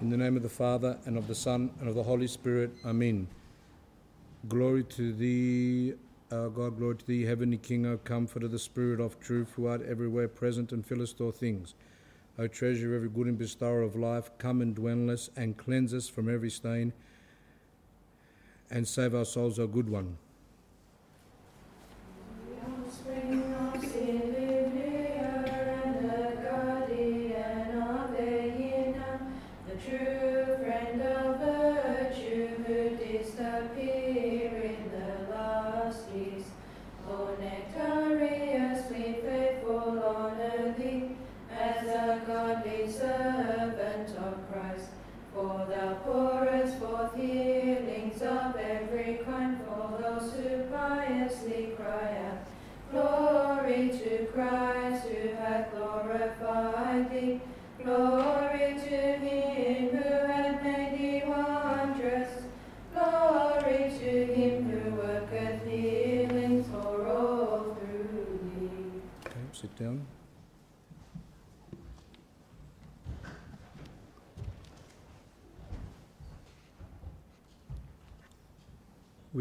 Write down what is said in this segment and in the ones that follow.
In the name of the Father, and of the Son, and of the Holy Spirit. Amen. Glory to thee, our God, glory to thee, heavenly King, O comfort of the Spirit of truth, who art everywhere present and fillest all things. O treasure of every good and bestower of life, come and dwell in us and cleanse us from every stain, and save our souls, O good one.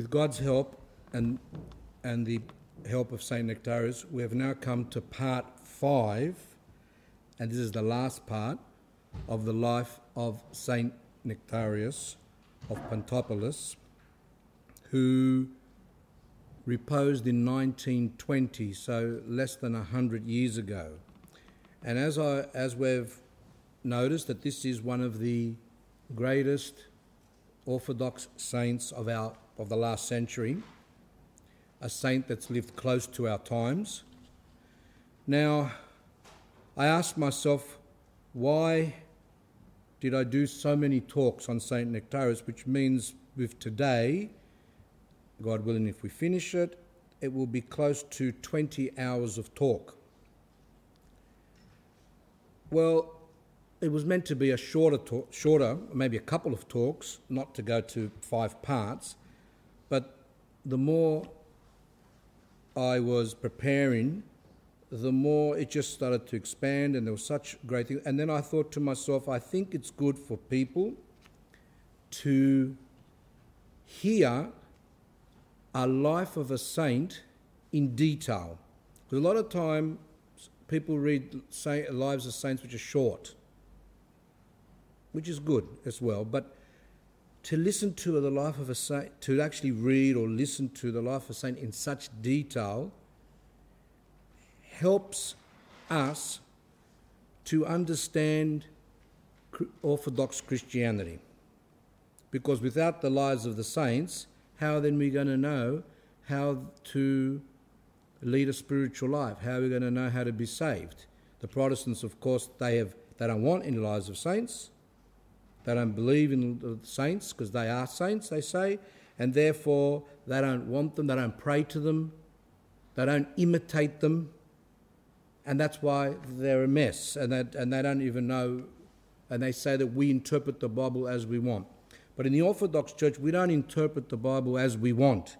God's help and, and the help of St. Nektarios, we have now come to part five, and this is the last part of the life of St. Nektarios of Pentapolis, who reposed in 1920, so less than 100 years ago. And as, I, as we've noticed, that this is one of the greatest Orthodox saints of, our, of the last century, a saint that's lived close to our times. Now, I asked myself, why did I do so many talks on St. Nektarios, which means with today, God willing, if we finish it, it will be close to 20 hours of talk. Well, it was meant to be a shorter, talk, shorter, maybe a couple of talks, not to go to five parts. The more I was preparing, the more it just started to expand, and there was such great things. And then I thought to myself, I think it's good for people to hear a life of a saint in detail. Because a lot of time people read lives of saints which are short, which is good as well. But to listen to the life of a saint, to actually read or listen to the life of a saint in such detail, helps us to understand Orthodox Christianity. Because without the lives of the saints, how then are we going to know how to lead a spiritual life? How are we going to know how to be saved? The Protestants, of course, they have they don't want any lives of saints. They don't believe in the saints because they are saints, they say, and therefore they don't want them. They don't pray to them. They don't imitate them, and that's why they're a mess. And and they don't even know. And they say that we interpret the Bible as we want. But in the Orthodox Church, we don't interpret the Bible as we want.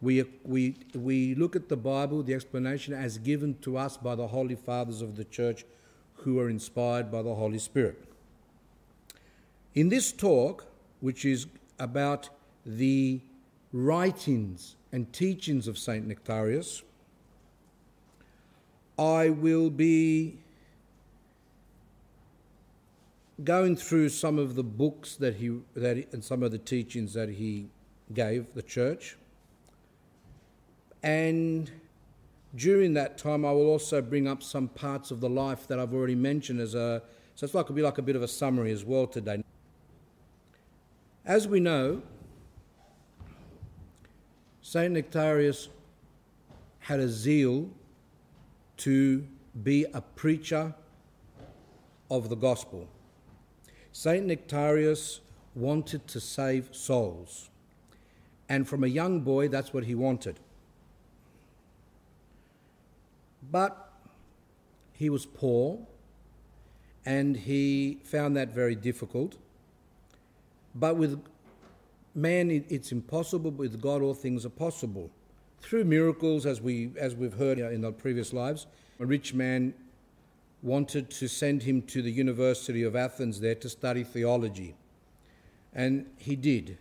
We, we, we look at the Bible, the explanation, as given to us by the Holy Fathers of the Church who are inspired by the Holy Spirit. In this talk, which is about the writings and teachings of St. Nektarios, I will be going through some of the books that he, that he, and some of the teachings that he gave the church. And during that time, I will also bring up some parts of the life that I've already mentioned as a, so it's like it'll be like a bit of a summary as well today. As we know, Saint Nektarios had a zeal to be a preacher of the gospel. Saint Nektarios wanted to save souls. And from a young boy, that's what he wanted. But he was poor and he found that very difficult. But with man, it's impossible, but with God, all things are possible. Through miracles, as, we, as we've heard in our previous lives, a rich man wanted to send him to the University of Athens there to study theology. And he did.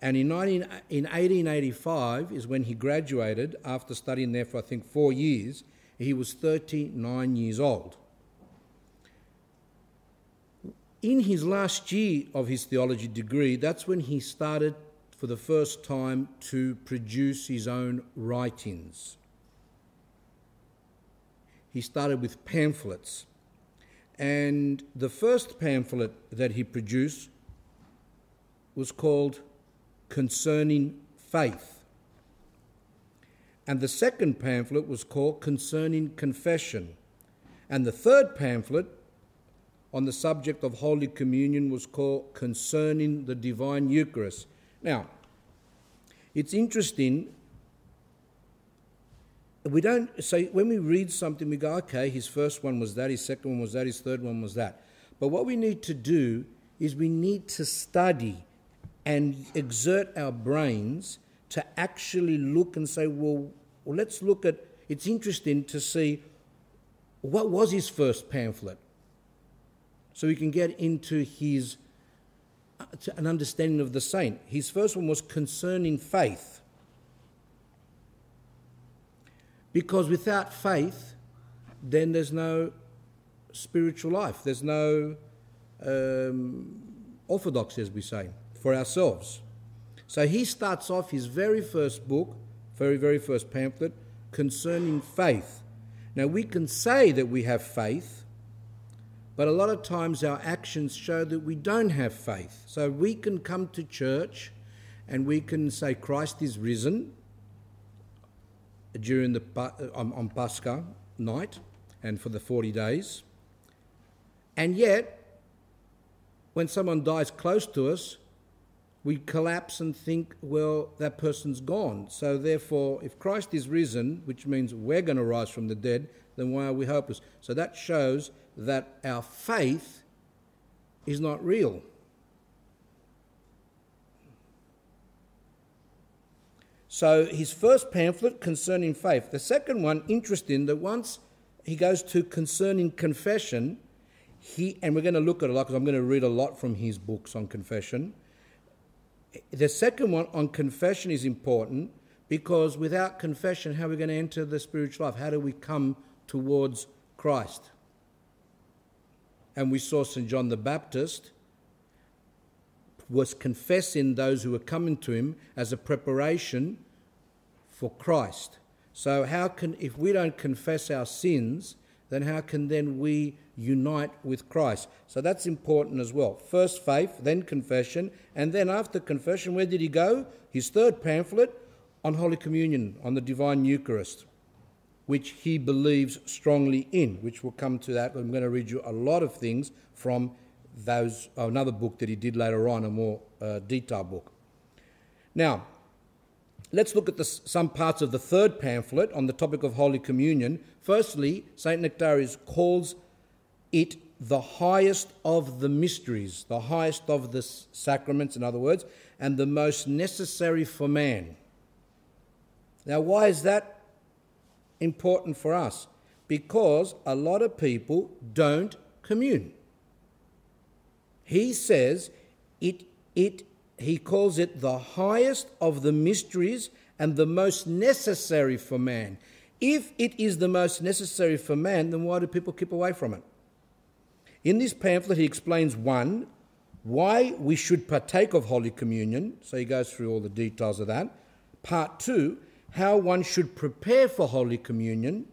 And in, 19, in 1885 is when he graduated after studying there for, I think, four years. He was 39 years old. In his last year of his theology degree, that's when he started for the first time to produce his own writings. He started with pamphlets. And the first pamphlet that he produced was called Concerning Faith. And the second pamphlet was called Concerning Confession. And the third pamphlet on the subject of Holy Communion was called Concerning the Divine Eucharist. Now, it's interesting. We don't say, when we read something, we go, okay, his first one was that, his second one was that, his third one was that. But what we need to do is we need to study and exert our brains to actually look and say, well, well, let's look at it's interesting to see what was his first pamphlet so we can get into his an understanding of the saint. His first one was concerning faith. Because without faith, then there's no spiritual life. There's no um, orthodoxy, as we say for ourselves. So he starts off his very first book, very, very first pamphlet, concerning faith. Now we can say that we have faith, but a lot of times our actions show that we don't have faith. So we can come to church and we can say Christ is risen during the uh, on, on Pascha night and for the 40 days. And yet, when someone dies close to us, we collapse and think, well, that person's gone. So, therefore, if Christ is risen, which means we're going to rise from the dead, then why are we hopeless? So, that shows that our faith is not real. So, his first pamphlet concerning faith. The second one, interesting, that once he goes to concerning confession, he, and we're going to look at a lot because I'm going to read a lot from his books on confession the second one on confession is important because without confession, how are we going to enter the spiritual life? How do we come towards Christ? And we saw St. John the Baptist was confessing those who were coming to him as a preparation for Christ. So, how can, if we don't confess our sins, then how can then we unite with Christ? So that's important as well. First faith, then confession, and then after confession, where did he go? His third pamphlet on Holy Communion, on the Divine Eucharist, which he believes strongly in, which we'll come to that. I'm going to read you a lot of things from those another book that he did later on, a more uh, detailed book. Now, let's look at the, some parts of the third pamphlet on the topic of Holy Communion. Firstly, St. Nektarios calls it the highest of the mysteries, the highest of the sacraments, in other words, and the most necessary for man. Now, why is that important for us? Because a lot of people don't commune. He says it, it he calls it the highest of the mysteries and the most necessary for man. If it is the most necessary for man, then why do people keep away from it? In this pamphlet, he explains one, why we should partake of Holy Communion, so he goes through all the details of that. Part two, how one should prepare for Holy Communion.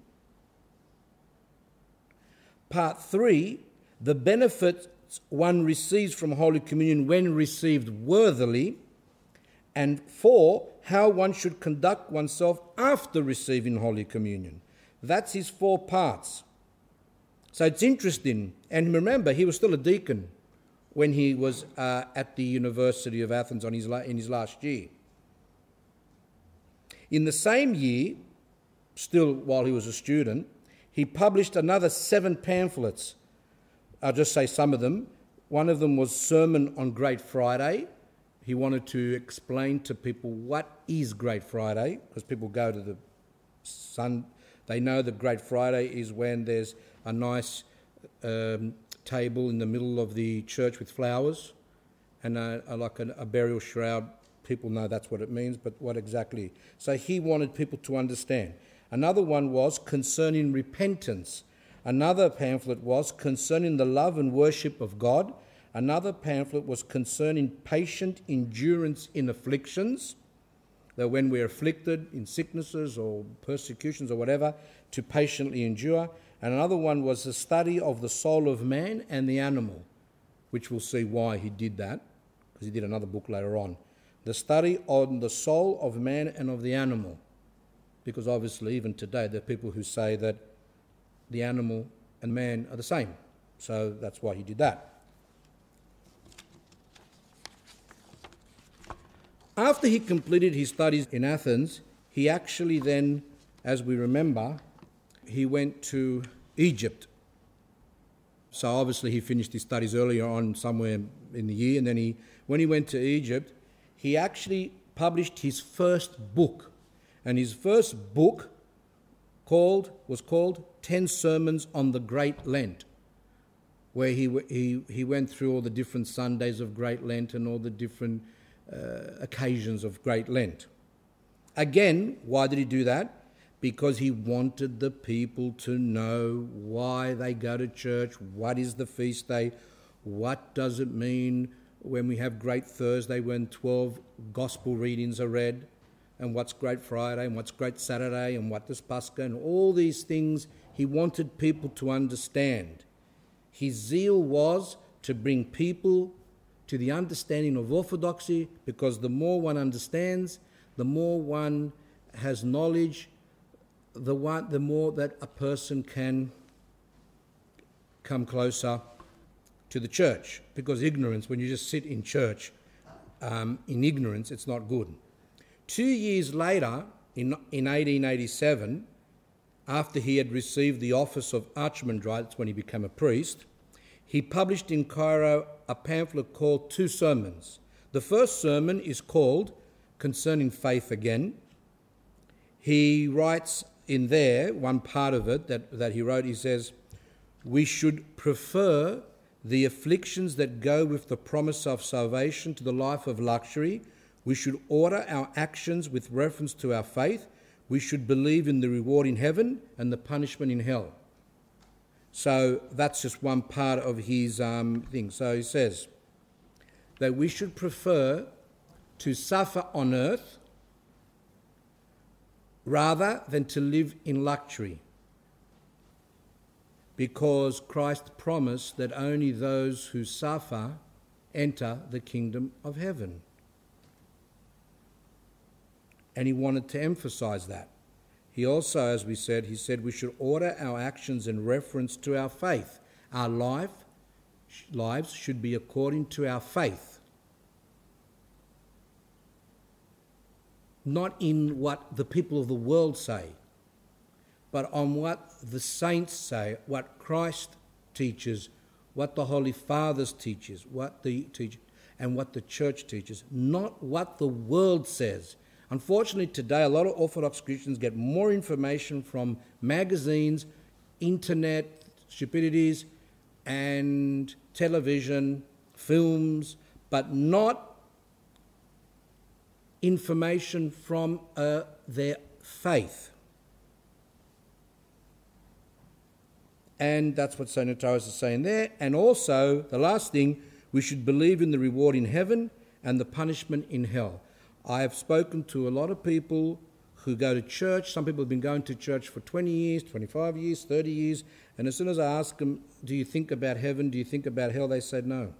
Part three, the benefits one receives from Holy Communion when received worthily, and four, how one should conduct oneself after receiving Holy Communion. That's his four parts. So it's interesting. And remember, he was still a deacon when he was uh, at the University of Athens on his la- in his last year. In the same year, still while he was a student, he published another seven pamphlets I'll just say some of them. One of them was Sermon on Great Friday. He wanted to explain to people what is Great Friday, because people go to the Sun, they know that Great Friday is when there's a nice um, table in the middle of the church with flowers and a, a, like a, a burial shroud. People know that's what it means, but what exactly? So he wanted people to understand. Another one was concerning repentance. Another pamphlet was concerning the love and worship of God. Another pamphlet was concerning patient endurance in afflictions. That when we're afflicted in sicknesses or persecutions or whatever, to patiently endure. And another one was the study of the soul of man and the animal, which we'll see why he did that, because he did another book later on. The study on the soul of man and of the animal. Because obviously, even today, there are people who say that the animal and man are the same. So that's why he did that. After he completed his studies in Athens, he actually then, as we remember, he went to Egypt. So obviously he finished his studies earlier on somewhere in the year, and then he, when he went to Egypt, he actually published his first book, and his first book called was called Ten Sermons on the Great Lent, where he he he went through all the different Sundays of Great Lent and all the different uh, occasions of Great Lent. Again, why did he do that? Because he wanted the people to know why they go to church, what is the feast day, what does it mean when we have Great Thursday when 12 gospel readings are read, and what's Great Friday, and what's Great Saturday, and what does Pascha, and all these things he wanted people to understand. His zeal was to bring people to the understanding of orthodoxy because the more one understands, the more one has knowledge, the, one, the more that a person can come closer to the church. Because ignorance, when you just sit in church um, in ignorance, it's not good. Two years later, in, in 1887, after he had received the office of archimandrite, that's when he became a priest, he published in Cairo a pamphlet called Two Sermons. The first sermon is called Concerning Faith Again. He writes in there, one part of it that, that he wrote, he says, We should prefer the afflictions that go with the promise of salvation to the life of luxury. We should order our actions with reference to our faith. We should believe in the reward in heaven and the punishment in hell. So that's just one part of his um, thing. So he says that we should prefer to suffer on earth rather than to live in luxury. Because Christ promised that only those who suffer enter the kingdom of heaven. And he wanted to emphasize that. He also, as we said, he said we should order our actions in reference to our faith. Our life, lives should be according to our faith. Not in what the people of the world say, but on what the saints say, what Christ teaches, what the Holy Fathers teaches, what the teach, and what the church teaches, not what the world says. Unfortunately, today, a lot of Orthodox Christians get more information from magazines, internet, stupidities, and television, films, but not information from uh, their faith. And that's what St. Nektarios is saying there. And also, the last thing, we should believe in the reward in heaven and the punishment in hell. I have spoken to a lot of people who go to church. Some people have been going to church for 20 years, 25 years, 30 years. And as soon as I ask them, Do you think about heaven? Do you think about hell? They said no.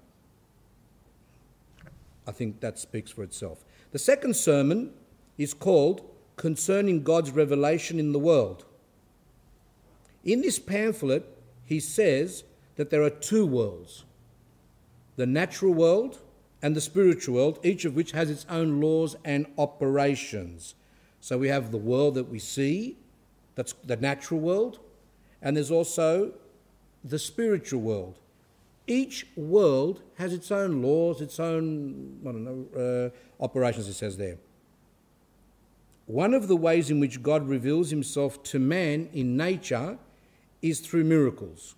I think that speaks for itself. The second sermon is called Concerning God's Revelation in the World. In this pamphlet, he says that there are two worlds the natural world and the spiritual world, each of which has its own laws and operations. So we have the world that we see, that's the natural world, and there's also the spiritual world. Each world has its own laws, its own, I don't know, uh, operations, it says there. One of the ways in which God reveals himself to man in nature is through miracles.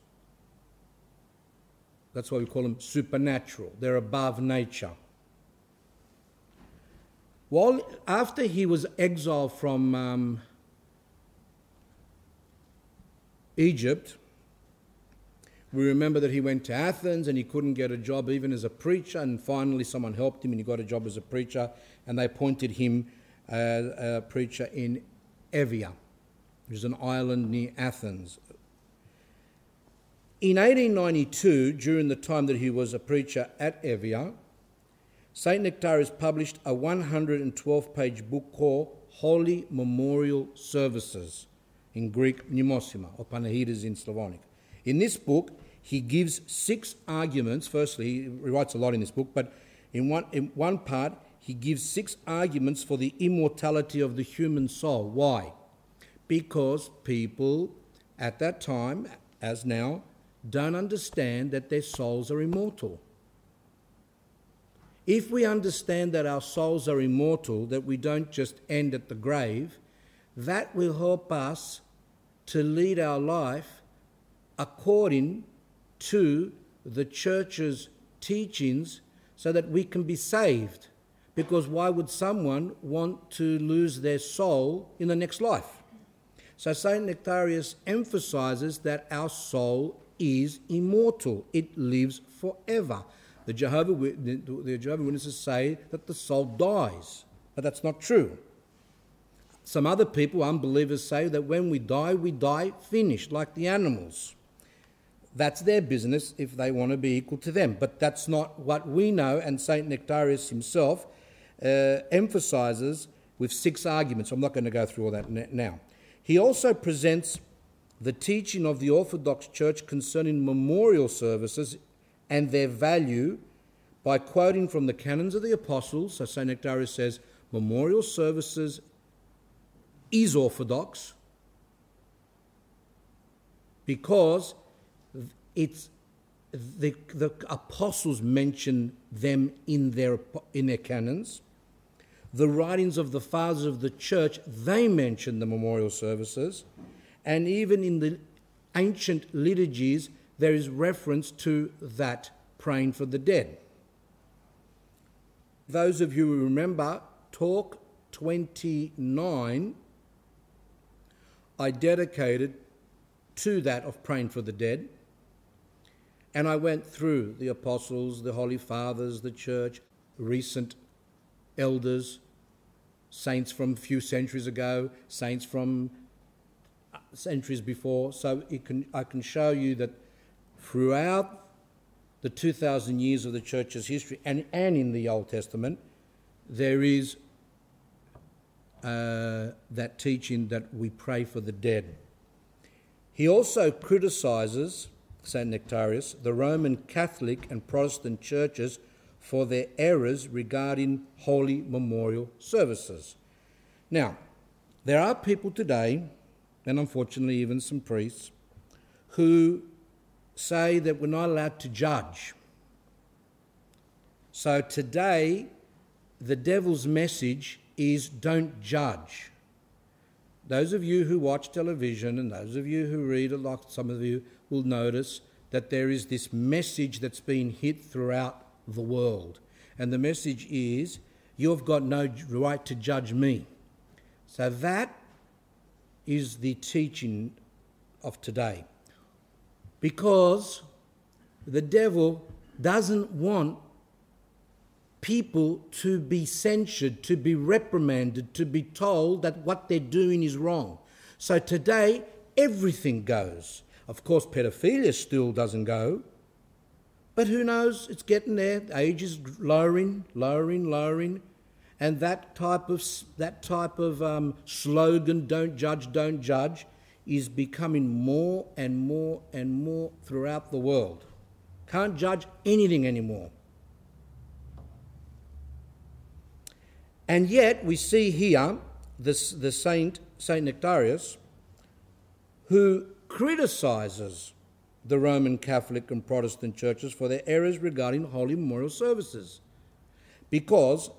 That's why we call them supernatural. They're above nature. While after he was exiled from um, Egypt, we remember that he went to Athens and he couldn't get a job even as a preacher, and finally someone helped him and he got a job as a preacher, and they appointed him as a preacher in Evia, which is an island near Athens. In 1892, during the time that he was a preacher at Evia, St. Nektarios published a 112 page book called Holy Memorial Services, in Greek, Mnemosima, or Panaghidas in Slavonic. In this book, he gives six arguments. Firstly, he writes a lot in this book, but in one, in one part, he gives six arguments for the immortality of the human soul. Why? Because people at that time, as now, don't understand that their souls are immortal. If we understand that our souls are immortal, that we don't just end at the grave, that will help us to lead our life according to the church's teachings so that we can be saved. Because why would someone want to lose their soul in the next life? So St. Nektarios emphasizes that our soul is immortal, it lives forever. The Jehovah, the Jehovah Witnesses say that the soul dies, but that's not true. Some other people, unbelievers, say that when we die, we die finished, like the animals. That's their business if they want to be equal to them. But that's not what we know, and St. Nektarios himself uh, emphasizes with six arguments. I'm not going to go through all that now. He also presents the teaching of the Orthodox Church concerning memorial services and their value by quoting from the canons of the apostles. So St. Nektarios says memorial services is orthodox because it's the, the apostles mention them in their, in their canons. The writings of the fathers of the church, they mention the memorial services. And even in the ancient liturgies, there is reference to that praying for the dead. Those of you who remember, Talk 29, I dedicated to that of praying for the dead. And I went through the apostles, the holy fathers, the church, recent elders, saints from a few centuries ago, saints from centuries before. So can, I can show you that throughout the 2,000 years of the church's history and, and in the Old Testament, there is uh, that teaching that we pray for the dead. He also criticizes, St. Nektarios, the Roman Catholic and Protestant churches for their errors regarding holy memorial services. Now, there are people today, and unfortunately even some priests, who say that we're not allowed to judge. So today, the devil's message is don't judge. Those of you who watch television and those of you who read a lot, some of you will notice that there is this message that's been hit throughout the world. And the message is, you've got no right to judge me. So that is the teaching of today. Because the devil doesn't want people to be censured, to be reprimanded, to be told that what they're doing is wrong. So today, everything goes. Of course, pedophilia still doesn't go, but who knows? It's getting there. The age is lowering, lowering, lowering, and that type of that type of um, slogan "Don't judge, don't judge" is becoming more and more and more throughout the world. Can't judge anything anymore. And yet we see here this, the saint, Saint Nektarios, who criticizes the Roman Catholic and Protestant churches for their errors regarding holy memorial services. Because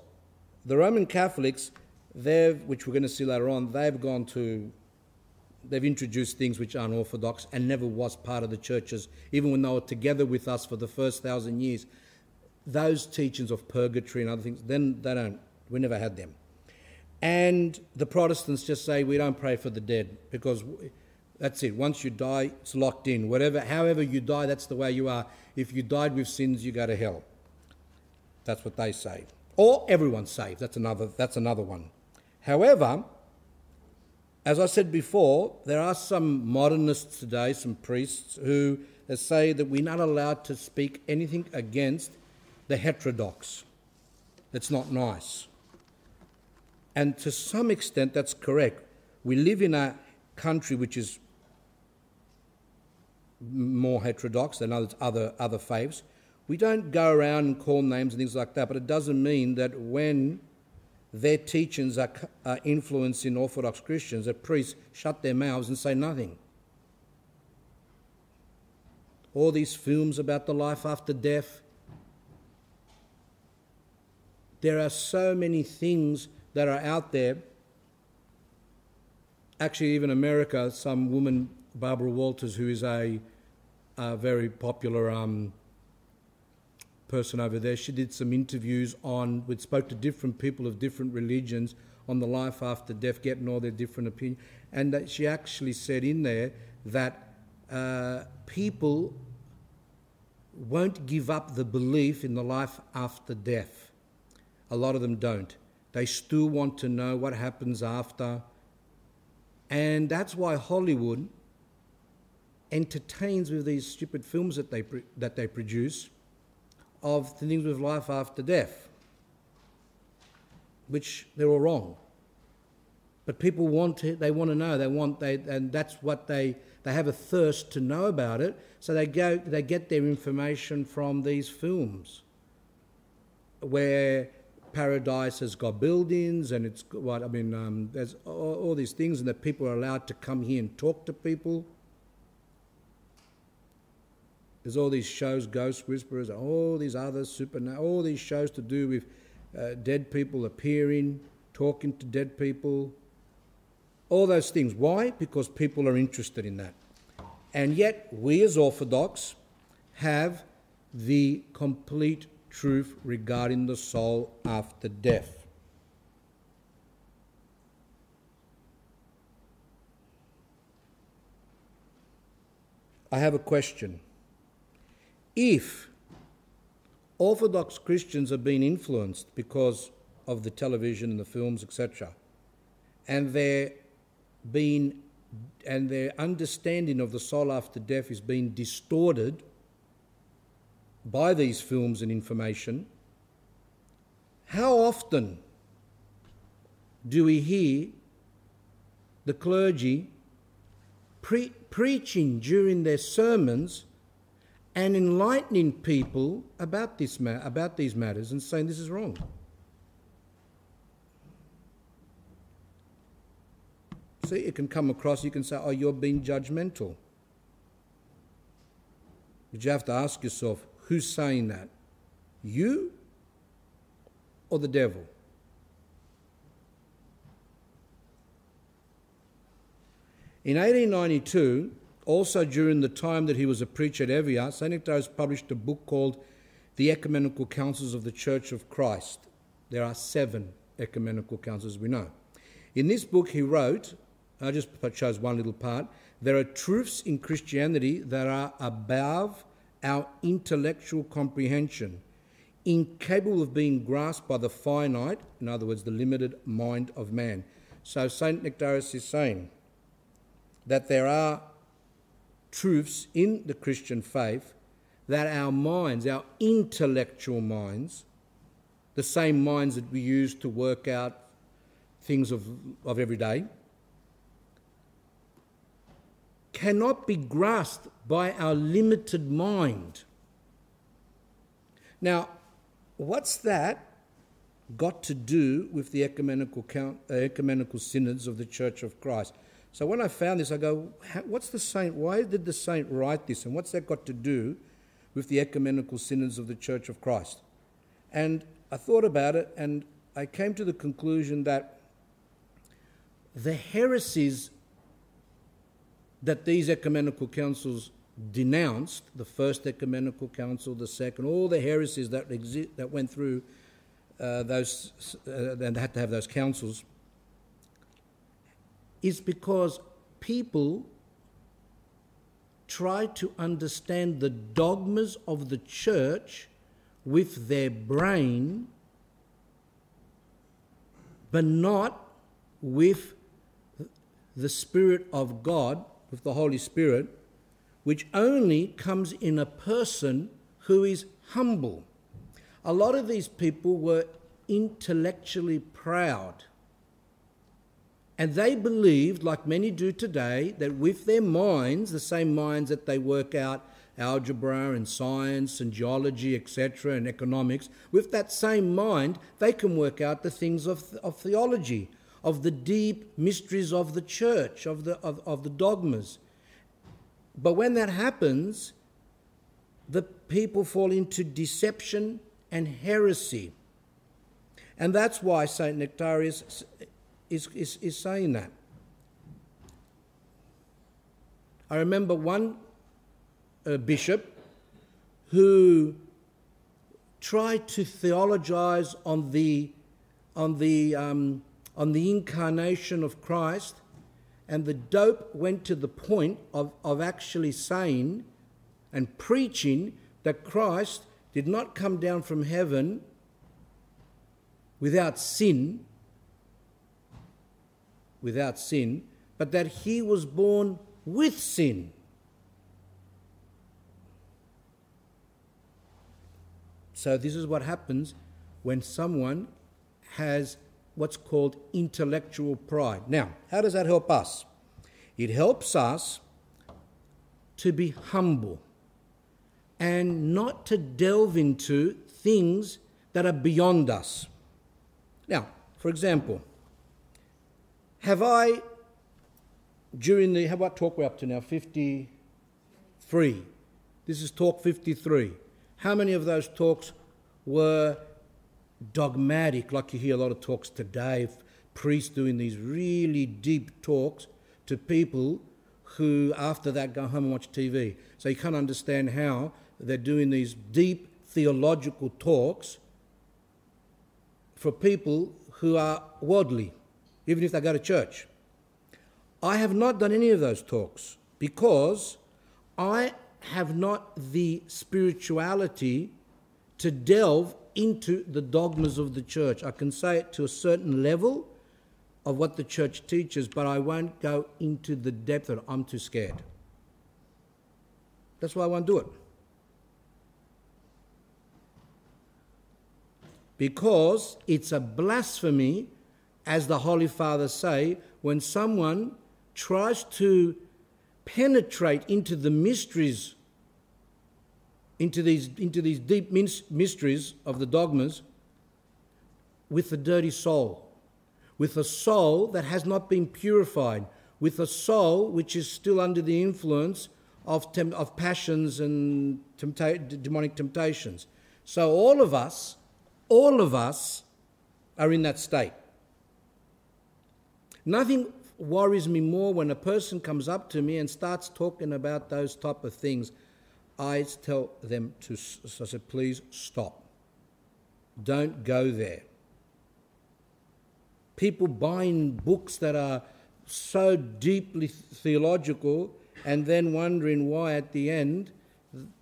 the Roman Catholics, they've, which we're going to see later on, they've gone to they've introduced things which aren't orthodox and never was part of the churches, even when they were together with us for the first thousand years. Those teachings of purgatory and other things, then they don't, we never had them. And the Protestants just say we don't pray for the dead because that's it. Once you die, it's locked in. Whatever, however you die, that's the way you are. If you died with sins, you go to hell. That's what they say. Or everyone's saved. That's another. That's another one. However, as I said before, there are some modernists today, some priests, who say that we're not allowed to speak anything against the heterodox. That's not nice. And to some extent, that's correct. We live in a country which is more heterodox than other, other faiths. We don't go around and call names and things like that, but it doesn't mean that when their teachings are, are influencing Orthodox Christians, that priests shut their mouths and say nothing. All these films about the life after death. There are so many things that are out there. Actually, even America, some woman, Barbara Walters, who is a, a very popular um, person over there, she did some interviews on, we spoke to different people of different religions on the life after death, getting all their different opinions. And she actually said in there that uh, people won't give up the belief in the life after death. A lot of them don't. They still want to know what happens after. And that's why Hollywood entertains with these stupid films that they, that they produce of the things with life after death, which they're all wrong. But people want to, they want to know, they want, they, and that's what they, they have a thirst to know about it, so they go, they get their information from these films where paradise has got buildings and it's what I mean. Um, there's all, all, these things, and that people are allowed to come here and talk to people. There's all these shows, Ghost Whisperers, all these other supernatural, all these shows to do with uh, dead people appearing, talking to dead people, all those things. Why? Because people are interested in that. And yet, we as Orthodox have the complete truth regarding the soul after death. I have a question. If Orthodox Christians are being influenced because of the television and the films, etc., and their being and their understanding of the soul after death is being distorted by these films and information, how often do we hear the clergy pre- preaching during their sermons and enlightening people about, this ma- about these matters and saying this is wrong? See, it can come across, you can say, oh, you're being judgmental. But you have to ask yourself, Who's saying that? You or the devil? In 1892, also during the time that he was a preacher at Evia, St. Nektarios published a book called The Ecumenical Councils of the Church of Christ. There are seven ecumenical councils, we know. In this book, he wrote, I just chose one little part, there are truths in Christianity that are above our intellectual comprehension, incapable of being grasped by the finite, in other words, the limited mind of man. So St. Nektarios is saying that there are truths in the Christian faith that our minds, our intellectual minds, the same minds that we use to work out things of, of every day, cannot be grasped by our limited mind. Now, what's that got to do with the ecumenical, count, uh, ecumenical synods of the Church of Christ? So when I found this, I go, what's the saint, why did the saint write this, and what's that got to do with the ecumenical synods of the Church of Christ? And I thought about it, and I came to the conclusion that the heresies that these ecumenical councils denounced the first ecumenical council, the second, all the heresies that, exi- that went through uh, those, uh, and had to have those councils, is because people try to understand the dogmas of the church with their brain, but not with the Spirit of God, with the Holy Spirit, which only comes in a person who is humble. A lot of these people were intellectually proud. And they believed, like many do today, that with their minds, the same minds that they work out algebra and science and geology, etc., and economics, with that same mind, they can work out the things of, of theology, of the deep mysteries of the church, of the, of, of the dogmas. But when that happens, the people fall into deception and heresy. And that's why St. Nektarios is, is, is saying that. I remember one uh, bishop who tried to theologize on the, on, the, um, on the incarnation of Christ, and the dope went to the point of, of actually saying and preaching that Christ did not come down from heaven without sin, without sin, but that he was born with sin. So, this is what happens when someone has what's called intellectual pride. Now, how does that help us? It helps us to be humble and not to delve into things that are beyond us. Now, for example, have I, during the, how about talk we're up to now? 53. This is talk 53. How many of those talks were dogmatic, like you hear a lot of talks today, priests doing these really deep talks to people who, after that, go home and watch TV? So you can't understand how they're doing these deep theological talks for people who are worldly, even if they go to church. I have not done any of those talks because I have not the spirituality to delve into the dogmas of the church. I can say it to a certain level of what the church teaches, but I won't go into the depth of it. I'm too scared. That's why I won't do it. Because it's a blasphemy, as the Holy Father say, when someone tries to penetrate into the mysteries into these, into these deep mysteries of the dogmas with a dirty soul, with a soul that has not been purified, with a soul which is still under the influence of, tem- of passions and tempta- demonic temptations. So, all of us, all of us are in that state. Nothing worries me more when a person comes up to me and starts talking about those type of things I tell them to, I said, please stop. Don't go there. People buying books that are so deeply theological and then wondering why at the end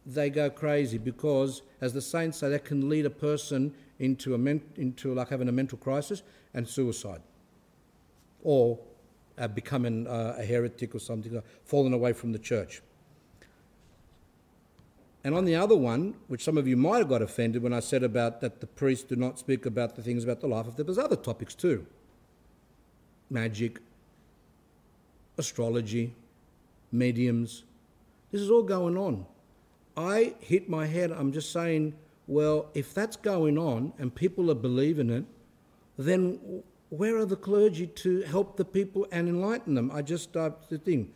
they go crazy because, as the saints say, that can lead a person into, a men- into like having a mental crisis and suicide or uh, becoming uh, a heretic or something, uh, falling away from the church. And on the other one, which some of you might have got offended when I said about that the priests do not speak about the things about the life of, there was other topics too. Magic, astrology, mediums. This is all going on. I hit my head, I'm just saying, well, if that's going on and people are believing it, then where are the clergy to help the people and enlighten them? I just, uh, the thing.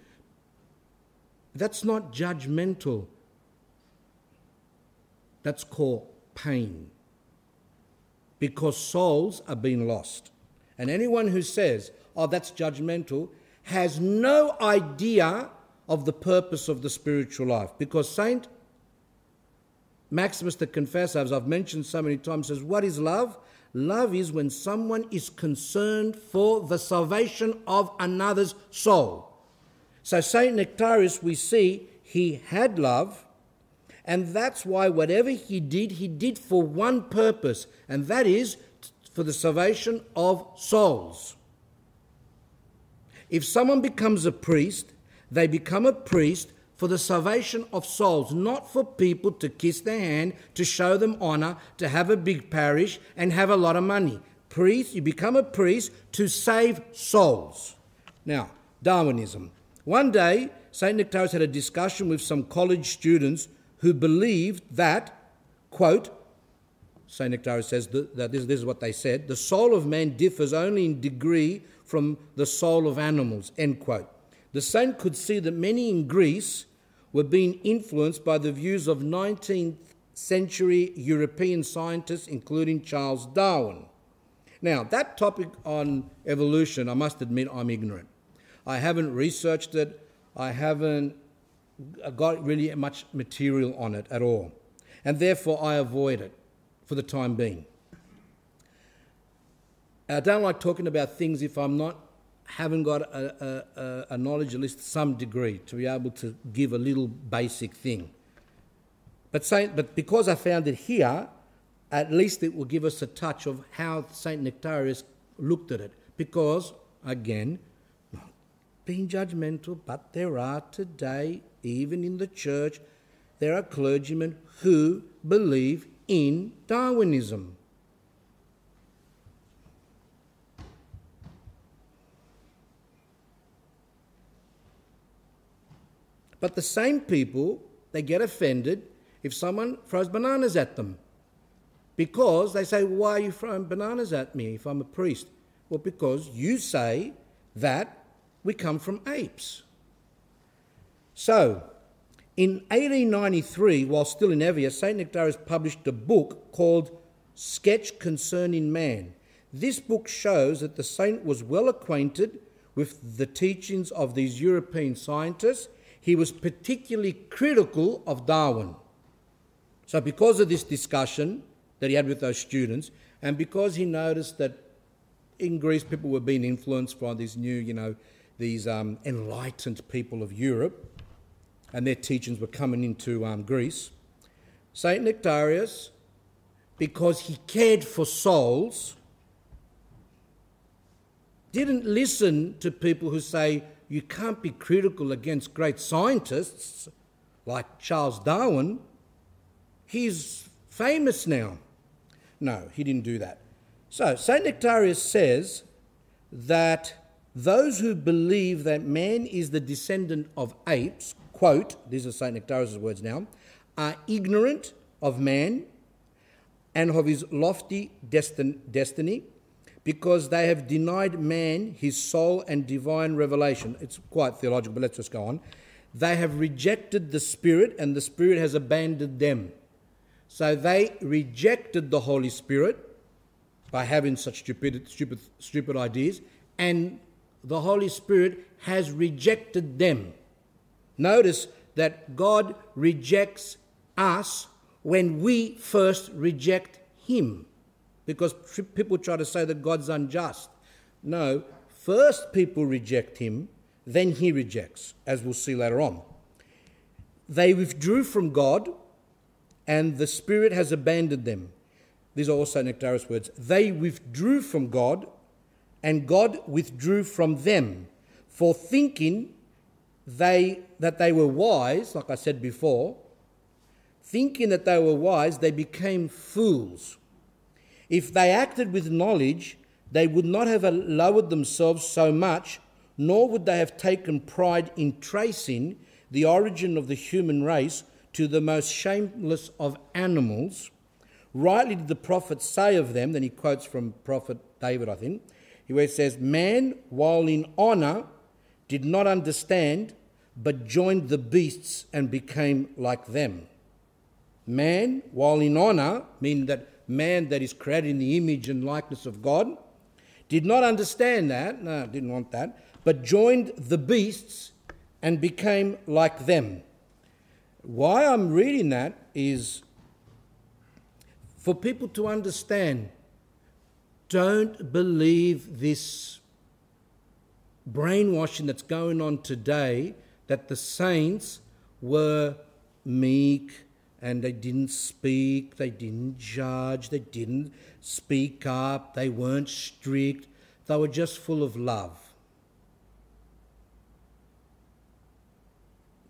That's not judgmental that's called pain. Because souls are being lost. And anyone who says, oh, that's judgmental, has no idea of the purpose of the spiritual life. Because Saint Maximus the Confessor, as I've mentioned so many times, says, What is love? Love is when someone is concerned for the salvation of another's soul. So, St. Nektarios, we see he had love, and that's why whatever he did, he did for one purpose, and that is for the salvation of souls. If someone becomes a priest, they become a priest for the salvation of souls, not for people to kiss their hand, to show them honor, to have a big parish, and have a lot of money. Priest, you become a priest to save souls. Now, Darwinism. One day, St. Nektarios had a discussion with some college students who believed that, quote, St. Nektarios says that this, this is what they said the soul of man differs only in degree from the soul of animals, end quote. The saint could see that many in Greece were being influenced by the views of 19th century European scientists, including Charles Darwin. Now, that topic on evolution, I must admit I'm ignorant. I haven't researched it, I haven't got really much material on it at all, and therefore I avoid it for the time being. I don't like talking about things if I'm not haven't got a, a, a, knowledge, at least some degree, to be able to give a little basic thing. But, Saint, but because I found it here, at least it will give us a touch of how St. Nektarios looked at it. Because, again, being judgmental, but there are today, even in the church, there are clergymen who believe in Darwinism. But the same people, they get offended if someone throws bananas at them. Because they say, Why are you throwing bananas at me if I'm a priest? Well, because you say that we come from apes. So, in 1893, while still in Evia, St. Nektarios published a book called Sketch Concerning Man. This book shows that the saint was well acquainted with the teachings of these European scientists he was particularly critical of Darwin. So, because of this discussion that he had with those students, and because he noticed that in Greece people were being influenced by these new, you know, these um, enlightened people of Europe, and their teachings were coming into um, Greece, St. Nektarios, because he cared for souls, didn't listen to people who say, you can't be critical against great scientists like Charles Darwin. He's famous now. No, he didn't do that. So, St. Nektarios says that those who believe that man is the descendant of apes, quote, these are St. Nektarios' words now, are ignorant of man and of his lofty destin- destiny because they have denied man his soul and divine revelation. It's quite theological, but let's just go on. They have rejected the Spirit, and the Spirit has abandoned them. So they rejected the Holy Spirit by having such stupid, stupid, stupid ideas, and the Holy Spirit has rejected them. Notice that God rejects us when we first reject Him because people try to say that God's unjust. No, first people reject him, then he rejects, as we'll see later on. They withdrew from God, and the Spirit has abandoned them. These are also Nektarios words. They withdrew from God, and God withdrew from them. For thinking they that they were wise, like I said before, thinking that they were wise, they became fools if they acted with knowledge, they would not have lowered themselves so much, nor would they have taken pride in tracing the origin of the human race to the most shameless of animals. Rightly did the prophet say of them, then he quotes from prophet David, I think, where he says, Man, while in honour, did not understand, but joined the beasts and became like them. Man, while in honour, meaning that man that is created in the image and likeness of God, did not understand that, no, didn't want that, but joined the beasts and became like them. Why I'm reading that is for people to understand don't believe this brainwashing that's going on today that the saints were meek and they didn't speak, they didn't judge, they didn't speak up, they weren't strict, they were just full of love.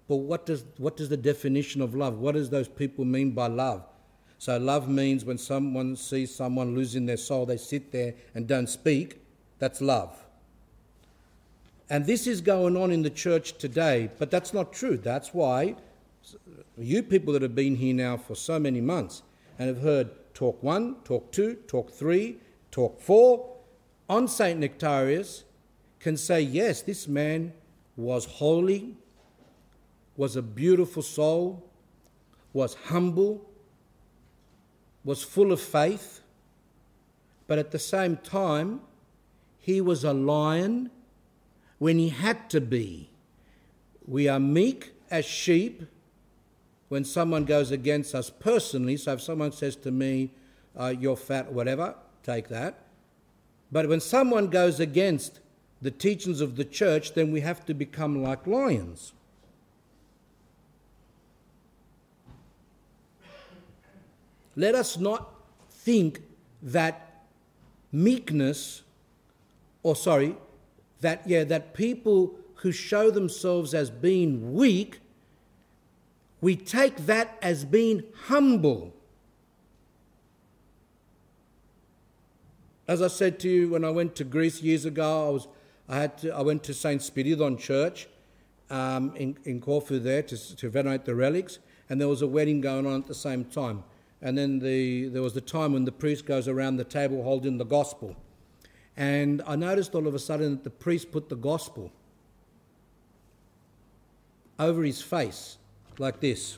But what does, what does the definition of love? What does those people mean by love? So love means when someone sees someone losing their soul, they sit there and don't speak. That's love. And this is going on in the church today, but that's not true. That's why you people that have been here now for so many months and have heard talk one, talk two, talk three, talk four on St. Nektarios can say, yes, this man was holy, was a beautiful soul, was humble, was full of faith, but at the same time, he was a lion when he had to be. We are meek as sheep when someone goes against us personally. So if someone says to me, uh, You're fat, whatever, take that. But when someone goes against the teachings of the church, then we have to become like lions. Let us not think that meekness, or sorry, that, yeah, that people who show themselves as being weak, we take that as being humble. As I said to you when I went to Greece years ago, I, was, I, had to, I went to St. Spiridon Church um, in, in Corfu there to, to venerate the relics, and there was a wedding going on at the same time. And then the, there was the time when the priest goes around the table holding the gospel. And I noticed all of a sudden that the priest put the gospel over his face like this.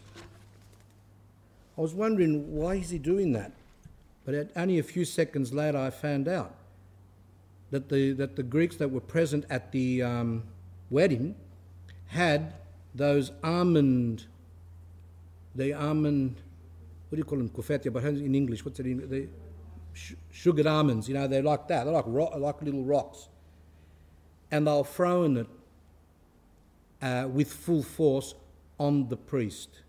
I was wondering why is he doing that? But only a few seconds later, I found out that the, that the Greeks that were present at the um, wedding had those almond, the almond what do you call them, kufetia, but in English, what's it in, the sh- sugared almonds, you know, they're like that, they're like, like little rocks. And they'll throw in it uh, with full force on the priest.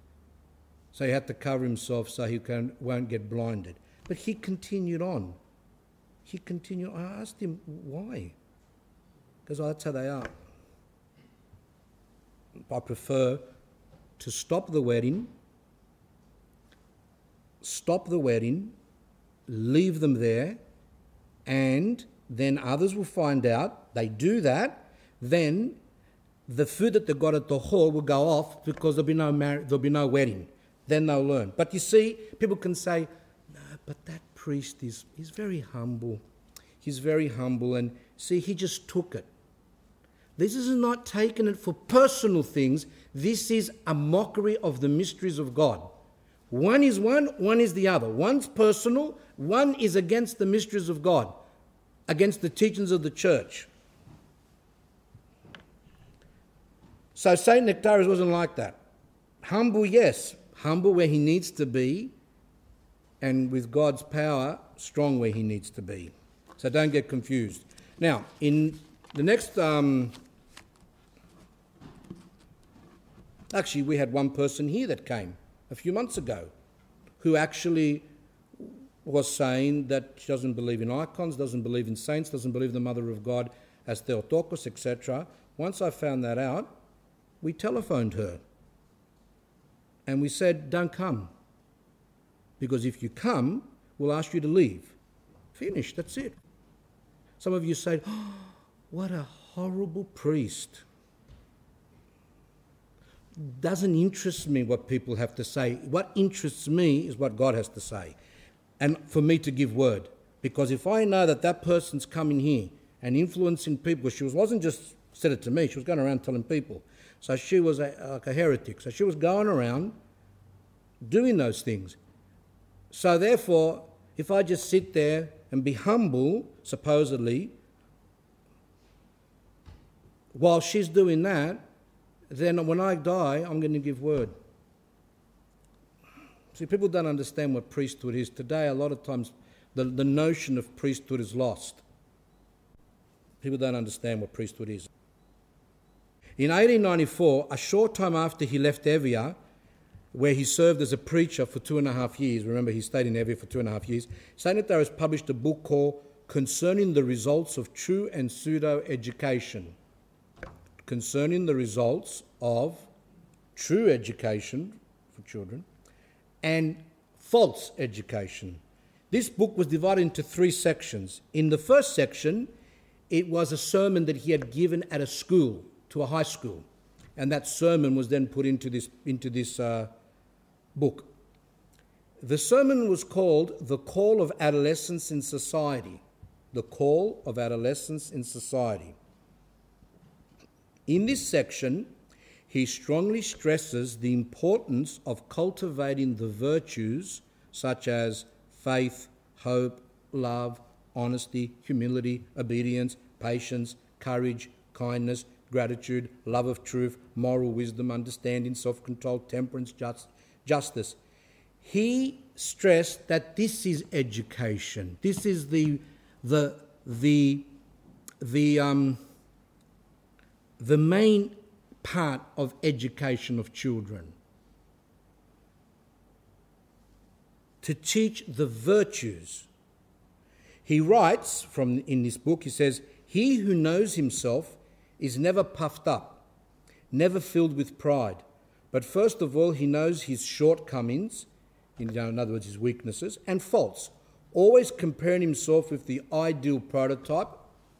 So he had to cover himself so he can, won't get blinded. But he continued on. He continued. I asked him why. Because that's how they are. I prefer to stop the wedding stop the wedding, leave them there, and then others will find out. They do that, then the food that they got at the hall will go off because there'll be no there'll be no wedding. Then they'll learn. But you see, people can say, "No, but that priest is he's very humble. He's very humble, and see, he just took it." This is not taking it for personal things. This is a mockery of the mysteries of God. One is one, one is the other. One's personal, one is against the mysteries of God, against the teachings of the church. So St. Nektarios wasn't like that. Humble, yes, humble where he needs to be, and with God's power, strong where he needs to be. So don't get confused. Now, in the next. Um, actually, we had one person here that came a few months ago who actually was saying that she doesn't believe in icons, doesn't believe in saints, doesn't believe in the Mother of God as Theotokos, etc. Once I found that out, we telephoned her and we said, Don't come. Because if you come, we'll ask you to leave. Finished, that's it. Some of you say, oh, What a horrible priest doesn't interest me what people have to say. What interests me is what God has to say. And for me to give word. Because if I know that that person's coming here and influencing people, she wasn't just said it to me, she was going around telling people. So she was a, like a heretic. So she was going around doing those things. So therefore, if I just sit there and be humble, supposedly, while she's doing that, then when I die, I'm going to give word. See, people don't understand what priesthood is. Today, a lot of times, the, the notion of priesthood is lost. People don't understand what priesthood is. In 1894, a short time after he left Evia, where he served as a preacher for two and a half years, remember he stayed in Evia for two and a half years, St. Nektarios published a book called Concerning the Results of True and Pseudo Education. Concerning the results of true education for children and false education. This book was divided into three sections. In the first section, it was a sermon that he had given at a school, to a high school. And that sermon was then put into this, into this uh, book. The sermon was called The Call of Adolescence in Society. The Call of Adolescence in Society. In this section, he strongly stresses the importance of cultivating the virtues such as faith, hope, love, honesty, humility, obedience, patience, courage, kindness, gratitude, love of truth, moral wisdom, understanding, self control, temperance, just, justice. He stressed that this is education. This is the, the, the, the, um, the main part of education of children. To teach the virtues he writes from in this book, he says, He who knows himself is never puffed up, never filled with pride. But first of all, he knows his shortcomings, in other words, his weaknesses, and faults, always comparing himself with the ideal prototype,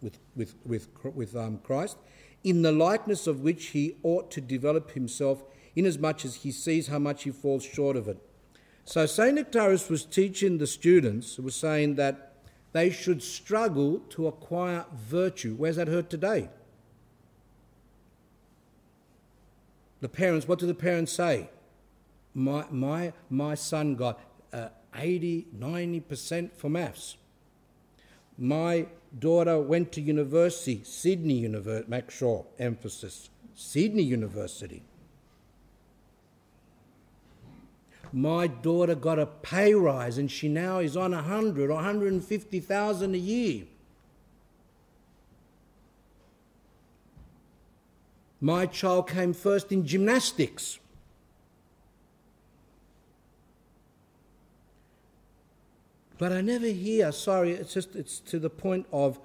with, with, with, with um, Christ, in the likeness of which he ought to develop himself, inasmuch as he sees how much he falls short of it. So St. Nektarios was teaching the students, was saying that they should struggle to acquire virtue. Where's that hurt today? The parents, what do the parents say? My, my, my son got uh, 80, 90% for maths. My daughter went to university, Sydney University, make sure, emphasis, Sydney University. my daughter got a pay rise and she now is on 100 or 150,000 a year. My child came first in gymnastics. But I never hear, sorry, it's just it's to the point of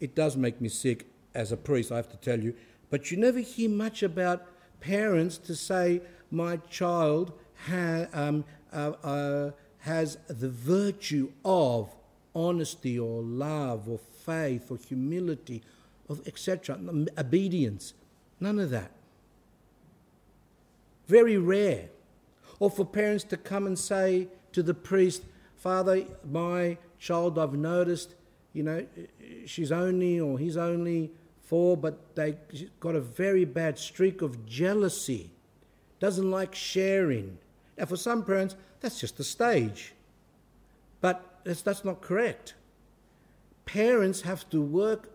it does make me sick as a priest, I have to tell you, but you never hear much about parents to say my child ha, um, uh, uh, has the virtue of honesty or love or faith or humility, etc., obedience. None of that. Very rare. Or for parents to come and say to the priest, Father, my child, I've noticed, you know, she's only or he's only four, but they got a very bad streak of jealousy, doesn't like sharing, now, for some parents, that's just a stage. But that's, that's not correct. Parents have to work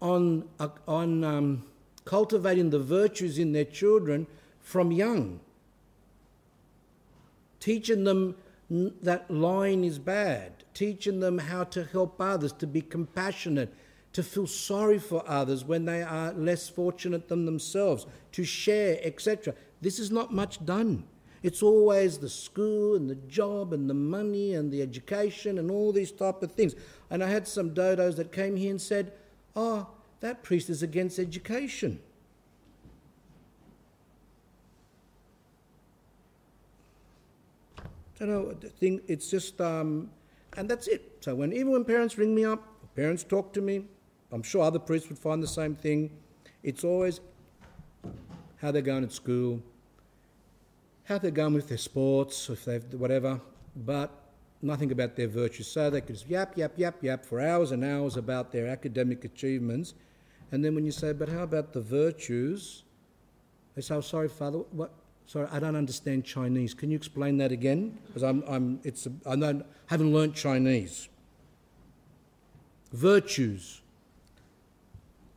on, on um, cultivating the virtues in their children from young, teaching them that lying is bad, teaching them how to help others, to be compassionate, to feel sorry for others when they are less fortunate than themselves, to share, etc. This is not much done. It's always the school and the job and the money and the education and all these type of things. And I had some dodos that came here and said, "Oh, that priest is against education." I know. I think it's just, um, and that's it. So when even when parents ring me up, parents talk to me, I'm sure other priests would find the same thing. It's always how they're going at school, how they're going with their sports, if they've whatever, but nothing about their virtues. So they could just yap, yap, yap, yap for hours and hours about their academic achievements. And then when you say, but how about the virtues? They say, oh, sorry, Father, what? Sorry, I don't understand Chinese. Can you explain that again? Because I'm, I'm, it's, a, I don't, haven't learnt Chinese. Virtues.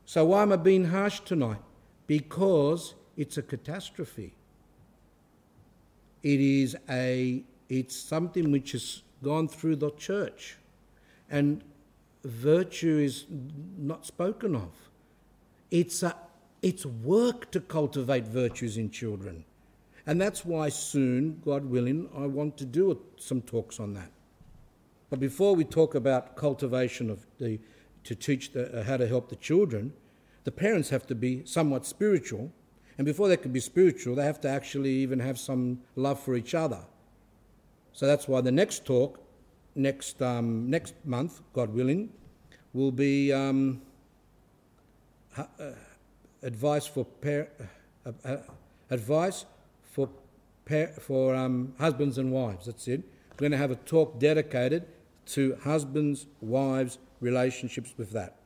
So why am I being harsh tonight? Because it's a catastrophe. It is a it's something which has gone through the church. And virtue is not spoken of. It's a it's work to cultivate virtues in children. And that's why soon, God willing, I want to do some talks on that. But before we talk about cultivation of the to teach the, uh, how to help the children, the parents have to be somewhat spiritual. And before they can be spiritual, they have to actually even have some love for each other. So that's why the next talk, next, um, next month, God willing, will be um, uh, advice for par- uh, uh, advice for par- for um, husbands and wives. That's it. We're going to have a talk dedicated to husbands, wives, relationships with that.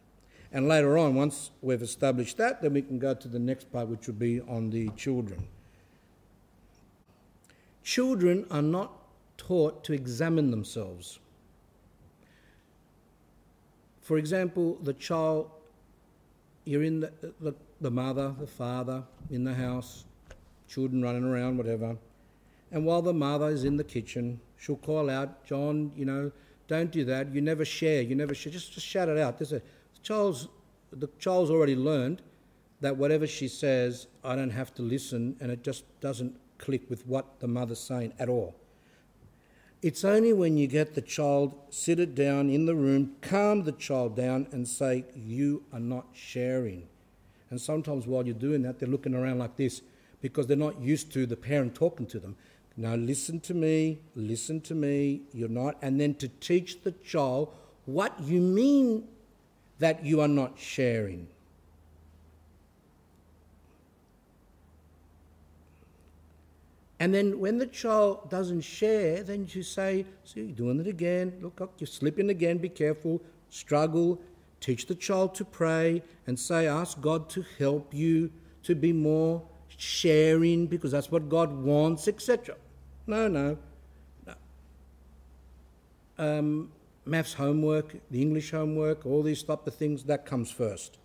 And later on, once we've established that, then we can go to the next part, which would be on the children. Children are not taught to examine themselves. For example, the child, you're in the, the, the mother, the father in the house, children running around, whatever. And while the mother is in the kitchen, she'll call out, John, you know, don't do that. You never share. You never share. Just, just shout it out. There's a, the child's, the child's already learned that whatever she says, I don't have to listen, and it just doesn't click with what the mother's saying at all. It's only when you get the child, sit it down in the room, calm the child down, and say, You are not sharing. And sometimes while you're doing that, they're looking around like this because they're not used to the parent talking to them. Now, listen to me, listen to me, you're not. And then to teach the child what you mean that you are not sharing. And then when the child doesn't share, then you say, See, you're doing it again. Look up, you're slipping again. Be careful. Struggle. Teach the child to pray and say, Ask God to help you to be more sharing because that's what God wants, etc. No, no. no. Um, maths homework, the English homework, all these type of things, that comes first.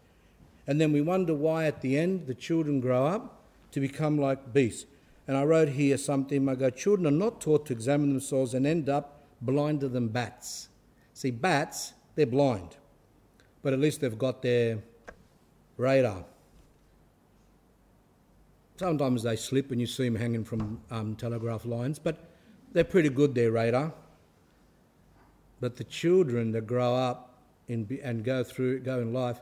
And then we wonder why at the end the children grow up to become like beasts. And I wrote here something, I go, children are not taught to examine themselves and end up blinder than bats. See, bats, they're blind, but at least they've got their radar. Sometimes they slip and you see them hanging from um, telegraph lines, but they're pretty good, their radar. But the children that grow up in, and go through, go in life,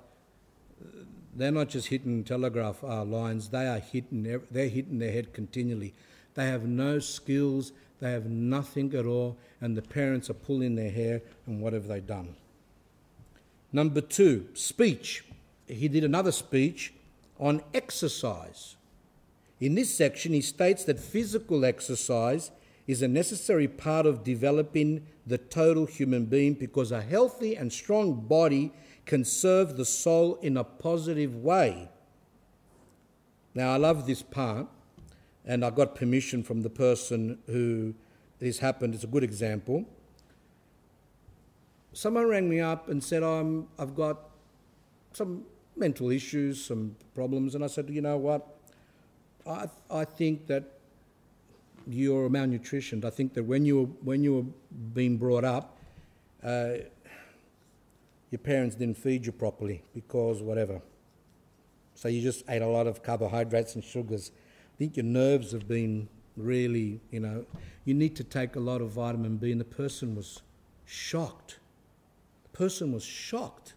they're not just hitting telegraph uh, lines, they are hitting, they're hitting their head continually. They have no skills, they have nothing at all, and the parents are pulling their hair, and what have they done? Number two, speech. He did another speech on exercise. In this section, he states that physical exercise is a necessary part of developing the total human being because a healthy and strong body can serve the soul in a positive way. Now, I love this part, and I got permission from the person who this happened. It's a good example. Someone rang me up and said, I'm, I've got some mental issues, some problems, and I said, you know what? I, I think that you're malnutritioned. I think that when you were, when you were being brought up, uh, your parents didn't feed you properly because whatever. So you just ate a lot of carbohydrates and sugars. I think your nerves have been really, you know, you need to take a lot of vitamin B. And the person was shocked. The person was shocked.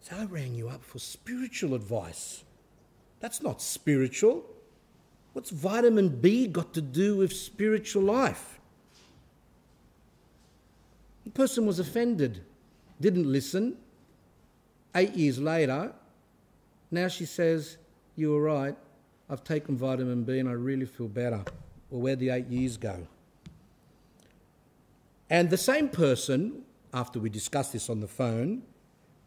So I rang you up for spiritual advice. That's not spiritual. What's vitamin B got to do with spiritual life? The person was offended didn't listen. Eight years later, now she says, You were right, I've taken vitamin B and I really feel better. Well, where'd the eight years go? And the same person, after we discussed this on the phone,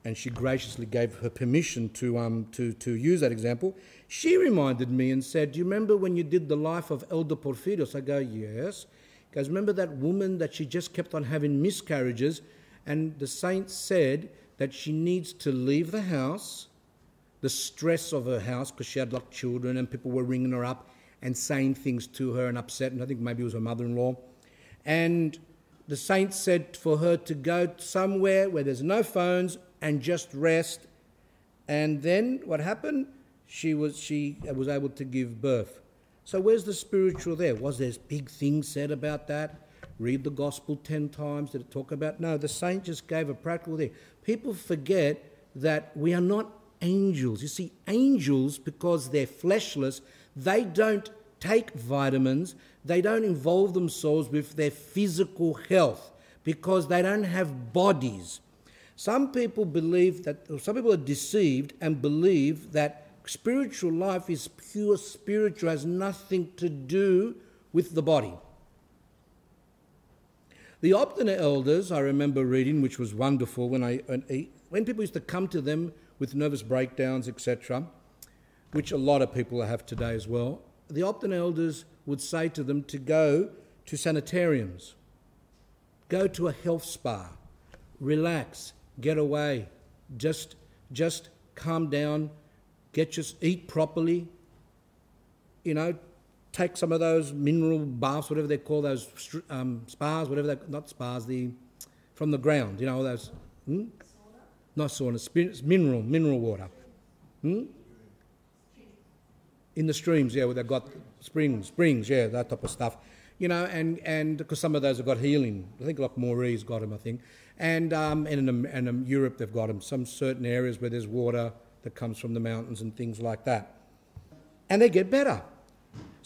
and she graciously gave her permission to, um, to, to use that example, she reminded me and said, Do you remember when you did the life of Elder Porphyrios? I go, Yes. Because remember that woman that she just kept on having miscarriages and the saint said that she needs to leave the house. The stress of her house because she had like children and people were ringing her up and saying things to her and upset. And I think maybe it was her mother in law. And the saint said for her to go somewhere where there's no phones and just rest. And then what happened? She was, she was able to give birth. So where's the spiritual there? Was there big things said about that? Read the gospel 10 times. Did it talk about? No, the saint just gave a practical thing. People forget that we are not angels. You see, angels, because they're fleshless, they don't take vitamins, they don't involve themselves with their physical health because they don't have bodies. Some people believe that, some people are deceived and believe that spiritual life is pure spiritual, has nothing to do with the body. The Optina elders, I remember reading, which was wonderful when I when people used to come to them with nervous breakdowns, etc., which a lot of people have today as well. The Optina elders would say to them to go to sanitariums, go to a health spa, relax, get away, just just calm down, get your eat properly. You know, take some of those mineral baths, whatever they call those um, spas, whatever they not spas, the from the ground. You know those. Hmm? Not sauna, mineral, mineral water. Hmm? In the streams, yeah, where they've got springs, springs, yeah, that type of stuff. You know, and and because some of those have got healing. I think like Moree's got them, I think, and um, and in, and in Europe they've got them. Some certain areas where there's water that comes from the mountains and things like that, and they get better.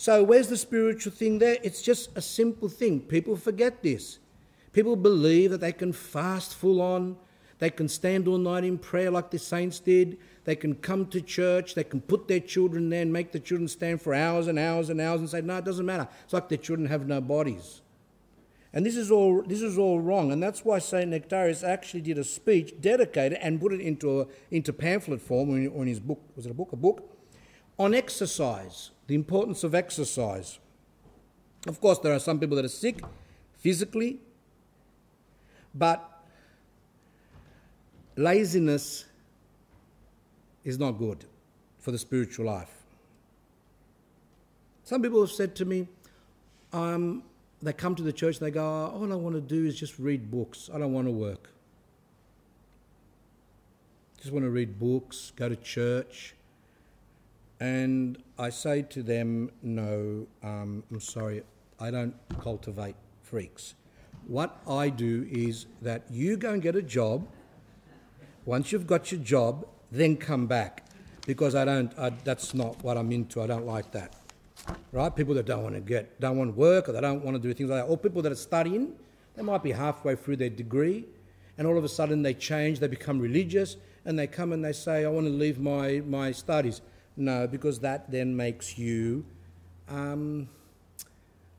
So, where's the spiritual thing there? It's just a simple thing. People forget this. People believe that they can fast full on, they can stand all night in prayer like the saints did, they can come to church, they can put their children there and make the children stand for hours and hours and hours and say, No, it doesn't matter. It's like their children have no bodies. And this is all, this is all wrong. And that's why St. Nektarios actually did a speech dedicated and put it into, a, into pamphlet form in his book. Was it a book? A book? On exercise the importance of exercise. Of course, there are some people that are sick physically, but laziness is not good for the spiritual life. Some people have said to me, um, they come to the church and they go, All I want to do is just read books. I don't want to work. Just want to read books, go to church, and I say to them, no, um, I'm sorry, I don't cultivate freaks. What I do is that you go and get a job. Once you've got your job, then come back. Because I don't, I, that's not what I'm into. I don't like that. Right? People that don't want to get, don't want to work or they don't want to do things like that. Or people that are studying, they might be halfway through their degree and all of a sudden they change, they become religious, and they come and they say, I want to leave my, my studies. No, because that then makes you, um,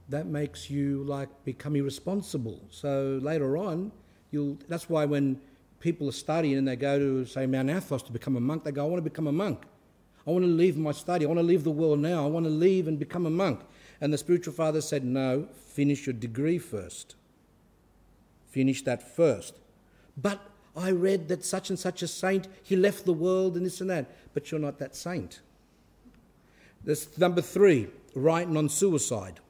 that makes you like become irresponsible. So later on, you'll. That's why when people are studying and they go to say Mount Athos to become a monk, they go, I want to become a monk. I want to leave my study. I want to leave the world now. I want to leave and become a monk. And the spiritual father said, No, finish your degree first. Finish that first. But I read that such and such a saint, he left the world and this and that. But you're not that saint. That's number three, writing on suicide.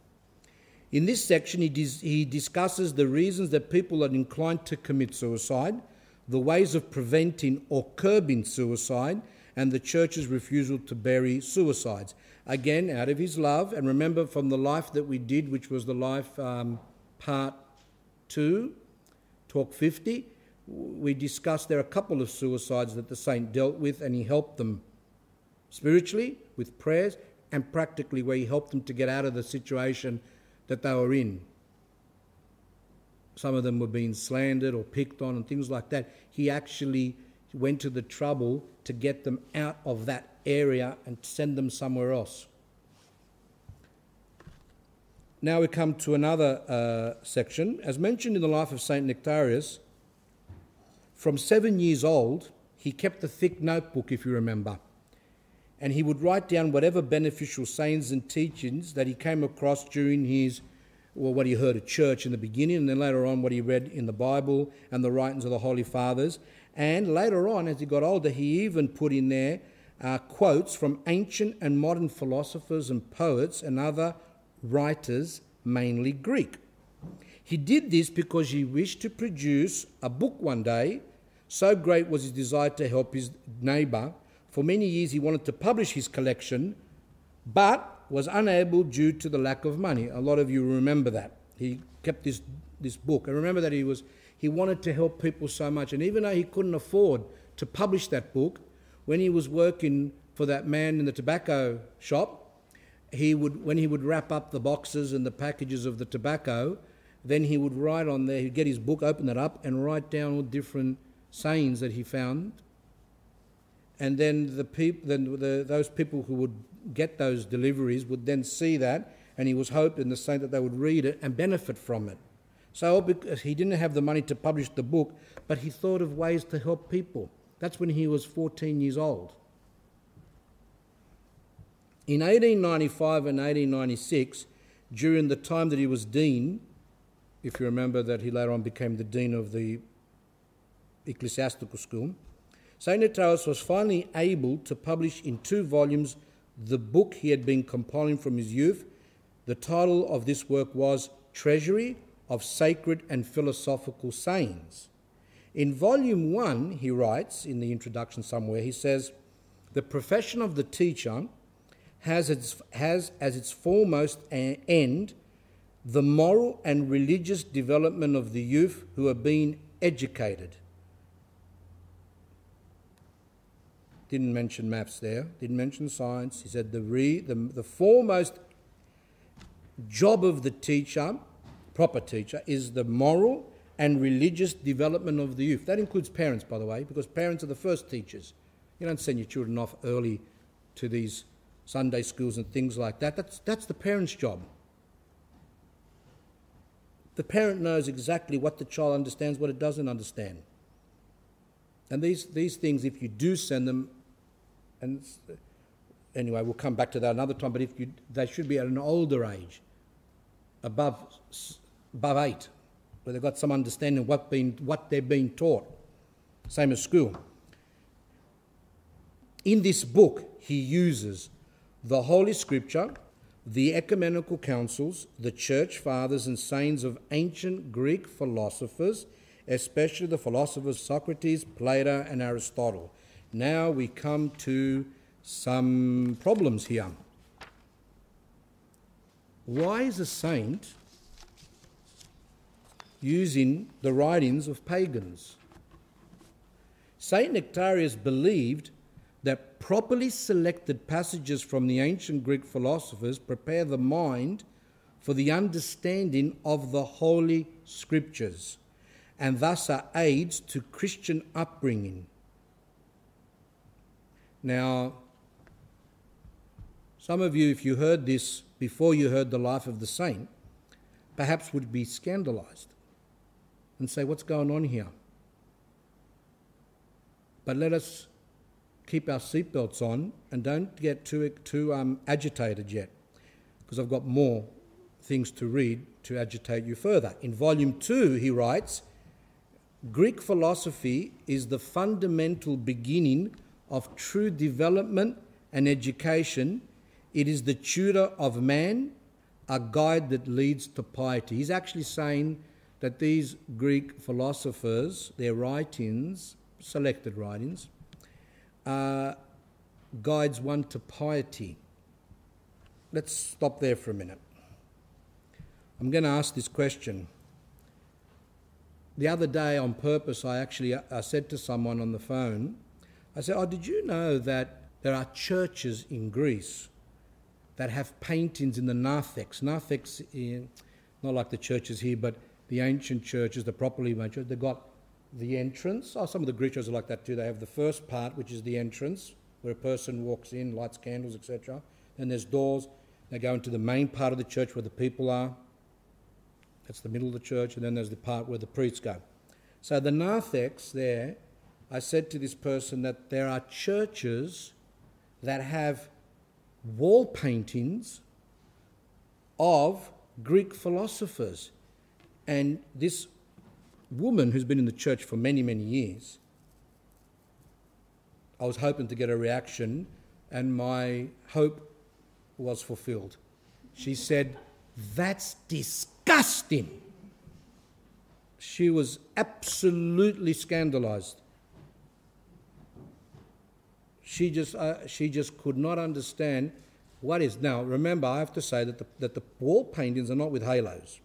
In this section, he, dis- he discusses the reasons that people are inclined to commit suicide, the ways of preventing or curbing suicide, and the church's refusal to bury suicides. Again, out of his love, and remember from the life that we did, which was the life um, part two, talk 50, we discussed there are a couple of suicides that the saint dealt with and he helped them spiritually with prayers and practically where he helped them to get out of the situation that they were in. Some of them were being slandered or picked on and things like that. He actually went to the trouble to get them out of that area and send them somewhere else. Now we come to another uh, section. As mentioned in the life of St. Nektarios, from seven years old, he kept a thick notebook, if you remember, and he would write down whatever beneficial sayings and teachings that he came across during his, well, what he heard at church in the beginning, and then later on what he read in the Bible and the writings of the Holy Fathers. And later on, as he got older, he even put in there uh, quotes from ancient and modern philosophers and poets and other writers, mainly Greek. He did this because he wished to produce a book one day. So great was his desire to help his neighbour. For many years, he wanted to publish his collection, but was unable due to the lack of money. A lot of you remember that. He kept this, this book. And remember that he, was, he wanted to help people so much. And even though he couldn't afford to publish that book, when he was working for that man in the tobacco shop, he would, when he would wrap up the boxes and the packages of the tobacco, then he would write on there, he'd get his book, open it up, and write down all different sayings that he found. And then the peop- then the, those people who would get those deliveries would then see that, and he was hoping the saint that they would read it and benefit from it. So because he didn't have the money to publish the book, but he thought of ways to help people. That's when he was 14 years old. In 1895 and 1896, during the time that he was dean, if you remember that he later on became the dean of the ecclesiastical school, St. Nektarios was finally able to publish in two volumes the book he had been compiling from his youth. The title of this work was Treasury of Sacred and Philosophical Sayings. In volume one, he writes in the introduction somewhere, he says, The profession of the teacher has, its, has as its foremost end the moral and religious development of the youth who are being educated. Didn't mention maps there, didn't mention science. He said the, re, the, the foremost job of the teacher, proper teacher, is the moral and religious development of the youth. That includes parents, by the way, because parents are the first teachers. You don't send your children off early to these Sunday schools and things like that. That's, that's the parent's job. The parent knows exactly what the child understands, what it doesn't understand. And these, these things, if you do send them, and anyway, we'll come back to that another time, but if you, they should be at an older age, above, above eight, where they've got some understanding of what, been, what they're being taught. Same as school. In this book, he uses the Holy Scripture, the ecumenical councils, the church fathers and saints of ancient Greek philosophers, especially the philosophers Socrates, Plato, and Aristotle. Now we come to some problems here. Why is a saint using the writings of pagans? Saint Nektarios believed that properly selected passages from the ancient Greek philosophers prepare the mind for the understanding of the Holy Scriptures and thus are aids to Christian upbringing. Now, some of you, if you heard this before you heard the life of the saint, perhaps would be scandalized and say, What's going on here? But let us keep our seatbelts on and don't get too, too um, agitated yet, because I've got more things to read to agitate you further. In volume two, he writes Greek philosophy is the fundamental beginning of true development and education. It is the tutor of man, a guide that leads to piety. He's actually saying that these Greek philosophers, their writings, selected writings, uh, guides one to piety. Let's stop there for a minute. I'm going to ask this question. The other day, on purpose, I actually I said to someone on the phone, I said, Oh, did you know that there are churches in Greece that have paintings in the narthex? Narthex, in, not like the churches here, but the ancient churches, the properly made churches, they've got the entrance. Oh, some of the Greek churches are like that too. They have the first part, which is the entrance, where a person walks in, lights candles, etc. Then there's doors. They go into the main part of the church where the people are. That's the middle of the church, and then there's the part where the priests go. So the narthex there, I said to this person that there are churches that have wall paintings of Greek philosophers. And this woman who's been in the church for many, many years, I was hoping to get a reaction, and my hope was fulfilled. She said, That's disgusting. She was absolutely scandalized. She just, uh, she just could not understand what is. Now, remember, I have to say that the, that the wall paintings are not with halos.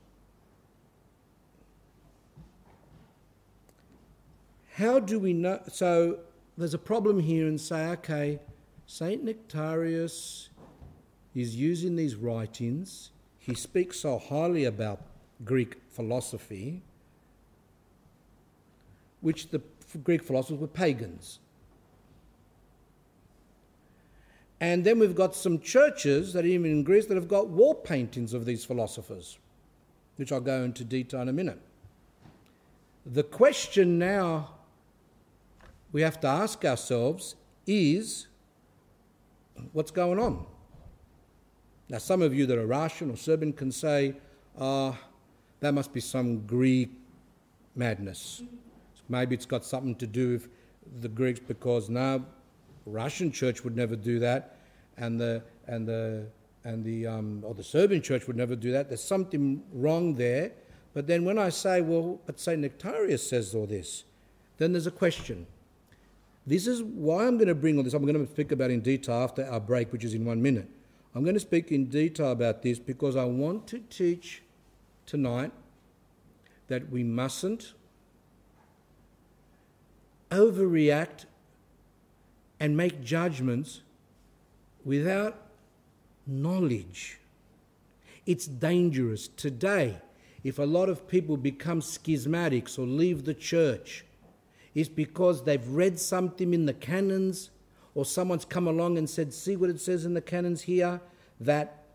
How do we know? So there's a problem here and say, okay, St. Nektarios is using these writings. He speaks so highly about Greek philosophy, which the Greek philosophers were pagans. And then we've got some churches that even in Greece that have got wall paintings of these philosophers, which I'll go into detail in a minute. The question now we have to ask ourselves is what's going on? Now, some of you that are Russian or Serbian can say, ah, oh, that must be some Greek madness. Maybe it's got something to do with the Greeks because now Russian church would never do that, and the and the and the um, or the Serbian church would never do that. There's something wrong there. But then when I say, well, but Saint Nektarios says all this, then there's a question. This is why I'm going to bring all this. I'm going to speak about in detail after our break, which is in one minute. I'm going to speak in detail about this because I want to teach tonight that we mustn't overreact and make judgments without knowledge. It's dangerous. Today, if a lot of people become schismatics or leave the church, It's because they've read something in the canons or someone's come along and said, see what it says in the canons here, that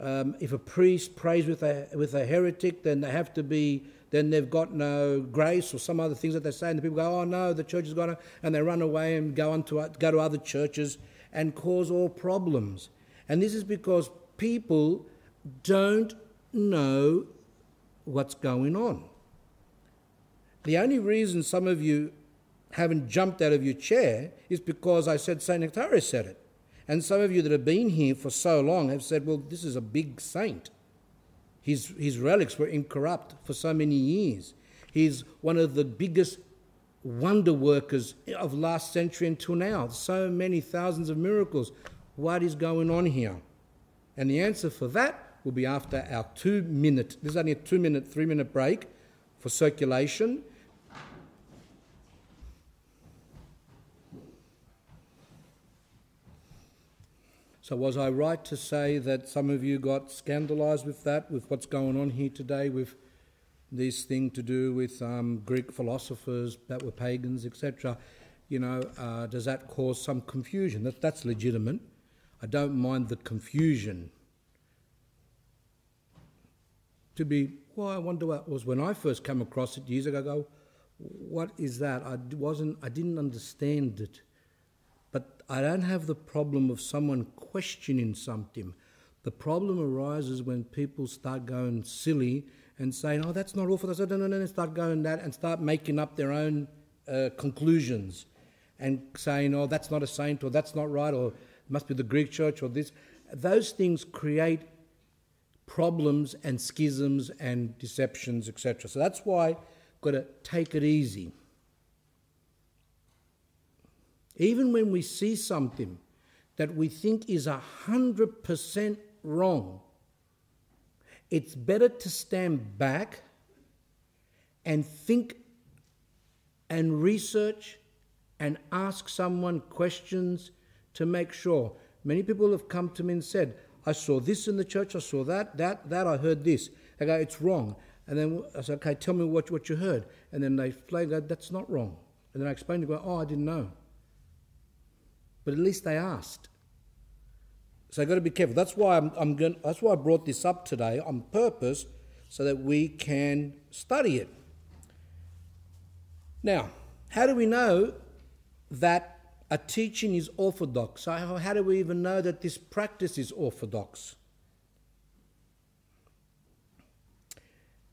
um, if a priest prays with a, with a heretic, then they have to be, then they've got no grace or some other things that they say. And the people go, oh no, the church is gone, and they run away and go, on to, go to other churches and cause all problems. And this is because people don't know what's going on. The only reason some of you haven't jumped out of your chair is because I said St. Nektarios said it. And some of you that have been here for so long have said, well, this is a big saint. His, his relics were incorrupt for so many years. He's one of the biggest wonder workers of last century until now. So many thousands of miracles. What is going on here? And the answer for that will be after our two minute, There's only a two minute, three minute break for circulation. So, was I right to say that some of you got scandalized with that, with what's going on here today, with this thing to do with um, Greek philosophers that were pagans, etc.? You know, uh, does that cause some confusion? That, that's legitimate. I don't mind the confusion. To be, well, I wonder what was when I first came across it years ago. I go, what is that? I wasn't, I didn't understand it. I don't have the problem of someone questioning something. The problem arises when people start going silly and saying, oh, that's not orthodox, no, no, no, and start going that and start making up their own uh, conclusions and saying, oh, that's not a saint or that's not right or must be the Greek church or this. Those things create problems and schisms and deceptions, etc. So that's why got to take it easy. Even when we see something that we think is a hundred percent wrong, it's better to stand back and think and research and ask someone questions to make sure. Many people have come to me and said, I saw this in the church, I saw that, that, that, I heard this. They go, it's wrong. And then I said, okay, tell me what, what you heard. And then they explain, that's not wrong. And then I explain to go, oh, I didn't know but at least they asked. So I've got to be careful. That's why I'm, I'm going, that's why I brought this up today on purpose, so that we can study it. Now, how do we know that a teaching is orthodox? How, how do we even know that this practice is orthodox?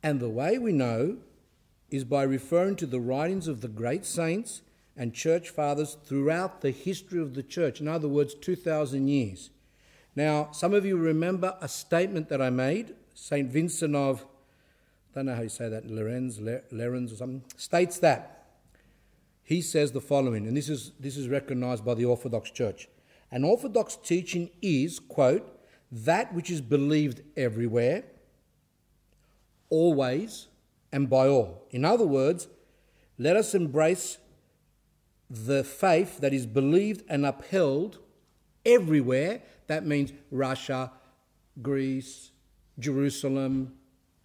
And the way we know is by referring to the writings of the great saints and church fathers throughout the history of the church. In other words, 2,000 years. Now, some of you remember a statement that I made. St. Vincent of, I don't know how you say that, Lorenz, Lerens or something, states that. He says the following, and this is, this is recognized by the Orthodox Church. An Orthodox teaching is, quote, that which is believed everywhere, always, and by all. In other words, let us embrace the faith that is believed and upheld everywhere. That means Russia, Greece, Jerusalem,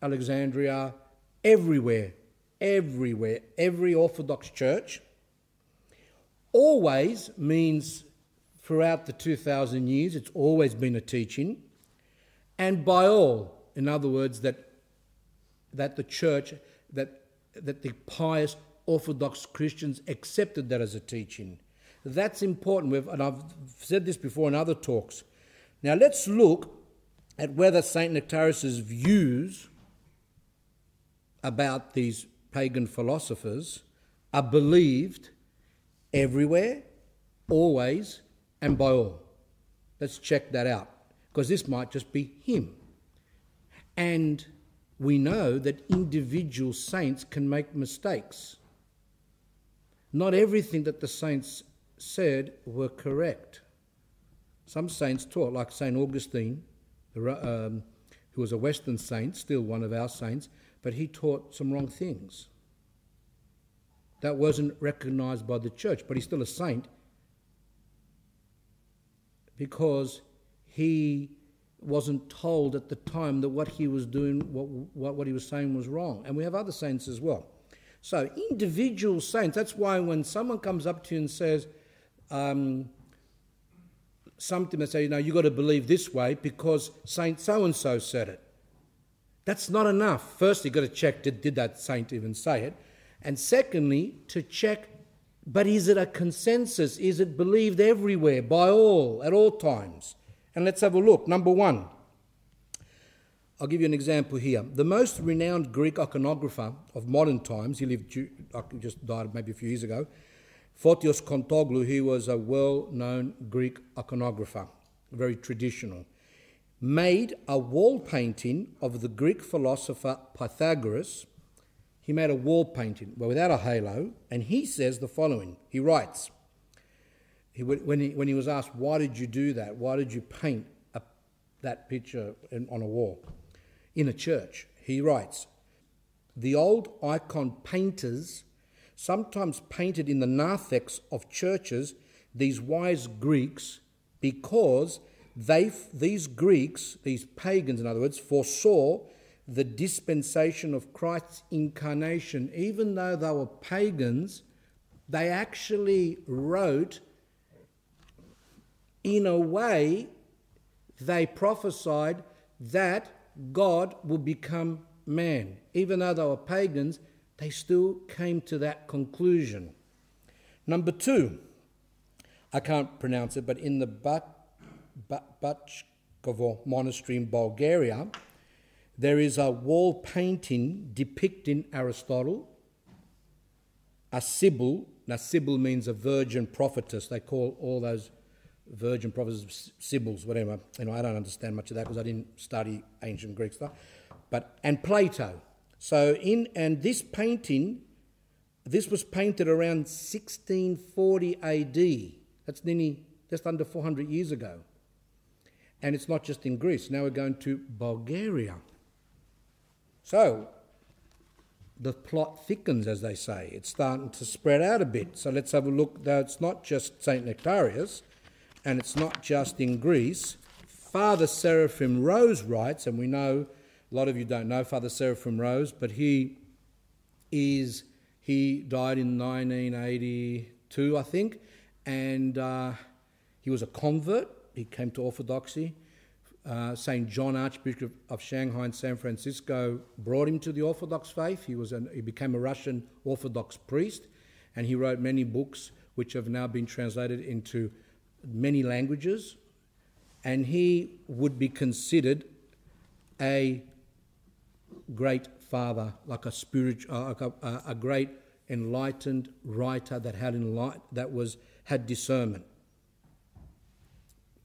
Alexandria, everywhere, everywhere, every Orthodox church. Always means throughout the 2,000 years, it's always been a teaching. And by all, in other words, that, that the church, that, that the pious Orthodox Christians accepted that as a teaching. That's important, We've, and I've said this before in other talks. Now let's look at whether St. Nektarios' views about these pagan philosophers are believed everywhere, always, and by all. Let's check that out, because this might just be him. And we know that individual saints can make mistakes. Not everything that the saints said were correct. Some saints taught, like St. Augustine, um, who was a Western saint, still one of our saints, but he taught some wrong things. That wasn't recognized by the church, but he's still a saint because he wasn't told at the time that what he was doing, what, what, what he was saying was wrong. And we have other saints as well. So, individual saints, that's why when someone comes up to you and says um, something, they say, you know, you've got to believe this way because Saint so and so said it. That's not enough. First, you've got to check did, did that saint even say it? And secondly, to check, but is it a consensus? Is it believed everywhere, by all, at all times? And let's have a look. Number one, I'll give you an example here. The most renowned Greek iconographer of modern times, he lived, just died maybe a few years ago, Photios Kontoglou, he was a well known Greek iconographer, very traditional, made a wall painting of the Greek philosopher Pythagoras. He made a wall painting, but without a halo, and he says the following. He writes, he, when, he, when he was asked, Why did you do that? Why did you paint a, that picture in, on a wall? In a church. He writes The old icon painters sometimes painted in the narthex of churches these wise Greeks because they, these Greeks, these pagans in other words, foresaw the dispensation of Christ's incarnation. Even though they were pagans, they actually wrote in a way they prophesied that God would become man. Even though they were pagans, they still came to that conclusion. Number two, I can't pronounce it, but in the Bachkovo monastery in Bulgaria, there is a wall painting depicting Aristotle, a Sibyl. Now, Sibyl means a virgin prophetess. They call all those virgin prophets, Sibyls, whatever. You know, I don't understand much of that because I didn't study ancient Greek stuff. But and Plato. So in and this painting, this was painted around 1640 AD. That's nearly just under 400 years ago. And it's not just in Greece. Now we're going to Bulgaria. So the plot thickens, as they say. It's starting to spread out a bit. So let's have a look. Though it's not just St. Nektarios, and it's not just in Greece. Father Seraphim Rose writes, and we know a lot of you don't know Father Seraphim Rose, but he is he died in 1982, I think, and uh, he was a convert. He came to Orthodoxy. Uh, St. John, Archbishop of Shanghai and San Francisco, brought him to the Orthodox faith. He, was an, he became a Russian Orthodox priest, and he wrote many books which have now been translated into many languages, and he would be considered a great father, like a spiritual, uh, like a, a, great enlightened writer that had enlight- that was had discernment.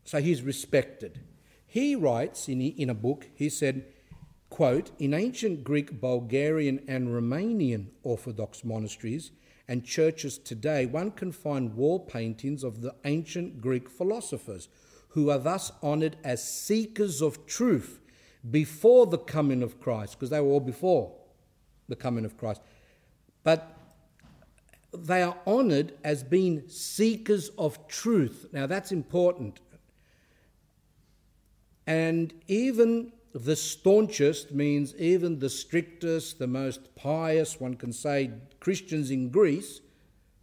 So he's respected. He writes in, in a book, he said, quote, in ancient Greek, Bulgarian, and Romanian Orthodox monasteries and churches today, one can find wall paintings of the ancient Greek philosophers who are thus honoured as seekers of truth before the coming of Christ, because they were all before the coming of Christ. But they are honoured as being seekers of truth. Now that's important. And even the staunchest means even the strictest, the most pious, one can say, Christians in Greece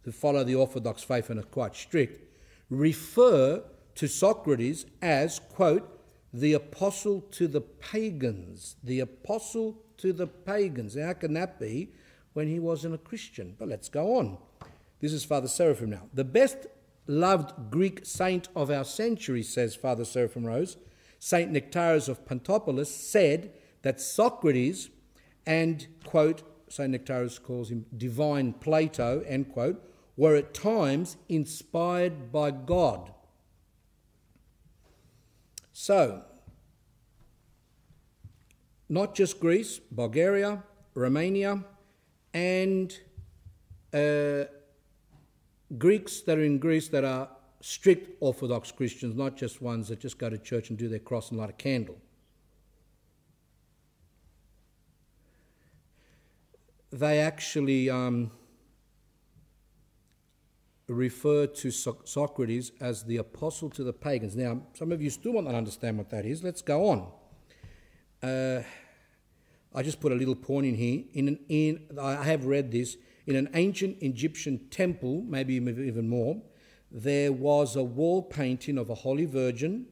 who follow the Orthodox faith and are quite strict, refer to Socrates as, quote, the apostle to the pagans. The apostle to the pagans. How can that be when he wasn't a Christian? But let's go on. This is Father Seraphim now. The best loved Greek saint of our century, says Father Seraphim Rose, Saint Nektarios of Pentapolis, said that Socrates and, quote, Saint Nektarios calls him divine Plato, end quote, were at times inspired by God. So, not just Greece, Bulgaria, Romania, and uh, Greeks that are in Greece that are strict Orthodox Christians, not just ones that just go to church and do their cross and light a candle. They actually um, refer to so- Socrates as the apostle to the pagans. Now, some of you still want to understand what that is. Let's go on. Uh, I just put a little point in here. In, an, in I have read this in an ancient Egyptian temple, maybe even more. There was a wall painting of a Holy Virgin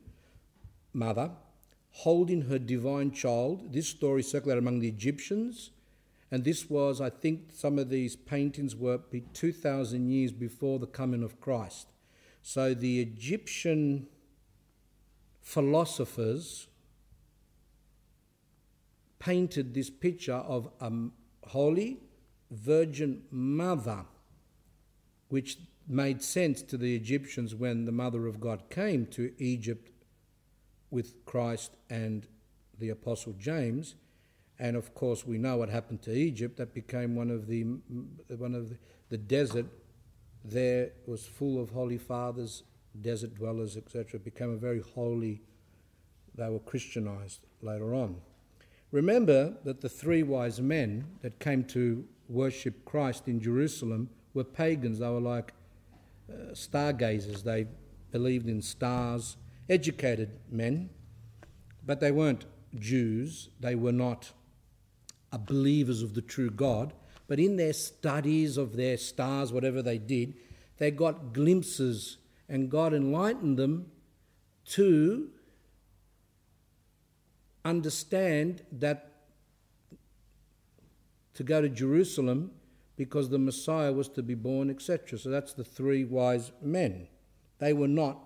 Mother holding her divine child. This story circulated among the Egyptians, and this was, I think, some of these paintings were 2,000 years before the coming of Christ. So the Egyptian philosophers painted this picture of a holy virgin mother, which made sense to the Egyptians when the mother of God came to Egypt with Christ and the apostle James. And of course, we know what happened to Egypt. That became one of the one of the, the desert. There was full of holy fathers, desert dwellers, etc. It became a very holy. They were Christianized later on. Remember that the three wise men that came to worship Christ in Jerusalem were pagans. They were like uh, stargazers. They believed in stars, educated men, but they weren't Jews. They were not uh, believers of the true God. But in their studies of their stars, whatever they did, they got glimpses, and God enlightened them to understand that to go to Jerusalem because the Messiah was to be born, etc. So that's the three wise men. They were not,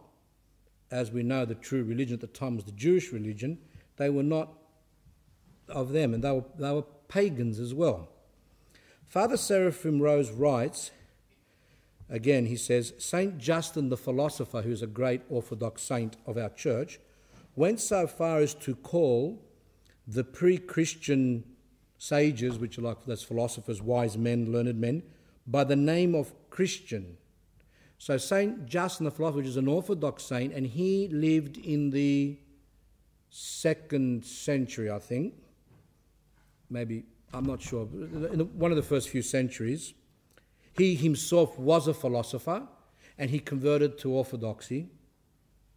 as we know, the true religion at the time was the Jewish religion. They were not of them, and they were, they were pagans as well. Father Seraphim Rose writes, again, he says, Saint Justin the philosopher, who's a great Orthodox saint of our church, went so far as to call the pre Christian sages, which are like those philosophers, wise men, learned men, by the name of Christian. So Saint Justin the philosopher which is an Orthodox saint, and he lived in the second century, I think. Maybe I'm not sure. In one of the first few centuries, he himself was a philosopher, and he converted to orthodoxy.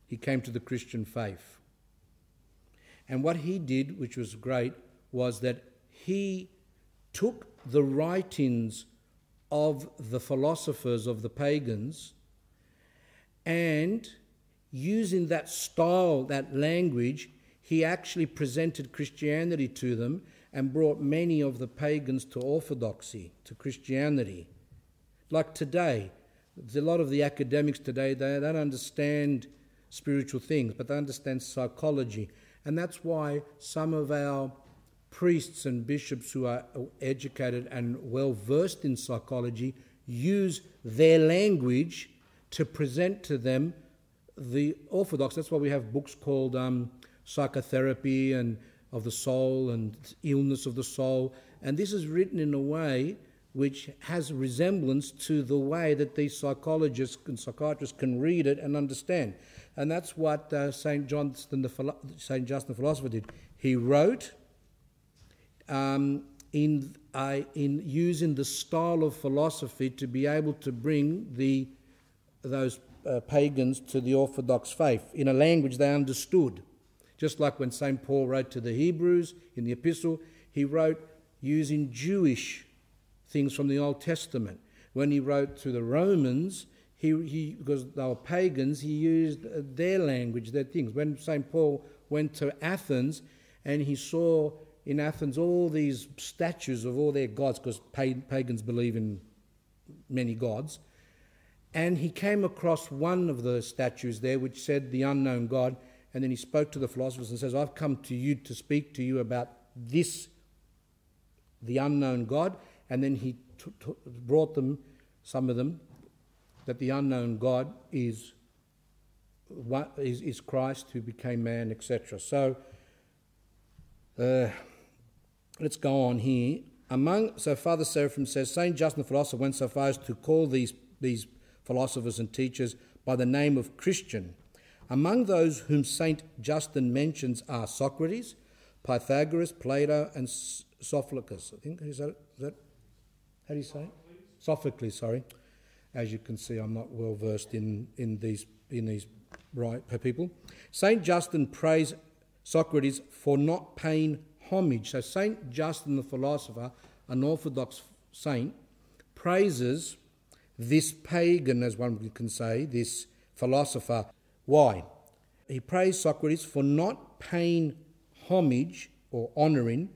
He came to the Christian faith. And what he did, which was great, was that he took the writings of the philosophers of the pagans and using that style, that language, he actually presented Christianity to them and brought many of the pagans to orthodoxy, to Christianity. Like today, a lot of the academics today, they don't understand spiritual things, but they understand psychology. And that's why some of our priests and bishops who are educated and well versed in psychology use their language to present to them the orthodox. That's why we have books called um, psychotherapy and of the soul and illness of the soul. And this is written in a way which has resemblance to the way that these psychologists and psychiatrists can read it and understand. And that's what uh, St. Johnston, the St. Justin the philosopher did. He wrote um, in, uh, in using the style of philosophy to be able to bring the, those uh, pagans to the Orthodox faith in a language they understood. Just like when St. Paul wrote to the Hebrews in the epistle, he wrote using Jewish things from the Old Testament. When he wrote to the Romans, he, he, because they were pagans, he used uh, their language, their things. When St. Paul went to Athens and he saw in Athens all these statues of all their gods, because pagans believe in many gods, and he came across one of the statues there which said the unknown God, and then he spoke to the philosophers and says, I've come to you to speak to you about this, the unknown God, and then he brought them, some of them, that the unknown God is, is, is Christ who became man, etc. So uh, let's go on here. Among so Father Seraphim says Saint Justin the philosopher went so far as to call these these philosophers and teachers by the name of Christian. Among those whom Saint Justin mentions are Socrates, Pythagoras, Plato, and Sophocles. I think is that, is that how do you say? Sophocles, sorry. As you can see, I'm not well versed in, in these in these right people. Saint Justin praised Socrates for not paying homage. So Saint Justin the philosopher, an Orthodox saint, praises this pagan, as one can say, this philosopher. Why? He praised Socrates for not paying homage or honouring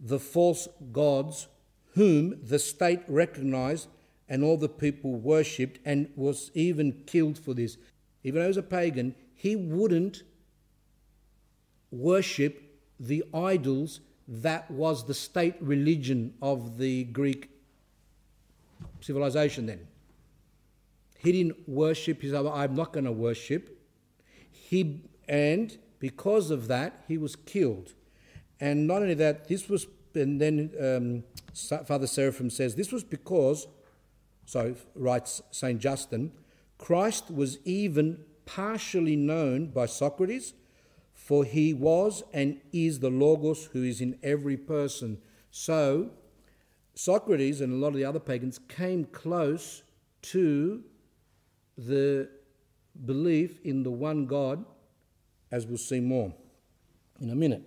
the false gods whom the state recognized and all the people worshipped and was even killed for this. Even though he was a pagan, he wouldn't worship the idols that was the state religion of the Greek civilization then. He didn't worship his other, I'm not going to worship. He, and because of that, he was killed. And not only that, this was, and then um, Father Seraphim says, this was because, so writes St. Justin, Christ was even partially known by Socrates, for he was and is the Logos who is in every person. So, Socrates and a lot of the other pagans came close to the belief in the one God, as we'll see more in a minute.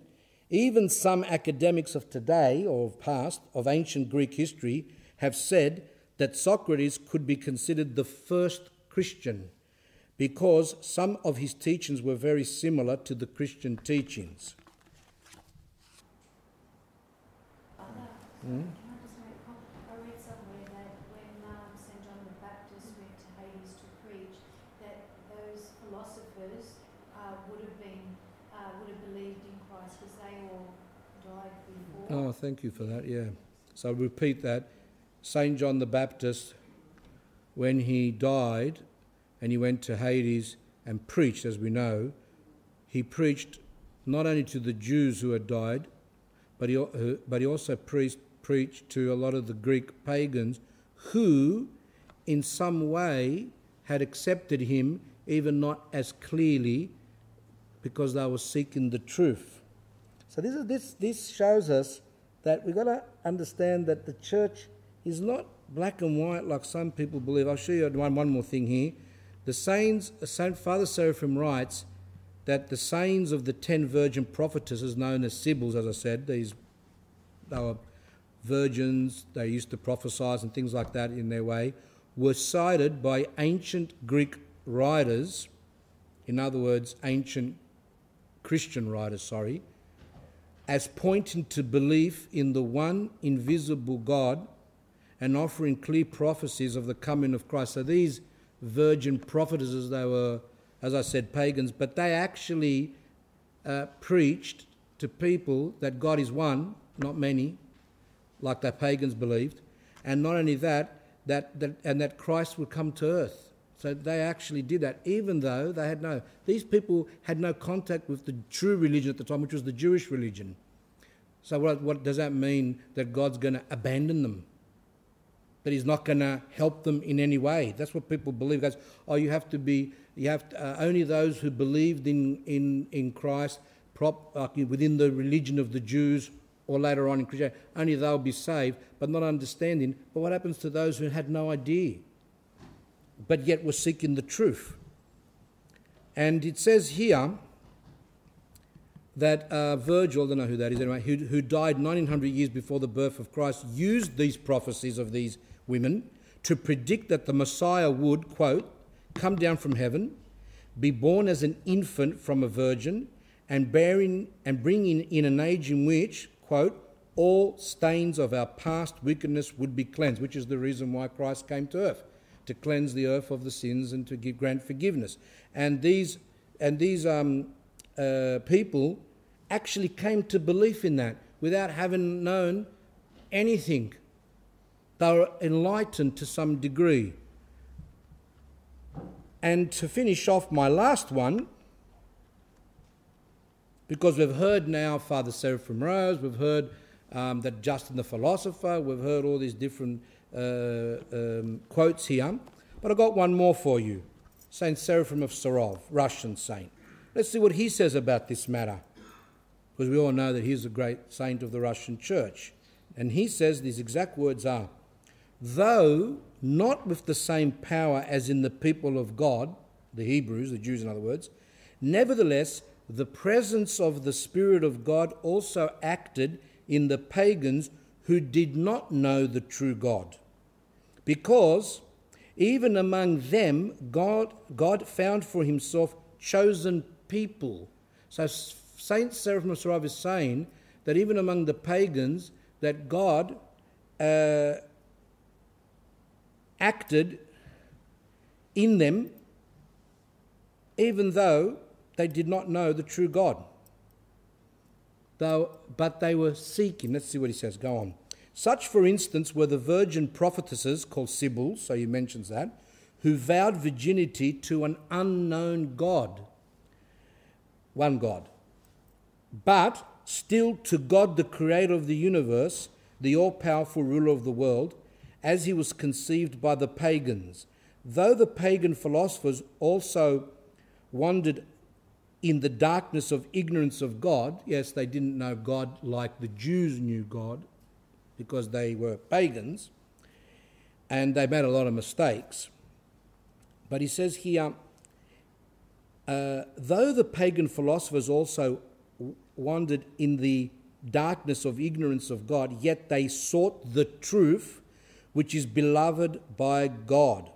Even some academics of today or of past, of ancient Greek history, have said that Socrates could be considered the first Christian because some of his teachings were very similar to the Christian teachings. Hmm? I read somewhere that when um, St. John the Baptist went to Hades to preach, that those philosophers uh, would have been uh, would have believed in Christ because they all died before. Oh, thank you for that. Yeah. So I'll repeat that. St. John the Baptist, when he died and he went to Hades and preached, as we know, he preached not only to the Jews who had died, but he, uh, but he also preached, preached to a lot of the Greek pagans who, in some way, had accepted him, even not as clearly, because they were seeking the truth. So this, is, this, this shows us that we've got to understand that the church is not black and white like some people believe. I'll show you one, one more thing here. The sayings, Saint Father Seraphim writes that the sayings of the ten virgin prophetesses, known as Sibyls, as I said, these they were virgins, they used to prophesy and things like that in their way, were cited by ancient Greek writers, in other words, ancient Christian writers, sorry, as pointing to belief in the one invisible God and offering clear prophecies of the coming of Christ. So these virgin prophetesses, they were, as I said, pagans, but they actually uh, preached to people that God is one, not many, like the pagans believed, and not only that, that, that and that Christ would come to earth. So they actually did that, even though they had no. These people had no contact with the true religion at the time, which was the Jewish religion. So what, what does that mean? That God's going to abandon them? That He's not going to help them in any way? That's what people believe. Goes, oh, you have to be. You have to, uh, only those who believed in in in Christ, prop uh, within the religion of the Jews, or later on in Christianity, only they'll be saved, but not understanding. But what happens to those who had no idea? but yet were seeking the truth. And it says here that uh, Virgil, I don't know who that is anyway, who, who died 1900 years before the birth of Christ, used these prophecies of these women to predict that the Messiah would, quote, come down from heaven, be born as an infant from a virgin, and bearing and bringing in an age in which, quote, all stains of our past wickedness would be cleansed, which is the reason why Christ came to earth to cleanse the earth of the sins and to give, grant forgiveness. And these, and these um, uh, people actually came to belief in that without having known anything. They were enlightened to some degree. And to finish off my last one, because we've heard now Father Seraphim Rose, we've heard um, that Justin the philosopher, we've heard all these different uh, um, quotes here, but I've got one more for you. Saint Seraphim of Sarov, Russian saint. Let's see what he says about this matter, because we all know that he's a great saint of the Russian church. And he says these exact words are Though not with the same power as in the people of God, the Hebrews, the Jews in other words, nevertheless, the presence of the Spirit of God also acted in the pagans who did not know the true God because even among them, God, God found for himself chosen people. So Saint Seraphim Sarov is saying that even among the pagans, that God uh, acted in them, even though they did not know the true God. Though, but they were seeking. Let's see what he says. Go on. Such, for instance, were the virgin prophetesses called Sibyls, so he mentions that, who vowed virginity to an unknown God. One God. But still to God, the creator of the universe, the all powerful ruler of the world, as he was conceived by the pagans. Though the pagan philosophers also wandered in the darkness of ignorance of God, yes, they didn't know God like the Jews knew God, because they were pagans and they made a lot of mistakes. But he says here, uh, though the pagan philosophers also wandered in the darkness of ignorance of God, yet they sought the truth which is beloved by God.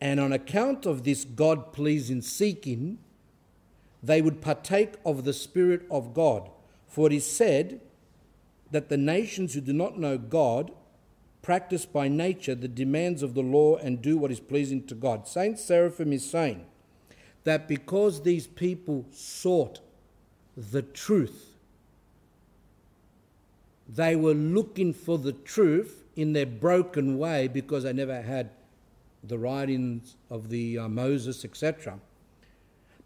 And on account of this God pleasing seeking, they would partake of the Spirit of God. For it is said, that the nations who do not know God practice by nature the demands of the law and do what is pleasing to God. Saint Seraphim is saying that because these people sought the truth, they were looking for the truth in their broken way because they never had the writings of the uh, Moses, etc.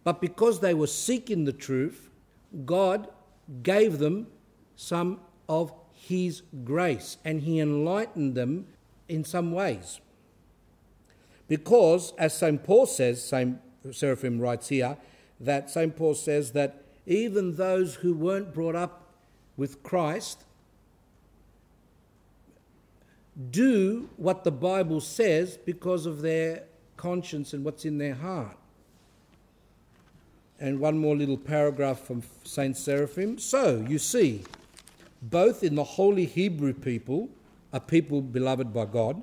But because they were seeking the truth, God gave them some of His grace and He enlightened them in some ways. Because, as St. Paul says, St. Seraphim writes here, that St. Paul says that even those who weren't brought up with Christ do what the Bible says because of their conscience and what's in their heart. And one more little paragraph from St. Seraphim. So, you see, both in the holy Hebrew people, a people beloved by God,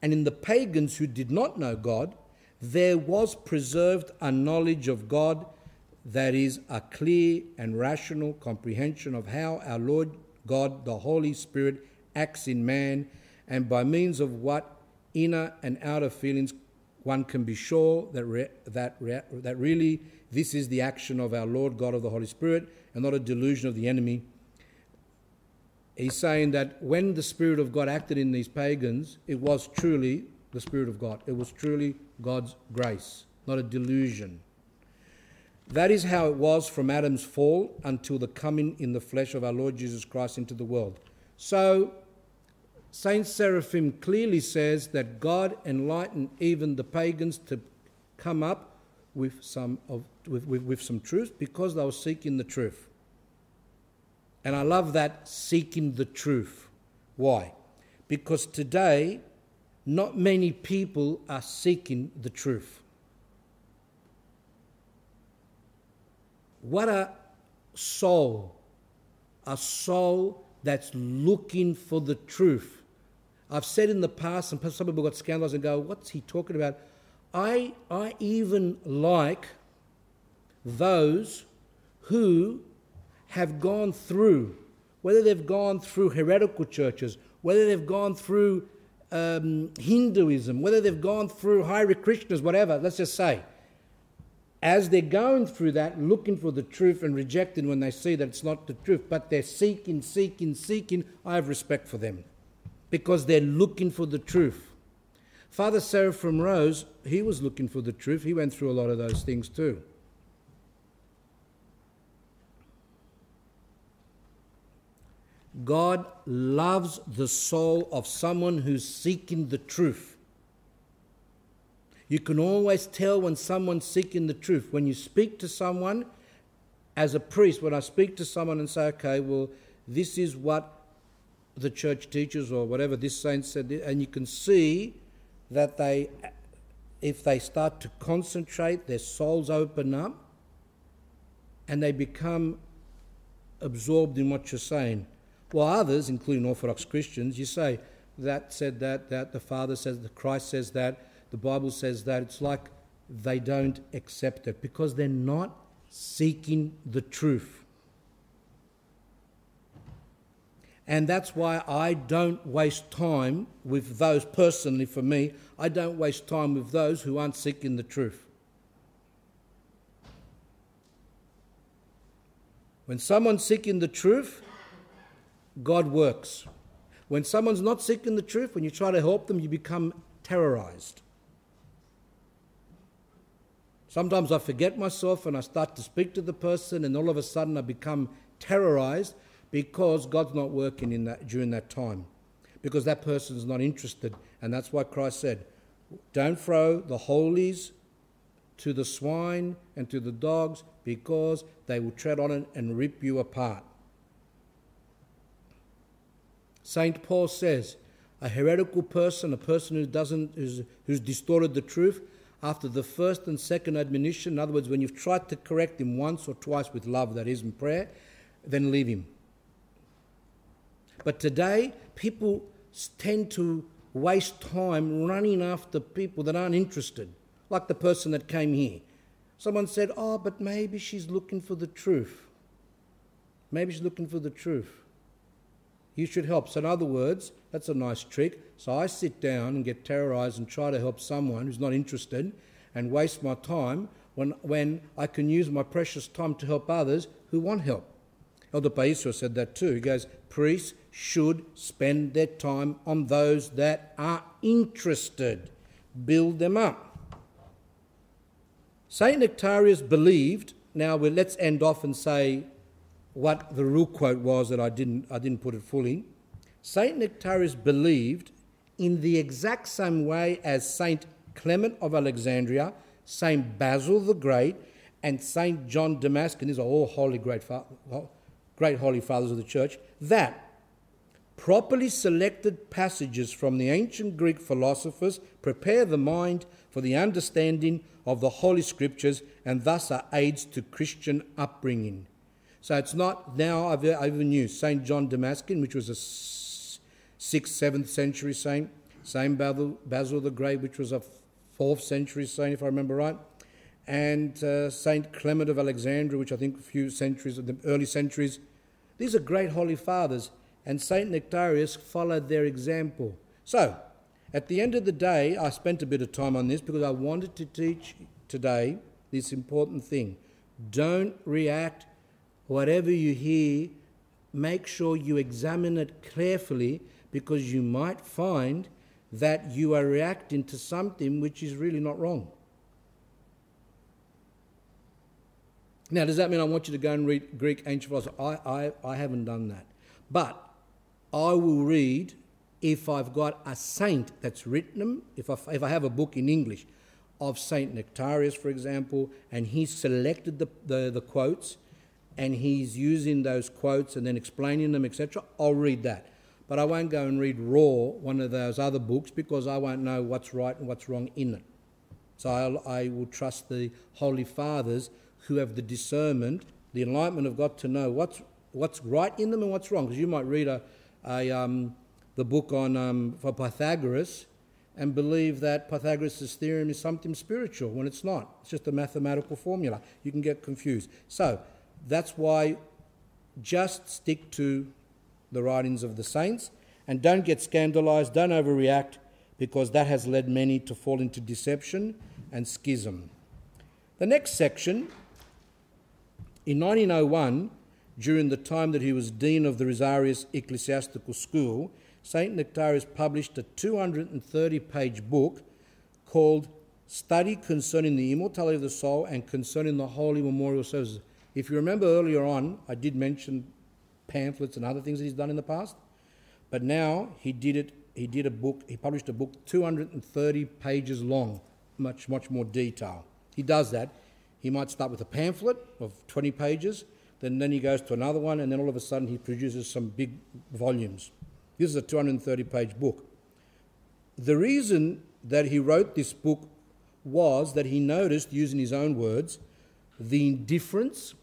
and in the pagans who did not know God, there was preserved a knowledge of God that is a clear and rational comprehension of how our Lord God, the Holy Spirit, acts in man, and by means of what inner and outer feelings one can be sure that, re- that, re- that really this is the action of our Lord God of the Holy Spirit and not a delusion of the enemy. He's saying that when the Spirit of God acted in these pagans, it was truly the Spirit of God. It was truly God's grace, not a delusion. That is how it was from Adam's fall until the coming in the flesh of our Lord Jesus Christ into the world. So, Saint Seraphim clearly says that God enlightened even the pagans to come up with some, of, with, with, with some truth because they were seeking the truth. And I love that seeking the truth. Why? Because today, not many people are seeking the truth. What a soul, a soul that's looking for the truth. I've said in the past, and some people got scandalized and go, What's he talking about? I, I even like those who have gone through, whether they've gone through heretical churches, whether they've gone through um, Hinduism, whether they've gone through Hare Krishnas, whatever, let's just say, as they're going through that, looking for the truth and rejecting when they see that it's not the truth, but they're seeking, seeking, seeking, I have respect for them because they're looking for the truth. Father Seraphim Rose, he was looking for the truth. He went through a lot of those things too. God loves the soul of someone who's seeking the truth. You can always tell when someone's seeking the truth. When you speak to someone, as a priest, when I speak to someone and say, okay, well, this is what the church teaches or whatever this saint said, and you can see that they, if they start to concentrate, their souls open up and they become absorbed in what you're saying. While others, including Orthodox Christians, you say that said that, that the Father says, the Christ says that, the Bible says that. It's like they don't accept it because they're not seeking the truth. And that's why I don't waste time with those, personally for me, I don't waste time with those who aren't seeking the truth. When someone's seeking the truth, God works. When someone's not seeking the truth, when you try to help them, you become terrorized. Sometimes I forget myself and I start to speak to the person, and all of a sudden I become terrorized because God's not working in that during that time. Because that person is not interested. And that's why Christ said, Don't throw the holies to the swine and to the dogs because they will tread on it and rip you apart. St. Paul says, a heretical person, a person who doesn't, who's, who's distorted the truth, after the first and second admonition, in other words, when you've tried to correct him once or twice with love, that is in prayer, then leave him. But today, people tend to waste time running after people that aren't interested, like the person that came here. Someone said, Oh, but maybe she's looking for the truth. Maybe she's looking for the truth. You should help. So, in other words, that's a nice trick. So, I sit down and get terrorized and try to help someone who's not interested and waste my time when, when I can use my precious time to help others who want help. Elder Paisio said that too. He goes, Priests should spend their time on those that are interested, build them up. St. Nektarios believed, now let's end off and say what the real quote was that I didn't, I didn't put it fully. St. Nektarios believed in the exact same way as St. Clement of Alexandria, St. Basil the Great, and St. John Damascus, these are all holy great, great holy fathers of the church, that properly selected passages from the ancient Greek philosophers prepare the mind for the understanding of the Holy Scriptures and thus are aids to Christian upbringing. So it's not now, I've, I've even used St. John Damascus, which was a 6th, 7th century saint, St. Basil, Basil the Great, which was a 4th century saint, if I remember right, and uh, St. Clement of Alexandria, which I think a few centuries, of the early centuries. These are great holy fathers, and St. Nektarios followed their example. So, At the end of the day, I spent a bit of time on this because I wanted to teach today this important thing. Don't react, whatever you hear, make sure you examine it carefully because you might find that you are reacting to something which is really not wrong. Now, does that mean I want you to go and read Greek ancient philosophy? I, I, I haven't done that. But I will read if I've got a saint that's written them, if I, if I have a book in English of Saint Nektarios, for example, and he's selected the, the, the quotes and he's using those quotes and then explaining them, etc., I'll read that. But I won't go and read Raw, one of those other books, because I won't know what's right and what's wrong in it. So I'll, I will trust the Holy Fathers who have the discernment, the enlightenment of God to know what's, what's right in them and what's wrong. Because you might read a, a, um, the book on um, for Pythagoras and believe that Pythagoras' theorem is something spiritual when it's not. It's just a mathematical formula. You can get confused. So that's why just stick to the writings of the saints and don't get scandalized, don't overreact, because that has led many to fall into deception and schism. The next section, in 1901, during the time that he was Dean of the Rizarios Ecclesiastical School, St. Nektarios published a 230 page book called Study Concerning the Immortality of the Soul and Concerning the Holy Memorial Services. If you remember earlier on, I did mention pamphlets and other things that he's done in the past, but now he did it. He did a book. He published a book 230 pages long, much much more detail. He does that. He might start with a pamphlet of 20 pages, then then he goes to another one, and then all of a sudden he produces some big volumes. This is a 230 page book. The reason that he wrote this book was that he noticed, using his own words, the indifference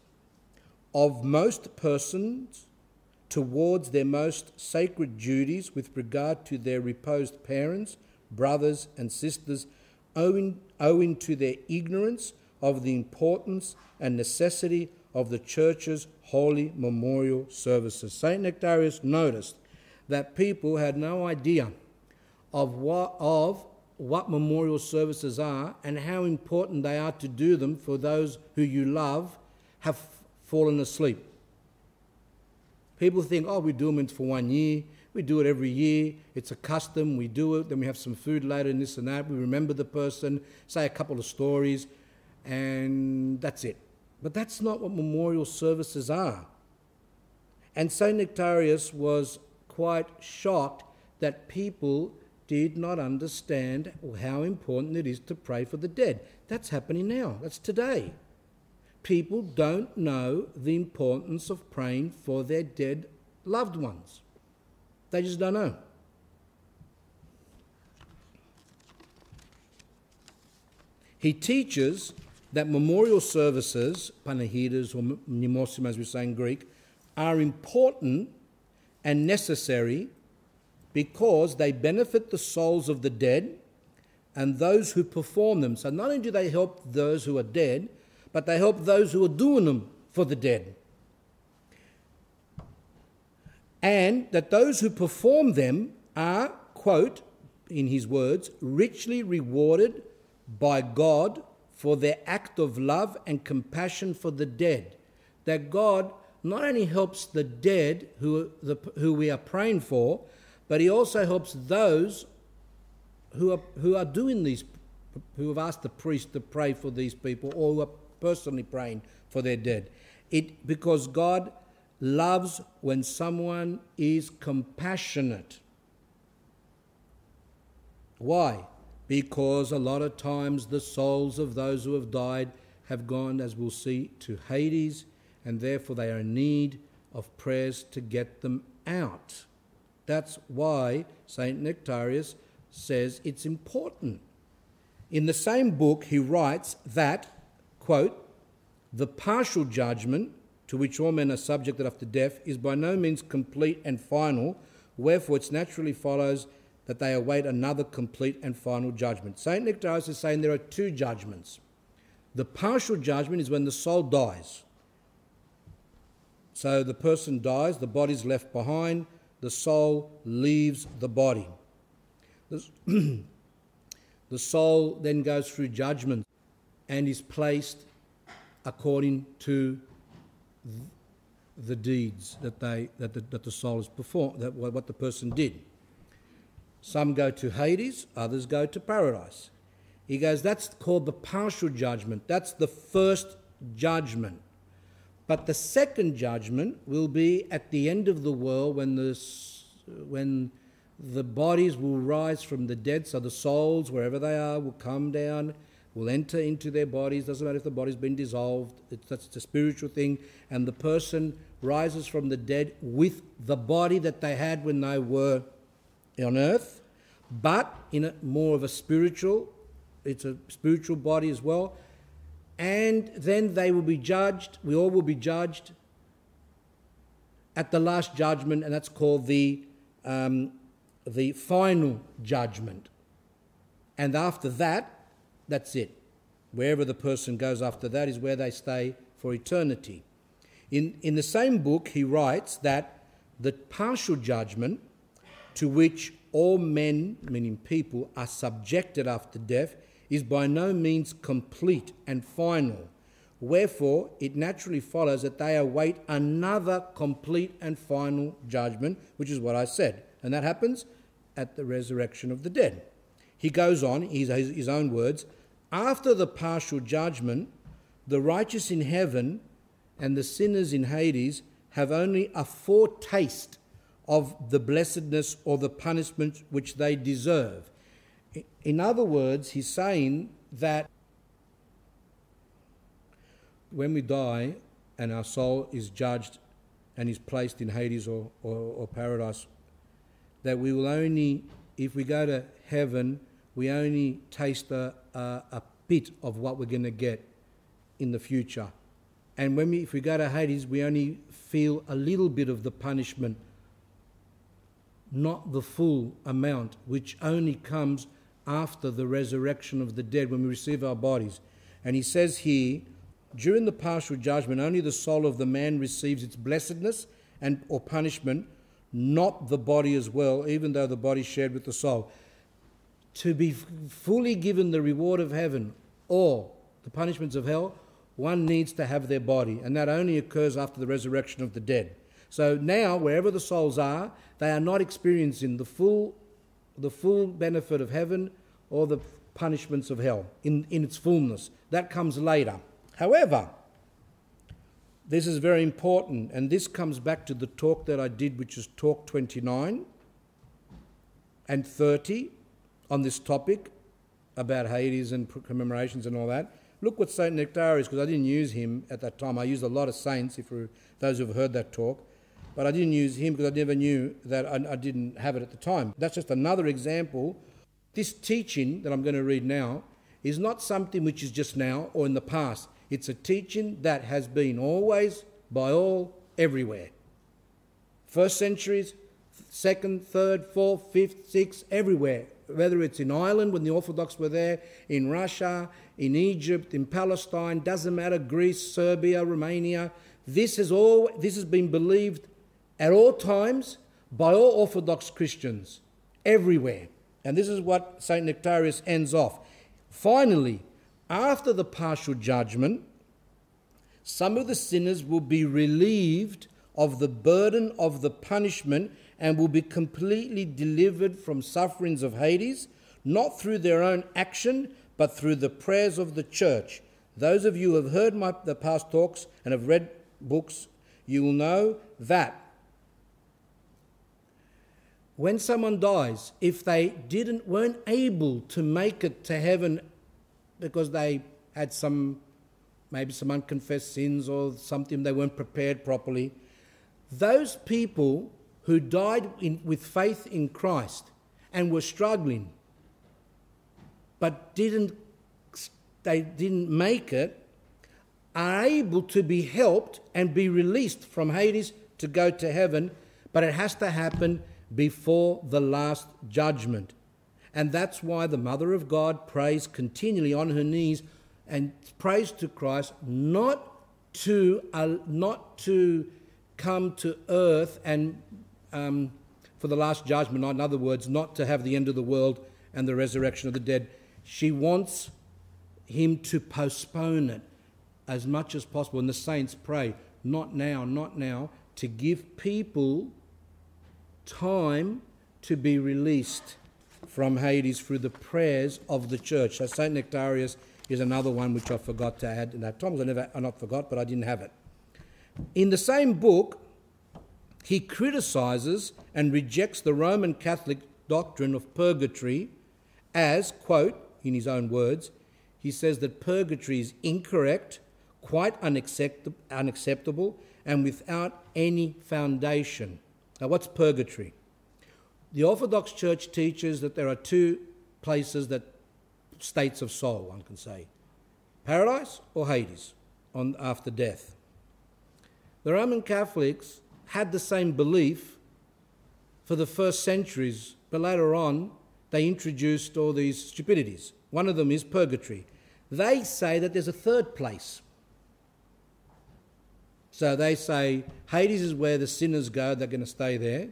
of most persons towards their most sacred duties with regard to their reposed parents, brothers, and sisters, owing, owing to their ignorance of the importance and necessity of the Church's holy memorial services. St. Nektarios noticed that people had no idea of what, of what memorial services are and how important they are to do them for those who you love have fallen asleep. People think, oh, we do them for one year. We do it every year. It's a custom. We do it. Then we have some food later and this and that. We remember the person, say a couple of stories, and that's it. But that's not what memorial services are. And St. Nektarios was quite shocked that people did not understand how important it is to pray for the dead. That's happening now. That's today. People don't know the importance of praying for their dead loved ones. They just don't know. He teaches that memorial services, panagidas or mnemosyum as we say in Greek, are important and necessary because they benefit the souls of the dead and those who perform them. So not only do they help those who are dead, but they help those who are doing them for the dead. And that those who perform them are, quote, in his words, richly rewarded by God for their act of love and compassion for the dead. That God not only helps the dead who, the, who we are praying for, but he also helps those who are, who are doing these, who have asked the priest to pray for these people or who are personally praying for their dead. It, because God loves when someone is compassionate. Why? Because a lot of times the souls of those who have died have gone, as we'll see, to Hades and therefore they are in need of prayers to get them out. That's why St. Nektarios says it's important. In the same book, he writes that, quote, the partial judgment to which all men are subjected after death is by no means complete and final, wherefore it naturally follows that they await another complete and final judgment. St. Nektarios is saying there are two judgments. The partial judgment is when the soul dies. So the person dies, the body's left behind, the soul leaves the body. The, the soul then goes through judgment and is placed according to the deeds that, they, that, the, that the soul has performed, that what the person did. Some go to Hades, others go to paradise. He goes, that's called the partial judgment. That's the first judgment. But the second judgment will be at the end of the world when the, when the bodies will rise from the dead. So the souls, wherever they are, will come down, will enter into their bodies. Doesn't matter if the body's been dissolved, it's, that's a spiritual thing. And the person rises from the dead with the body that they had when they were on earth, but in a more of a spiritual, it's a spiritual body as well. And then they will be judged, we all will be judged at the last judgment, and that's called the, um, the final judgment. And after that, that's it. Wherever the person goes after that is where they stay for eternity. In, in the same book, he writes that the partial judgment to which all men, meaning people, are subjected after death is by no means complete and final. Wherefore, it naturally follows that they await another complete and final judgment, which is what I said. And that happens at the resurrection of the dead. He goes on, his, his own words, after the partial judgment, the righteous in heaven and the sinners in Hades have only a foretaste of the blessedness or the punishment which they deserve. In other words, he's saying that when we die and our soul is judged and is placed in Hades or, or, or paradise, that we will only, if we go to heaven, we only taste a, a, bit of what we're going to get in the future. And when we, if we go to Hades, we only feel a little bit of the punishment, not the full amount, which only comes after the resurrection of the dead when we receive our bodies. And he says here, during the partial judgment, only the soul of the man receives its blessedness and or punishment, not the body as well, even though the body shared with the soul. To be fully given the reward of heaven or the punishments of hell, one needs to have their body, and that only occurs after the resurrection of the dead. So now, wherever the souls are, they are not experiencing the full, the full benefit of heaven or the punishments of hell in, in its fullness. That comes later. However, this is very important, and this comes back to the talk that I did, which is talk 29 and 30 on this topic about Hades and commemorations and all that. Look what Saint Nektarios, because I didn't use him at that time. I used a lot of saints, if those who've heard that talk, but I didn't use him because I never knew that I, I didn't have it at the time. That's just another example. This teaching that I'm going to read now is not something which is just now or in the past. It's a teaching that has been always, by all, everywhere. First centuries, second, third, fourth, fifth, sixth, everywhere. Whether it's in Ireland when the Orthodox were there, in Russia, in Egypt, in Palestine, doesn't matter, Greece, Serbia, Romania. This has all this has been believed at all times by all Orthodox Christians, everywhere. And this is what St. Nektarios ends off. Finally, after the partial judgment, some of the sinners will be relieved of the burden of the punishment and will be completely delivered from sufferings of Hades, not through their own action, but through the prayers of the church. Those of you who have heard my, the past talks and have read books, you will know that when someone dies, if they didn't weren't able to make it to heaven because they had some maybe some unconfessed sins or something they weren't prepared properly, those people who died in, with faith in Christ and were struggling but didn't they didn't make it are able to be helped and be released from Hades to go to heaven, but it has to happen before the last judgment. And that's why the Mother of God prays continually on her knees and prays to Christ not to, uh, not to come to earth and um, for the last judgment, in other words, not to have the end of the world and the resurrection of the dead. She wants him to postpone it as much as possible. And the saints pray, not now, not now, to give people time to be released from Hades through the prayers of the church. So St. Nektarios is another one which I forgot to add in that. Thomas, I never, I not forgot, but I didn't have it. In the same book, he criticizes and rejects the Roman Catholic doctrine of purgatory as, quote, in his own words, he says that purgatory is incorrect, quite unaccept- unacceptable, and without any foundation. Now, what's purgatory? The Orthodox Church teaches that there are two places that states of soul, one can say paradise or Hades on, after death. The Roman Catholics had the same belief for the first centuries, but later on they introduced all these stupidities. One of them is purgatory. They say that there's a third place. So they say Hades is where the sinners go, they're going to stay there.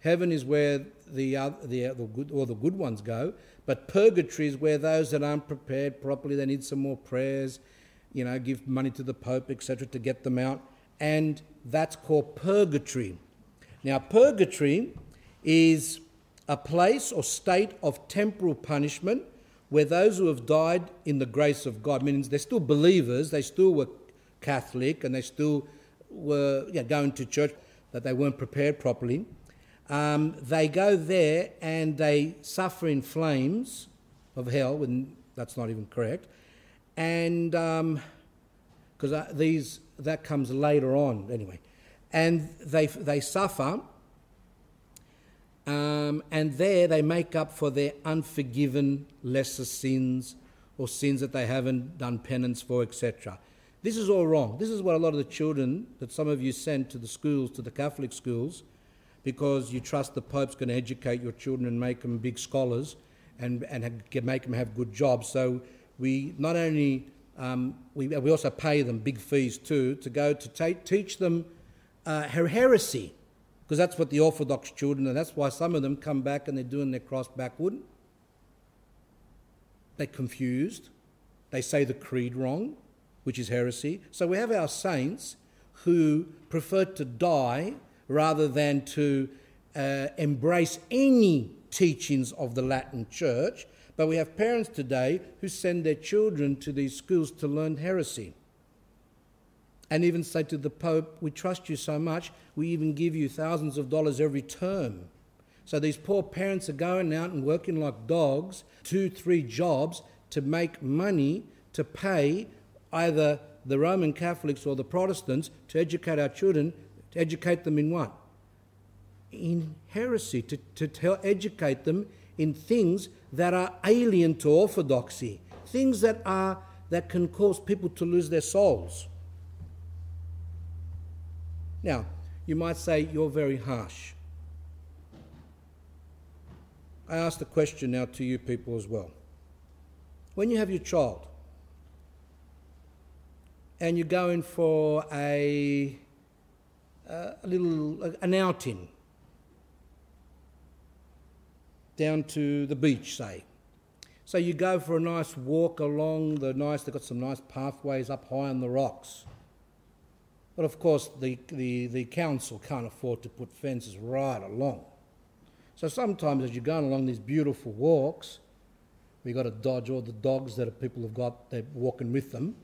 Heaven is where the, other, the, the good, or the good ones go. But purgatory is where those that aren't prepared properly, they need some more prayers, you know, give money to the Pope, etc., to get them out. And that's called purgatory. Now, purgatory is a place or state of temporal punishment where those who have died in the grace of God, meaning they're still believers, they still were Catholic, and they still were going to church, that they weren't prepared properly. Um, they go there and they suffer in flames of hell, and that's not even correct. And because these that comes later on anyway, and they they suffer. Um, and there they make up for their unforgiven lesser sins or sins that they haven't done penance for, etc. This is all wrong. This is what a lot of the children that some of you send to the schools, to the Catholic schools, because you trust the Pope's going to educate your children and make them big scholars and, and make them have good jobs. So we not only, um, we, we also pay them big fees too to go to teach them uh, heresy, because that's what the Orthodox children, and that's why some of them come back and they're doing their cross backward. They're confused. They say the creed wrong, which is heresy. So we have our saints who prefer to die rather than to uh, embrace any teachings of the Latin Church. But we have parents today who send their children to these schools to learn heresy. And even say to the Pope, We trust you so much, we even give you thousands of dollars every term. So these poor parents are going out and working like dogs, two, three jobs to make money to pay either the Roman Catholics or the Protestants to educate our children to educate them in what? In heresy, to, to tell, educate them in things that are alien to orthodoxy, things that are that can cause people to lose their souls. Now, you might say you're very harsh. I ask the question now to you people as well. When you have your child and you're going for a a little an outing down to the beach, say. So you go for a nice walk along the nice. They've got some nice pathways up high on the rocks. But of course, the, the, the council can't afford to put fences right along. So sometimes, as you're going along these beautiful walks, we've got to dodge all the dogs that people have got, they're walking with them.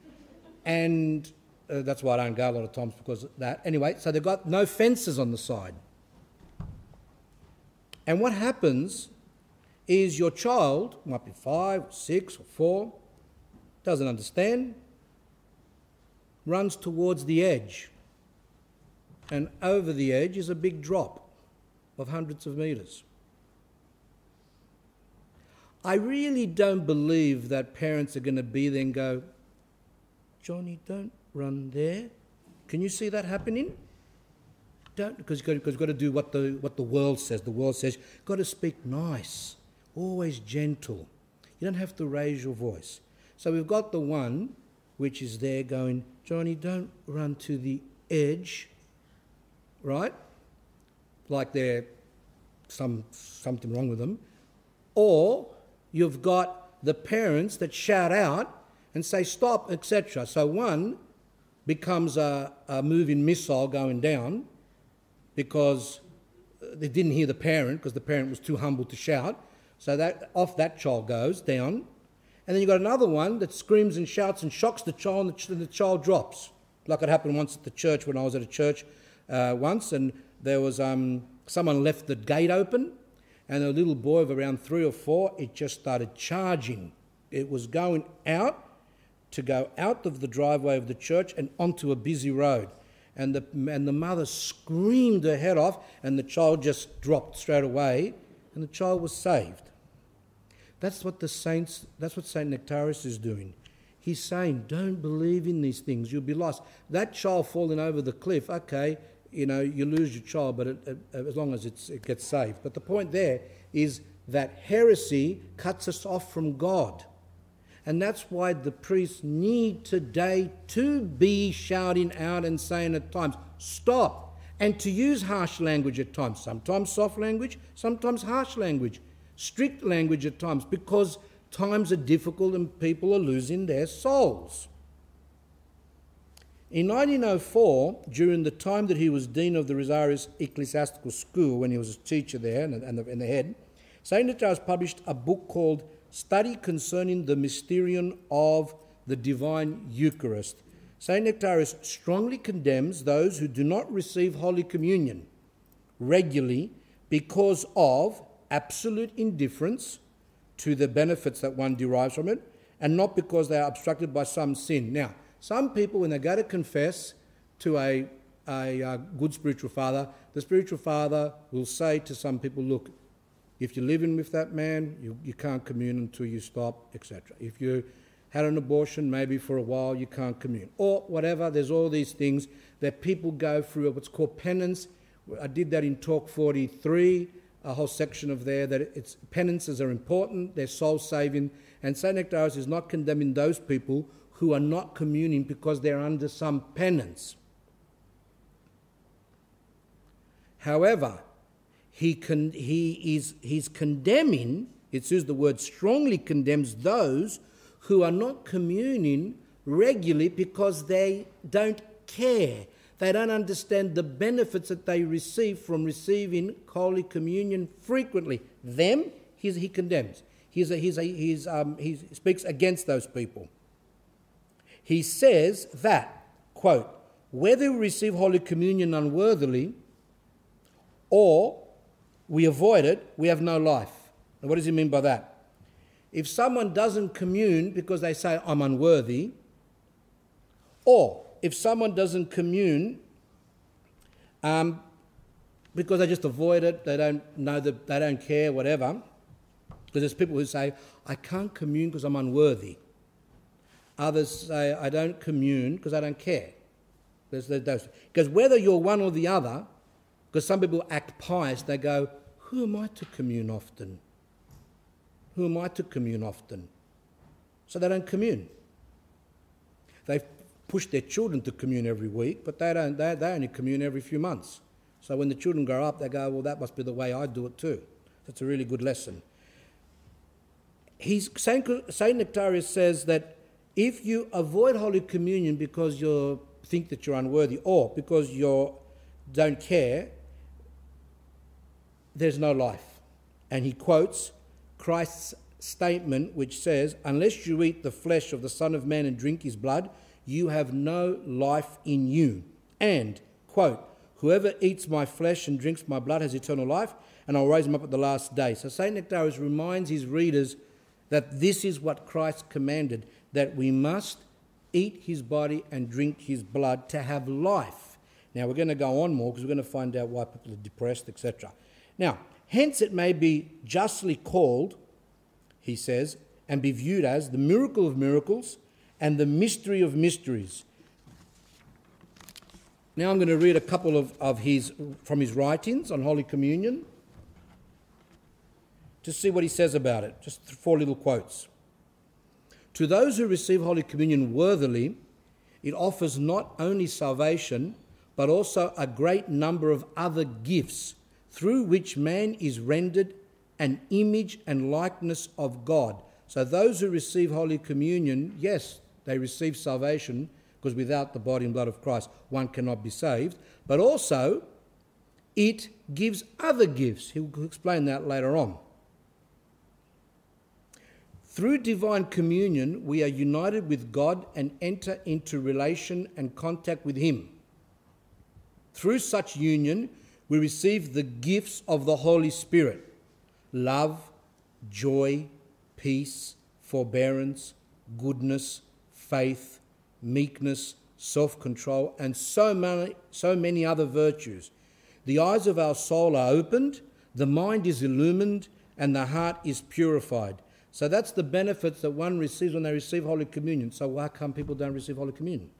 And uh, that's why I don't go a lot of times because of that. Anyway, so they've got no fences on the side. And what happens is your child, might be five, six, or four, doesn't understand, runs towards the edge. And over the edge is a big drop of hundreds of metres. I really don't believe that parents are going to be there and go, Johnny, don't run there. Can you see that happening? Don't, because you've got, because you've got to do what the, what the world says. The world says you've got to speak nice, always gentle. You don't have to raise your voice. So we've got the one which is there going, Johnny, don't run to the edge, right? Like they're some something wrong with them, or you've got the parents that shout out and say stop, etc. So one becomes a, a moving missile going down because they didn't hear the parent because the parent was too humble to shout. So that off that child goes down, and then you've got another one that screams and shouts and shocks the child, and the, ch- and the child drops. Like it happened once at the church when I was at a church uh, once, and there was um, someone left the gate open, and a little boy of around three or four, it just started charging. It was going out to go out of the driveway of the church and onto a busy road. And the, and the mother screamed her head off, and the child just dropped straight away, and the child was saved. That's what the saints, that's what Saint Nektarios is doing. He's saying, don't believe in these things, you'll be lost. That child falling over the cliff, okay, you know, you lose your child, but it, it, as long as it gets saved. But the point there is that heresy cuts us off from God. And that's why the priests need today to be shouting out and saying at times, stop, and to use harsh language at times, sometimes soft language, sometimes harsh language, strict language at times, because times are difficult and people are losing their souls. In 1904, during the time that he was Dean of the Rizarios Ecclesiastical School, when he was a teacher there and, and, the, and the head, St. Nektarios published a book called Study Concerning the Mysterium of the Divine Eucharist. St. Nektarios strongly condemns those who do not receive Holy Communion regularly because of absolute indifference to the benefits that one derives from it and not because they are obstructed by some sin. Now, some people, when they go to confess to a, a, a good spiritual father, the spiritual father will say to some people, Look, if you're living with that man, you, you can't commune until you stop, etc. If you had an abortion, maybe for a while you can't commune. Or whatever, there's all these things that people go through, what's called penance. I did that in talk 43, a whole section of there, that it's, penances are important, they're soul saving, and St. Nektarios is not condemning those people who are not communing because they're under some penance. However, he, con- he is he's condemning, it says the word strongly condemns those who are not communing regularly because they don't care. They don't understand the benefits that they receive from receiving Holy Communion frequently. Them, he condemns. He's a, he's a, he's, um, he speaks against those people. He says that, quote, whether we receive Holy Communion unworthily or we avoid it, we have no life. And what does he mean by that? If someone doesn't commune because they say, I'm unworthy, or if someone doesn't commune um, because they just avoid it, they don't know that they don't care, whatever. Because there's people who say, I can't commune because I'm unworthy. Others say, I don't commune because I don't care. Because whether you're one or the other, because some people act pious, they go, Who am I to commune often? Who am I to commune often? So they don't commune. They push their children to commune every week, but they, don't, they, they only commune every few months. So when the children grow up, they go, Well, that must be the way I do it too. That's a really good lesson. He's, Saint, Saint Nektarios says that if you avoid Holy Communion because you think that you're unworthy or because you don't care, there's no life. And he quotes Christ's statement, which says, Unless you eat the flesh of the Son of Man and drink his blood, you have no life in you. And, quote, Whoever eats my flesh and drinks my blood has eternal life, and I'll raise him up at the last day. So St. Nektarios reminds his readers that this is what Christ commanded, that we must eat his body and drink his blood to have life. Now, we're going to go on more because we're going to find out why people are depressed, etc. Now, hence it may be justly called, he says, and be viewed as the miracle of miracles and the mystery of mysteries. Now I'm going to read a couple of, of his, from his writings on Holy Communion to see what he says about it. Just four little quotes. To those who receive Holy Communion worthily, it offers not only salvation, but also a great number of other gifts through which man is rendered an image and likeness of God. So those who receive Holy Communion, yes, they receive salvation because without the body and blood of Christ, one cannot be saved. But also, it gives other gifts. He'll explain that later on. Through divine communion, we are united with God and enter into relation and contact with Him. Through such union, we receive the gifts of the Holy Spirit love, joy, peace, forbearance, goodness, faith, meekness, self control, and so many, so many other virtues. The eyes of our soul are opened, the mind is illumined, and the heart is purified. So that's the benefits that one receives when they receive Holy Communion. So why come people don't receive Holy Communion?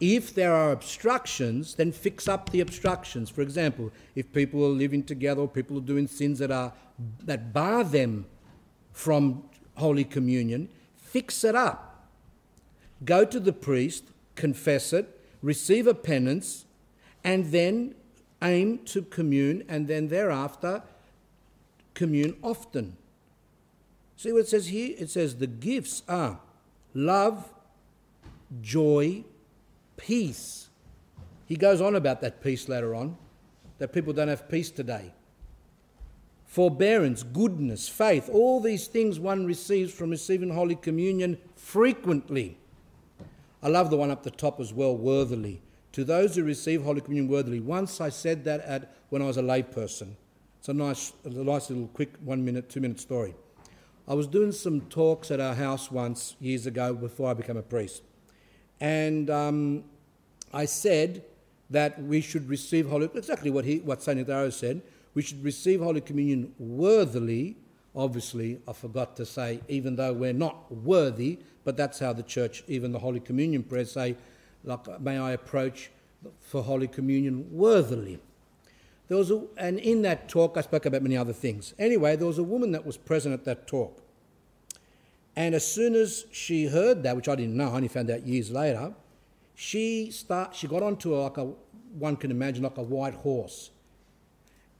If there are obstructions, then fix up the obstructions. For example, if people are living together or people are doing sins that are that bar them from Holy Communion, fix it up. Go to the priest, confess it, receive a penance, and then aim to commune, and then thereafter commune often. See what it says here? It says the gifts are love, joy, peace. He goes on about that peace later on, that people don't have peace today. Forbearance, goodness, faith, all these things one receives from receiving Holy Communion frequently. I love the one up the top as well, worthily. To those who receive Holy Communion worthily. Once I said that at, when I was a layperson. It's a nice, a nice little quick one minute, two minute story. I was doing some talks at our house once years ago before I became a priest. And um, I said that we should receive Holy exactly what, he, what St. Ignatius said. We should receive Holy Communion worthily. Obviously, I forgot to say, even though we're not worthy, but that's how the church, even the Holy Communion prayers say, like, may I approach for Holy Communion worthily. There was a, and in that talk, I spoke about many other things. Anyway, there was a woman that was present at that talk. And as soon as she heard that, which I didn't know, I only found out years later, she start she got onto a, like a one can imagine like a white horse,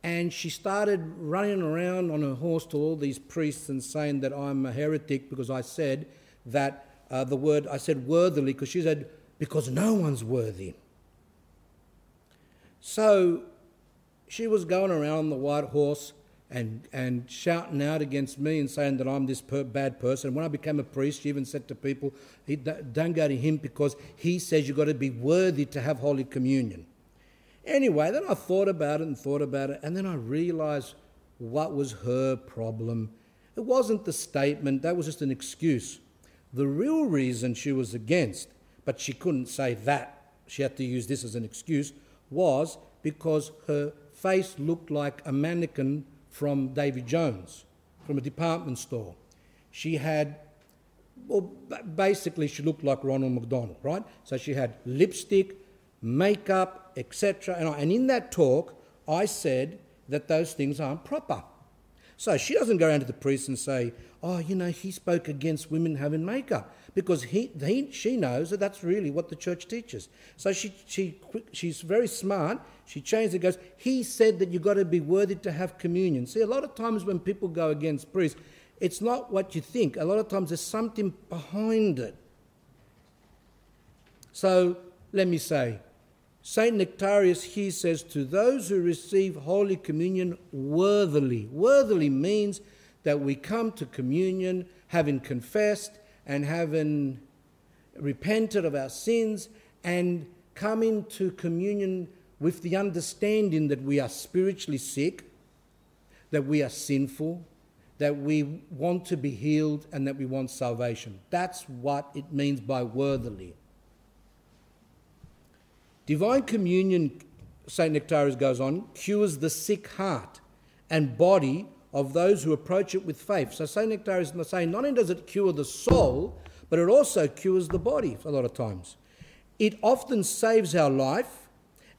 and she started running around on her horse to all these priests and saying that I'm a heretic because I said that uh, the word I said worthily because she said because no one's worthy. So she was going around on the white horse and, and shouting out against me and saying that I'm this per- bad person. When I became a priest, she even said to people, don't go to him because he says you've got to be worthy to have Holy Communion. Anyway, then I thought about it and thought about it, and then I realised what was her problem. It wasn't the statement, that was just an excuse. The real reason she was against, but she couldn't say that, she had to use this as an excuse, was because her face looked like a mannequin from David Jones, from a department store. She had, well, basically, she looked like Ronald McDonald, right? So she had lipstick, makeup, etc. And, and in that talk, I said that those things aren't proper. So she doesn't go around to the priest and say, oh, you know, he spoke against women having makeup because he, he, she knows that that's really what the church teaches. So she, she, she's very smart. She changes it, goes, he said that you've got to be worthy to have communion. See, a lot of times when people go against priests, it's not what you think. A lot of times there's something behind it. So let me say, St. Nektarios here says, To those who receive Holy Communion worthily. Worthily means that we come to communion having confessed and having repented of our sins and come into communion with the understanding that we are spiritually sick, that we are sinful, that we want to be healed, and that we want salvation. That's what it means by worthily. Divine communion, St. Nektarios goes on, cures the sick heart and body of those who approach it with faith. So St. Nektarios is saying not only does it cure the soul, but it also cures the body a lot of times. It often saves our life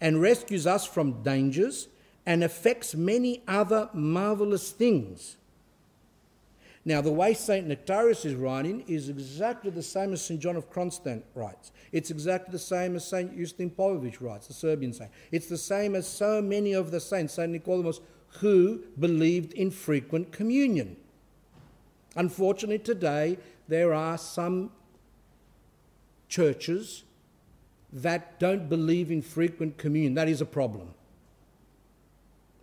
and rescues us from dangers and affects many other marvelous things. Now, the way St. Nektarios is writing is exactly the same as St. John of Kronstadt writes. It's exactly the same as St. Justin Popovic writes, the Serbian saint. It's the same as so many of the saints, St. Nicodemus, who believed in frequent communion. Unfortunately, today there are some churches that don't believe in frequent communion. That is a problem.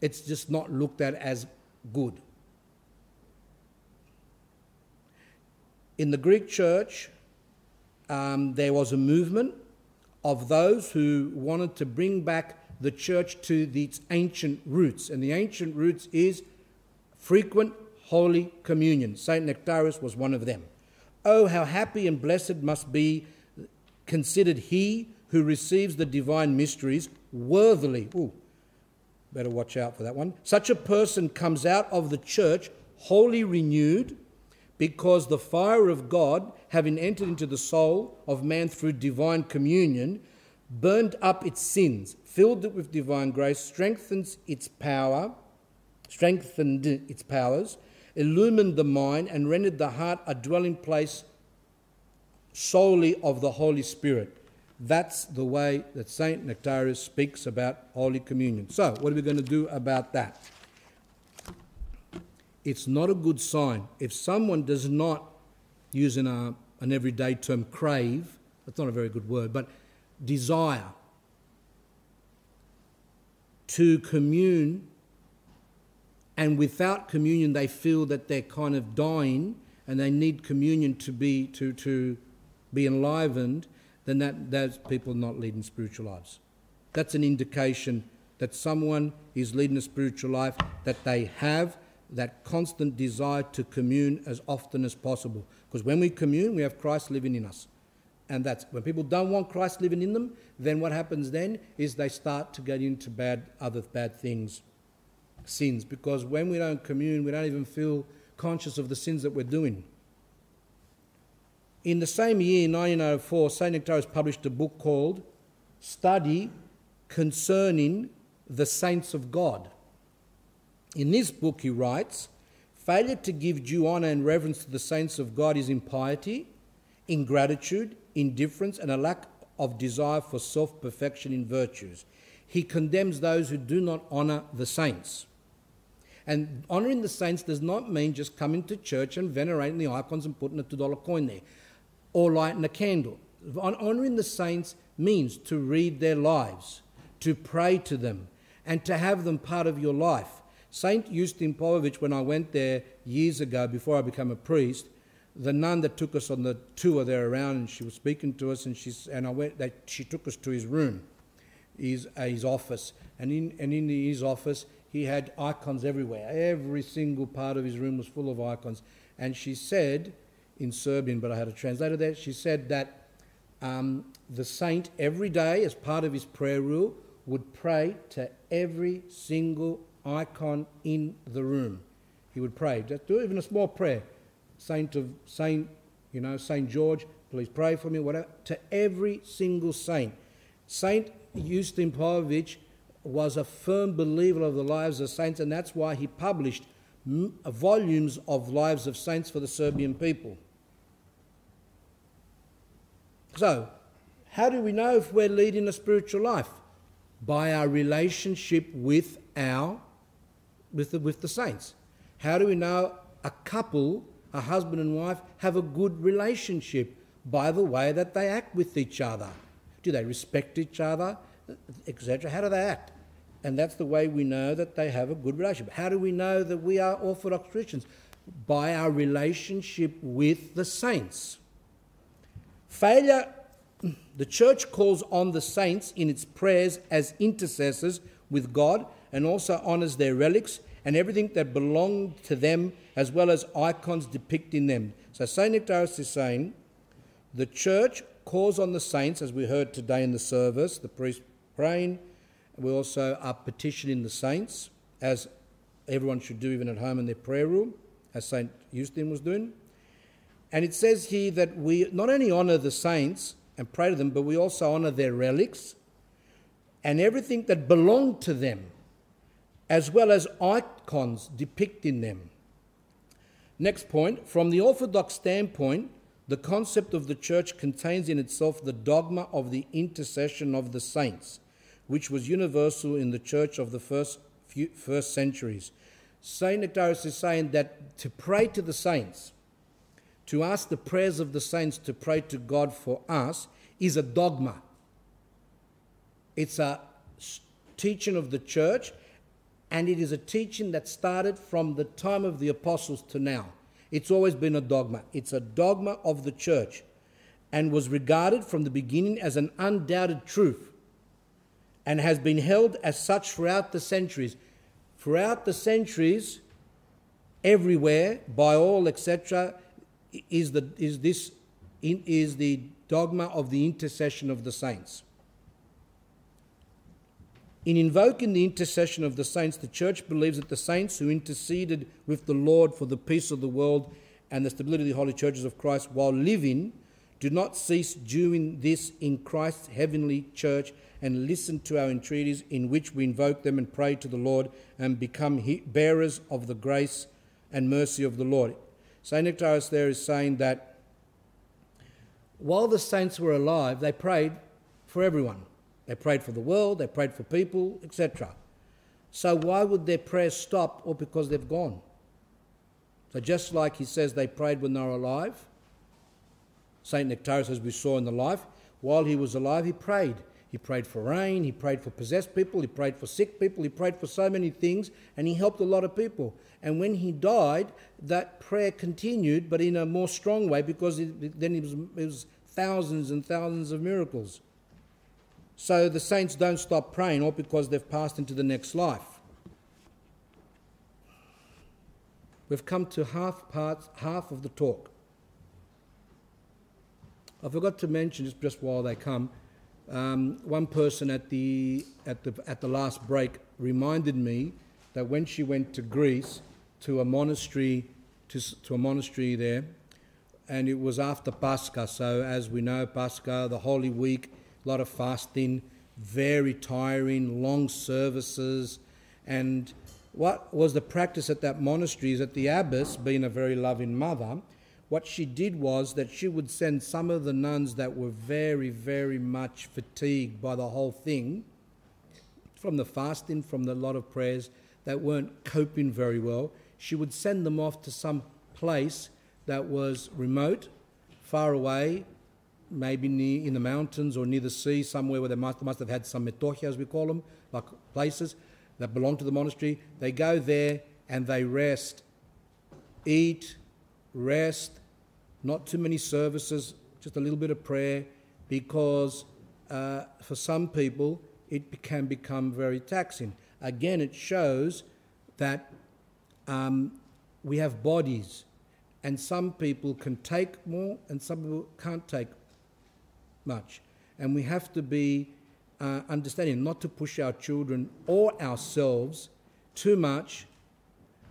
It's just not looked at as good. In the Greek church, um, there was a movement of those who wanted to bring back the church to its ancient roots. And the ancient roots is frequent Holy Communion. St. Nektarios was one of them. Oh, how happy and blessed must be considered he who receives the divine mysteries worthily. Ooh, better watch out for that one. Such a person comes out of the church wholly renewed because the fire of God, having entered into the soul of man through divine communion, burned up its sins, filled it with divine grace, strengthens its power, strengthened its powers, illumined the mind, and rendered the heart a dwelling place solely of the Holy Spirit. That's the way that St. Nektarios speaks about Holy Communion. So, what are we going to do about that? It's not a good sign. If someone does not, using a, uh, an everyday term, crave, that's not a very good word, but desire to commune, and without communion they feel that they're kind of dying and they need communion to be, to, to be enlivened, then that, those people not leading spiritual lives. That's an indication that someone is leading a spiritual life, that they have that constant desire to commune as often as possible. Because when we commune, we have Christ living in us. And that's when people don't want Christ living in them, then what happens then is they start to get into bad other bad things, sins. Because when we don't commune, we don't even feel conscious of the sins that we're doing. In the same year, 1904, St. Nektarios published a book called Study Concerning the Saints of God. In this book, he writes failure to give due honour and reverence to the saints of God is impiety, ingratitude, indifference, and a lack of desire for self perfection in virtues. He condemns those who do not honour the saints. And honouring the saints does not mean just coming to church and venerating the icons and putting a $2 coin there or lighting a candle. Honouring the saints means to read their lives, to pray to them, and to have them part of your life. Saint Justin Popovic, when I went there years ago before I became a priest, the nun that took us on the tour there around, and she was speaking to us, and she's and I went. They, she took us to his room, his uh, his office, and in and in his office he had icons everywhere. Every single part of his room was full of icons, and she said in Serbian, but I had a translator there. She said that um, the saint every day, as part of his prayer rule, would pray to every single icon in the room. He would pray, just do even a small prayer. Saint of Saint, you know, Saint George, please pray for me, whatever, to every single saint. Saint Justin Popovic was a firm believer of the lives of saints, and that's why he published volumes of lives of saints for the Serbian people. So, how do we know if we're leading a spiritual life? By our relationship with our with the, with the saints. How do we know a couple, a husband and wife, have a good relationship? By the way that they act with each other. Do they respect each other, etc.? How do they act? And that's the way we know that they have a good relationship. How do we know that we are Orthodox Christians? By our relationship with the saints. Failure, the church calls on the saints in its prayers as intercessors with God and also honours their relics and everything that belonged to them, as well as icons depicting them. So St. Nektarios is saying the church calls on the saints, as we heard today in the service, the priest praying. We also are petitioning the saints, as everyone should do even at home in their prayer room, as St. Justin was doing. And it says here that we not only honour the saints and pray to them, but we also honour their relics and everything that belonged to them, as well as icons depicting them. Next point from the Orthodox standpoint, the concept of the church contains in itself the dogma of the intercession of the saints, which was universal in the church of the first, few, first centuries. St. Nektarios is saying that to pray to the saints, to ask the prayers of the saints to pray to God for us, is a dogma. It's a teaching of the church, and it is a teaching that started from the time of the apostles to now. It's always been a dogma. It's a dogma of the church and was regarded from the beginning as an undoubted truth and has been held as such throughout the centuries. Throughout the centuries, everywhere, by all, etc., is, the, is this is the dogma of the intercession of the saints. In invoking the intercession of the saints, the church believes that the saints who interceded with the Lord for the peace of the world and the stability of the holy churches of Christ while living do not cease doing this in Christ's heavenly church and listen to our entreaties in which we invoke them and pray to the Lord and become bearers of the grace and mercy of the Lord. St. Nektarios there is saying that while the saints were alive, they prayed for everyone. They prayed for the world, they prayed for people, etc. So why would their prayers stop or because they've gone? So just like he says they prayed when they were alive, St. Nektarios, as we saw in the life, while he was alive, he prayed. He prayed for rain, he prayed for possessed people, he prayed for sick people, he prayed for so many things, and he helped a lot of people. And when he died, that prayer continued, but in a more strong way because it, then it was, it was thousands and thousands of miracles. So the saints don't stop praying, all because they've passed into the next life. We've come to half parts, half of the talk. I forgot to mention just, just while they come. Um, one person at the, at, the, at the last break reminded me that when she went to Greece to a monastery to, to a monastery there, and it was after Pascha. So as we know, Pascha, the Holy Week, a lot of fasting, very tiring, long services. And what was the practice at that monastery is that the abbess, being a very loving mother, what she did was that she would send some of the nuns that were very, very much fatigued by the whole thing, from the fasting, from the lot of prayers, that weren't coping very well, she would send them off to some place that was remote, far away, maybe near in the mountains or near the sea, somewhere where they must, must have had some metochia, as we call them, like places that belong to the monastery. They go there and they rest, eat, rest, not too many services, just a little bit of prayer, because uh, for some people it can become very taxing. Again, it shows that um, we have bodies, and some people can take more, and some people can't take much. And we have to be uh, understanding not to push our children or ourselves too much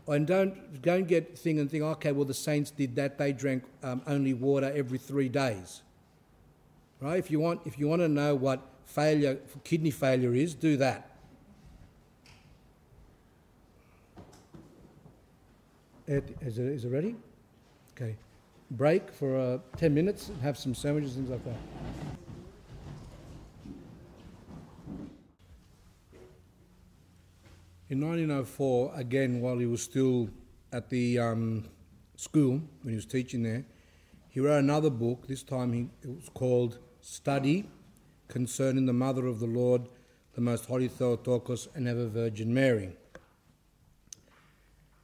and don't, don't get thing and think, okay, well, the saints did that. They drank um, only water every three days. Right? If you, want, if you want to know what failure, kidney failure is, do that. Ed, is it, is it ready? Okay break for uh, 10 minutes and have some sandwiches, and things like that. In 1904, again, while he was still at the um, school, when he was teaching there, he wrote another book. This time he, it was called Study Concerning the Mother of the Lord, the Most Holy Theotokos, and Ever Virgin Mary.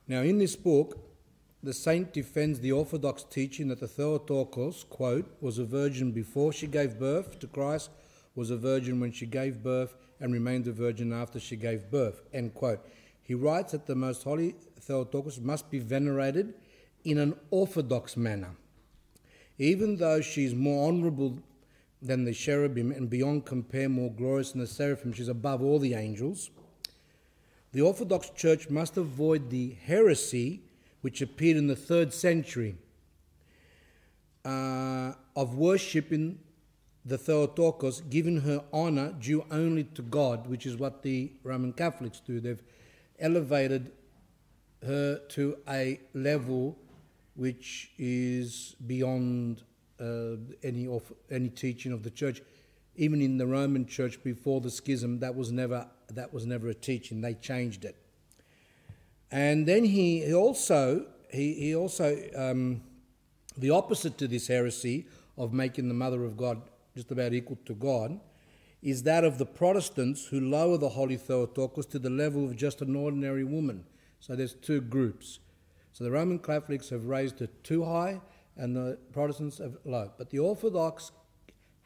Now, in this book, the saint defends the orthodox teaching that the Theotokos, quote, was a virgin before she gave birth to Christ, was a virgin when she gave birth, and remained a virgin after she gave birth, end quote. He writes that the most holy Theotokos must be venerated in an orthodox manner. Even though she is more honourable than the cherubim and beyond compare more glorious than the seraphim, she's above all the angels, the Orthodox Church must avoid the heresy which appeared in the third century, uh, of worshipping the Theotokos, giving her honour due only to God, which is what the Roman Catholics do. They've elevated her to a level which is beyond uh, any of any teaching of the church. Even in the Roman Church before the schism, that was never that was never a teaching. They changed it. And then he, he also he, he also um, the opposite to this heresy of making the mother of God just about equal to God is that of the Protestants who lower the Holy Theotokos to the level of just an ordinary woman. So there's two groups. So the Roman Catholics have raised it too high, and the Protestants have low. But the Orthodox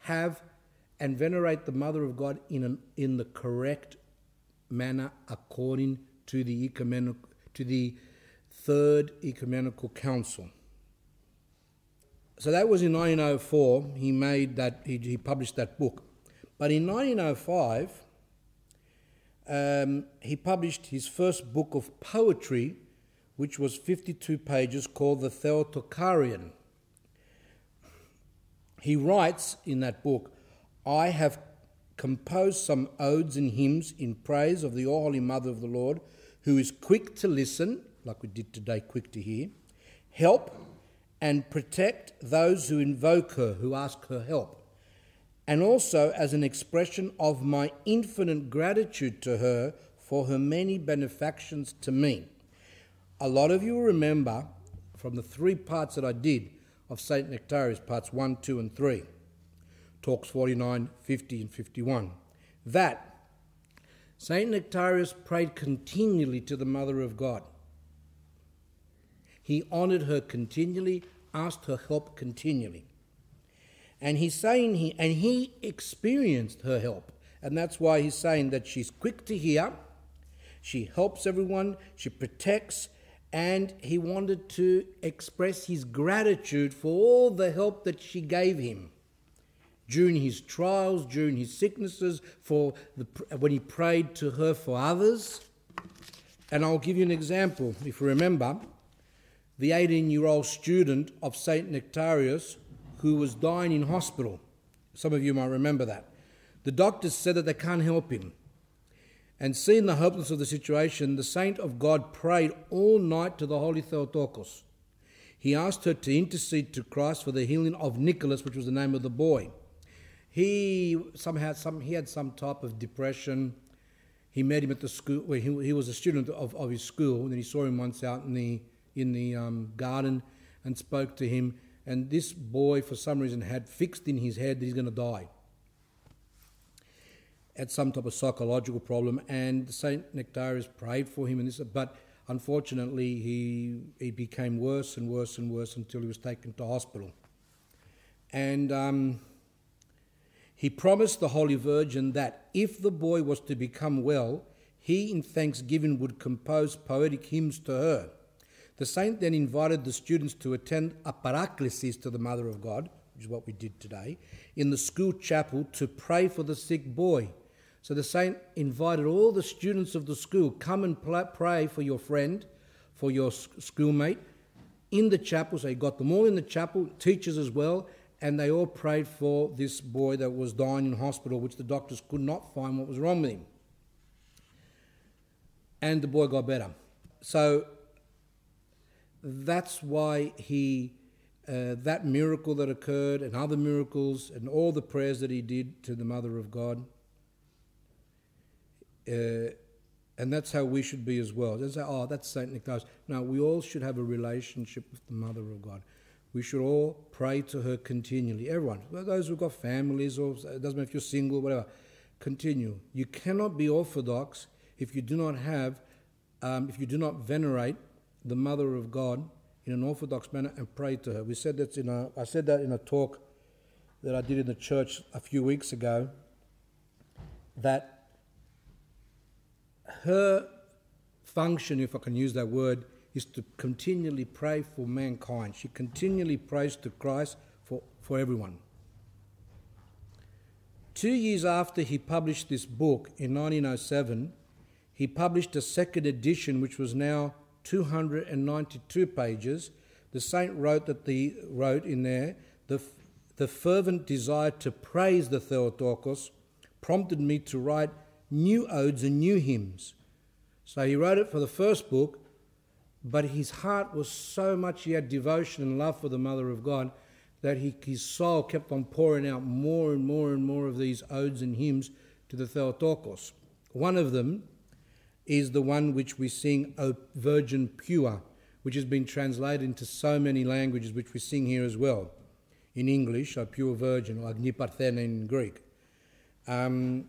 have and venerate the Mother of God in an, in the correct manner according to the ecumenical to the Third Ecumenical Council. So that was in 1904. He made that. He, he published that book. But in 1905, um, he published his first book of poetry, which was 52 pages, called the Theotokarion. He writes in that book, I have composed some odes and hymns in praise of the All Holy Mother of the Lord, who is quick to listen, like we did today, quick to hear, help and protect those who invoke her, who ask her help, and also as an expression of my infinite gratitude to her for her many benefactions to me. A lot of you remember from the three parts that I did of St. Nektarios, parts 1, 2, and 3, talks 49, 50, and 51, that St. Nektarios prayed continually to the Mother of God. He honoured her continually, asked her help continually. And he's saying he and he experienced her help. And that's why he's saying that she's quick to hear, she helps everyone, she protects, and he wanted to express his gratitude for all the help that she gave him during his trials, during his sicknesses, for the, when he prayed to her for others. And I'll give you an example. If you remember, the 18 year old student of St. Nektarios who was dying in hospital. Some of you might remember that. The doctors said that they can't help him. And seeing the hopelessness of the situation, the saint of God prayed all night to the Holy Theotokos. He asked her to intercede to Christ for the healing of Nicholas, which was the name of the boy. He somehow some he had some type of depression. He met him at the school where he, he was a student of, of his school, and he saw him once out in the in the um, garden and spoke to him. And this boy, for some reason, had fixed in his head that he's going to die. Had some type of psychological problem, and Saint Nektarios prayed for him, and this, but unfortunately, he he became worse and worse and worse until he was taken to hospital. And um, he promised the Holy Virgin that if the boy was to become well, he in thanksgiving would compose poetic hymns to her. The saint then invited the students to attend a paraklesis to the Mother of God, which is what we did today, in the school chapel to pray for the sick boy. So the saint invited all the students of the school, come and pray for your friend, for your schoolmate, in the chapel. So he got them all in the chapel, teachers as well, and they all prayed for this boy that was dying in hospital, which the doctors could not find what was wrong with him. And the boy got better. So that's why he, uh, that miracle that occurred, and other miracles, and all the prayers that he did to the Mother of God. Uh, and that's how we should be as well. They say, oh, that's St. Nicholas. No, we all should have a relationship with the Mother of God we should all pray to her continually. Everyone, those who've got families, or it doesn't matter if you're single, whatever, continue. You cannot be orthodox if you do not have, um, if you do not venerate the Mother of God in an orthodox manner and pray to her. We said that in a, I said that in a talk that I did in the church a few weeks ago. That her function, if I can use that word, is to continually pray for mankind. She continually prays to Christ for, for everyone. Two years after he published this book in 1907, he published a second edition, which was now 292 pages. The saint wrote that the wrote in there the the fervent desire to praise the Theotokos prompted me to write new odes and new hymns. So he wrote it for the first book, but his heart was so much, he had devotion and love for the Mother of God that he, his soul kept on pouring out more and more and more of these odes and hymns to the Theotokos. One of them is the one which we sing, O Virgin Pure, which has been translated into so many languages, which we sing here as well. In English, O Pure Virgin, or Agni Parthena in Greek. Um,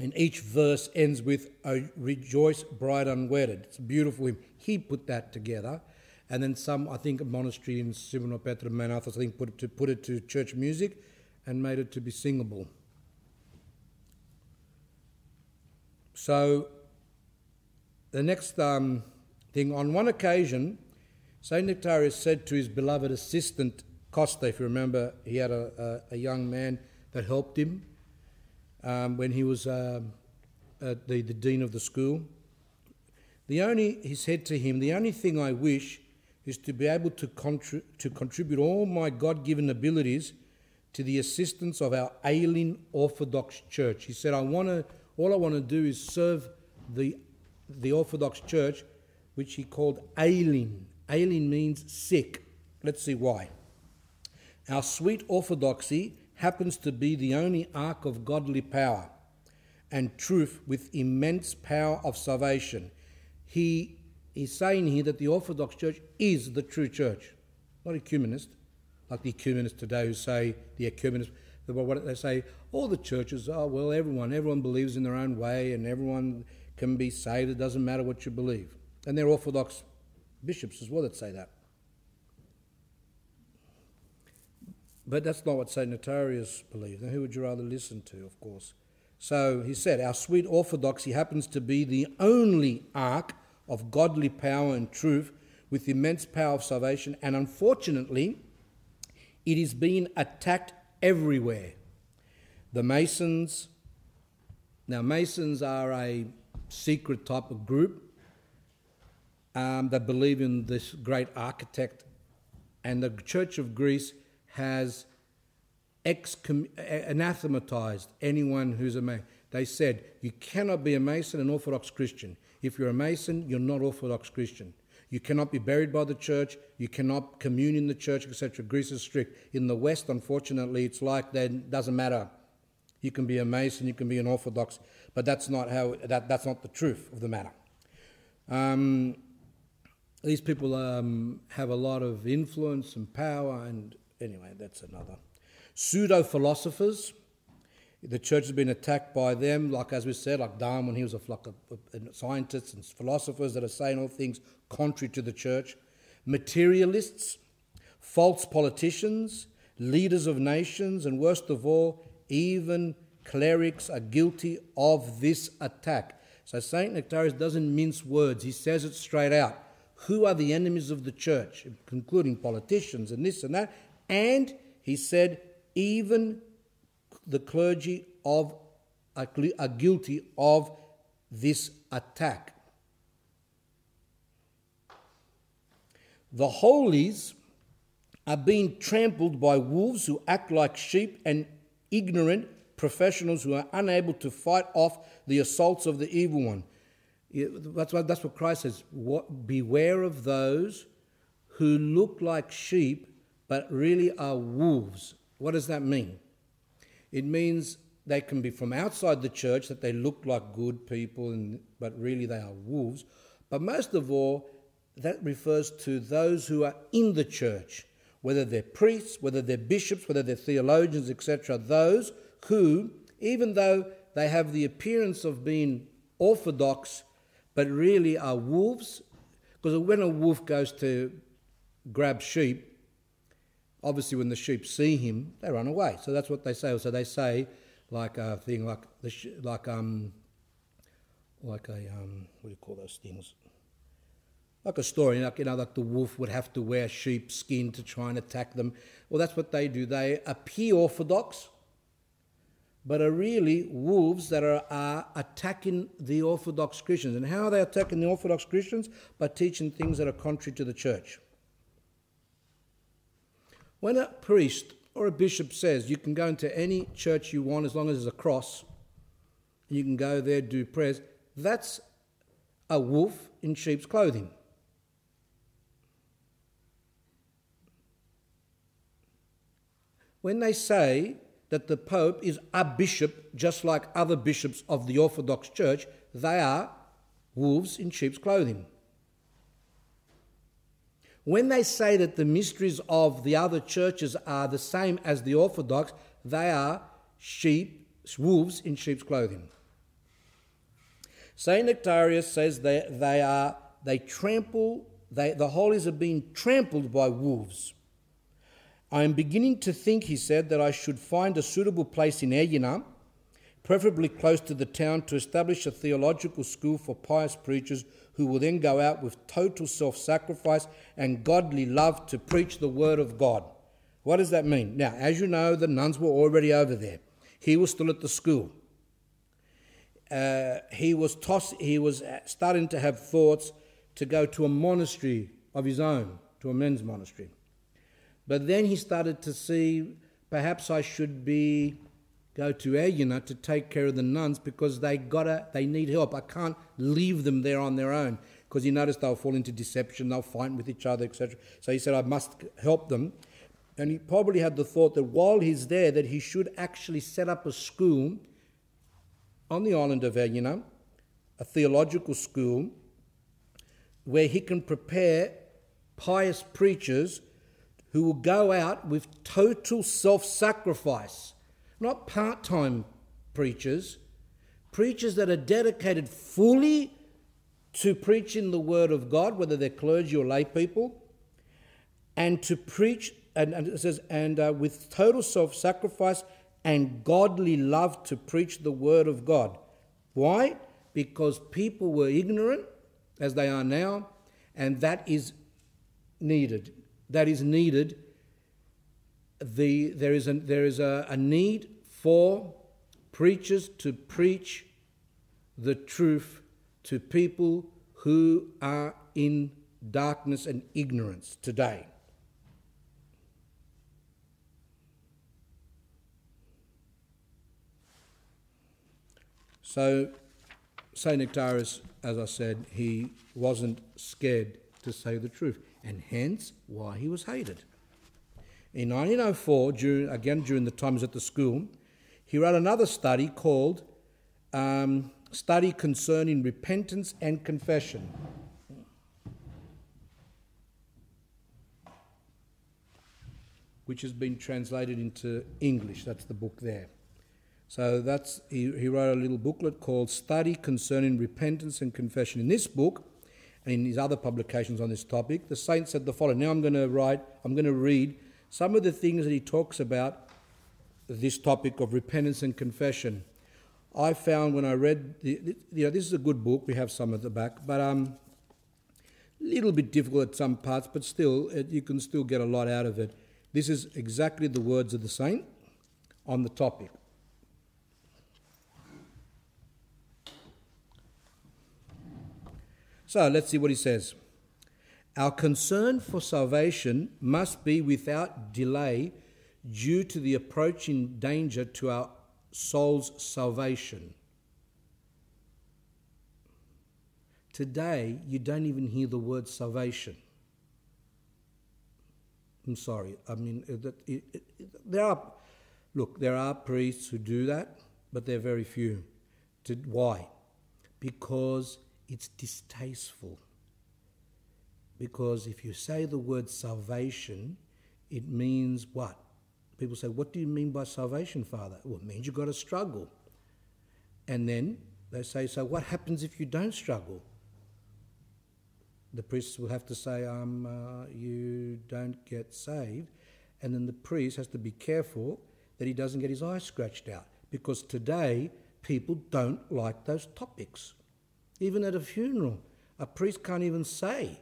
and each verse ends with "O rejoice, bride unwedded." It's a beautiful hymn. He put that together, and then some, I think, a monastery in Simonopetra Manathos, I think, put it to put it to church music, and made it to be singable. So, the next um, thing, on one occasion, Saint Nektarios said to his beloved assistant Costa, if you remember, he had a, a, a young man that helped him um, when he was um, the, the dean of the school. The only, he said to him, the only thing I wish is to be able to, contri- to contribute all my God given abilities to the assistance of our ailing Orthodox Church. He said, I want to, all I want to do is serve the, the Orthodox Church, which he called ailing. Ailing means sick. Let's see why. Our sweet orthodoxy happens to be the only ark of godly power and truth with immense power of salvation. He is saying here that the Orthodox Church is the true church, not ecumenist, like the ecumenists today who say the ecumenists, what they say, all the churches, oh, well, everyone, everyone believes in their own way and everyone can be saved. It doesn't matter what you believe. And they're Orthodox bishops as well that say that. But that's not what St. Nektarios believed. Now, who would you rather listen to, of course? So he said, Our sweet orthodoxy happens to be the only ark of godly power and truth with immense power of salvation, and unfortunately, it is being attacked everywhere. The Masons, now, Masons are a secret type of group um, that believe in this great architect, and the Church of Greece has excom- anathematized anyone who's a Mason. They said, You cannot be a Mason and Orthodox Christian. If you're a Mason, you're not Orthodox Christian. You cannot be buried by the church. You cannot commune in the church, etc. Greece is strict. In the West, unfortunately, it's like that. Doesn't matter. You can be a Mason, you can be an Orthodox, but that's not how. That, that's not the truth of the matter. Um, these people um, have a lot of influence and power, and anyway, that's another. Pseudo philosophers. The church has been attacked by them, like as we said, like Darwin, he was a, a, a scientists and philosophers that are saying all things contrary to the church. Materialists, false politicians, leaders of nations, and worst of all, even clerics are guilty of this attack. So St. Nektarios doesn't mince words, he says it straight out. Who are the enemies of the church, including politicians and this and that? And he said, even the clergy of are guilty of this attack. The holies are being trampled by wolves who act like sheep and ignorant professionals who are unable to fight off the assaults of the evil one. That's what, that's what Christ says. What, beware of those who look like sheep but really are wolves. What does that mean? It means they can be from outside the church, that they look like good people, and, but really they are wolves. But most of all, that refers to those who are in the church, whether they're priests, whether they're bishops, whether they're theologians, etc. Those who, even though they have the appearance of being orthodox, but really are wolves, because when a wolf goes to grab sheep, obviously when the sheep see him, they run away. So that's what they say. So they say like a thing like the sh- like um like a um what do you call those things? Like a story, like you know, like the wolf would have to wear sheep skin to try and attack them. Well, that's what they do. They appear orthodox, but are really wolves that are, are attacking the Orthodox Christians. And how are they attacking the Orthodox Christians? By teaching things that are contrary to the church. When a priest or a bishop says you can go into any church you want as long as there's a cross, you can go there, do prayers, that's a wolf in sheep's clothing. When they say that the Pope is a bishop, just like other bishops of the Orthodox Church, they are wolves in sheep's clothing. When they say that the mysteries of the other churches are the same as the Orthodox, they are sheep, wolves in sheep's clothing. Saint Nektarios says that they are they trample they, the holies are being trampled by wolves. I am beginning to think, he said, that I should find a suitable place in Aegina, preferably close to the town, to establish a theological school for pious preachers who will then go out with total self sacrifice and godly love to preach the word of God. What does that mean? Now, as you know, the nuns were already over there. He was still at the school. Uh, he was toss- he was starting to have thoughts to go to a monastery of his own, to a men's monastery. But then he started to see perhaps I should be go to Aegina to take care of the nuns because they gotta they need help. I can't leave them there on their own because you notice they'll fall into deception, they'll fight with each other, etc. So he said I must help them. And he probably had the thought that while he's there, that he should actually set up a school on the island of Aegina, a theological school where he can prepare pious preachers who will go out with total self sacrifice, not part time preachers, preachers that are dedicated fully to preaching the word of God, whether they're clergy or lay people, and to preach, and, and it says, and uh, with total self sacrifice and godly love to preach the word of God. Why? Because people were ignorant as they are now, and that is needed. That is needed. The, there is, a, there is a, a need for preachers to preach the truth to people who are in darkness and ignorance today. So, St. Nektarios, as I said, he wasn't scared to say the truth, and hence why he was hated. In 1904, during, again during the times at the school, he wrote another study called um, Study Concerning Repentance and Confession. Which has been translated into English. That's the book there. So that's he, he wrote a little booklet called Study Concerning Repentance and Confession. In this book, and in his other publications on this topic, the saint said the following. Now I'm going to write, I'm going to read some of the things that he talks about this topic of repentance and confession. I found when I read, the, you know, this is a good book. We have some at the back, but um, a little bit difficult at some parts, but still, it, you can still get a lot out of it. This is exactly the words of the saint on the topic. So let's see what he says. Our concern for salvation must be without delay due to the approaching danger to our soul's salvation. Today, you don't even hear the word salvation. I'm sorry. I mean, it, it, it, there are, look, there are priests who do that, but they're very few. To, why? Because it's distasteful. Because if you say the word salvation, it means what? People say, What do you mean by salvation, Father? Well, it means you've got to struggle. And then they say, So what happens if you don't struggle? The priests will have to say, um, uh, You don't get saved. And then the priest has to be careful that he doesn't get his eyes scratched out. Because today, people don't like those topics. Even at a funeral, a priest can't even say.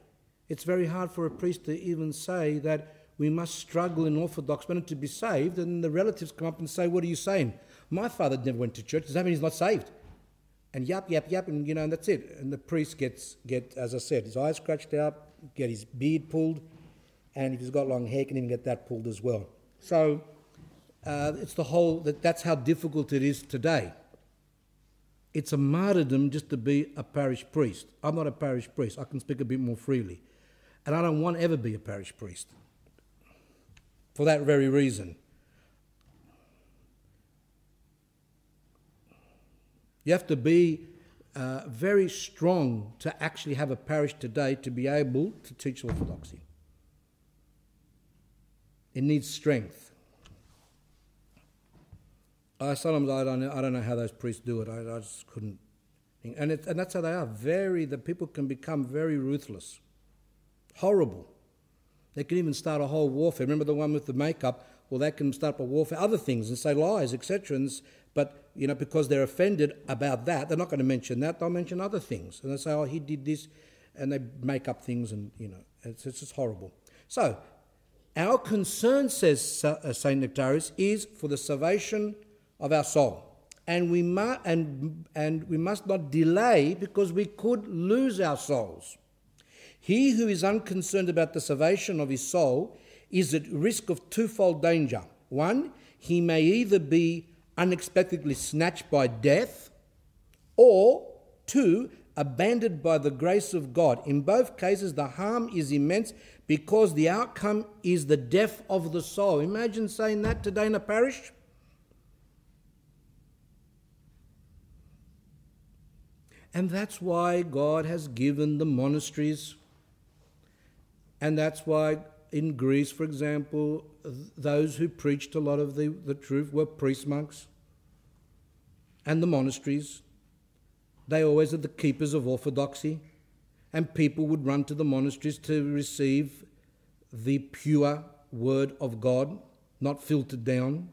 It's very hard for a priest to even say that we must struggle in Orthodox manner to be saved, and the relatives come up and say, What are you saying? My father never went to church. Does that mean he's not saved? And yap, yap, yap, and you know, and that's it. And the priest gets, get, as I said, his eyes scratched out, get his beard pulled, and if he's got long hair, can even get that pulled as well. So uh, it's the whole, that, that's how difficult it is today it's a martyrdom just to be a parish priest. I'm not a parish priest. I can speak a bit more freely. And I don't want to ever be a parish priest for that very reason. You have to be uh, very strong to actually have a parish today to be able to teach orthodoxy. It needs strength. I sometimes I don't know, I don't know how those priests do it. I, I just couldn't, and it, and that's how they are. Very the people can become very ruthless horrible. They can even start a whole warfare. Remember the one with the makeup? Well, that can start a warfare, other things, and say lies, etc. But you know, because they're offended about that, they're not going to mention that. They'll mention other things, and they say, "Oh, he did this," and they make up things, and you know, it's, it's just horrible. So, our concern, says uh, Saint Nektarios, is for the salvation of our soul, and we mu- and and we must not delay because we could lose our souls. He who is unconcerned about the salvation of his soul is at risk of twofold danger. One, he may either be unexpectedly snatched by death, or two, abandoned by the grace of God. In both cases, the harm is immense because the outcome is the death of the soul. Imagine saying that today in a parish. And that's why God has given the monasteries and that's why in Greece, for example, those who preached a lot of the, the truth were priest monks. And the monasteries, they always are the keepers of orthodoxy. And people would run to the monasteries to receive the pure word of God, not filtered down.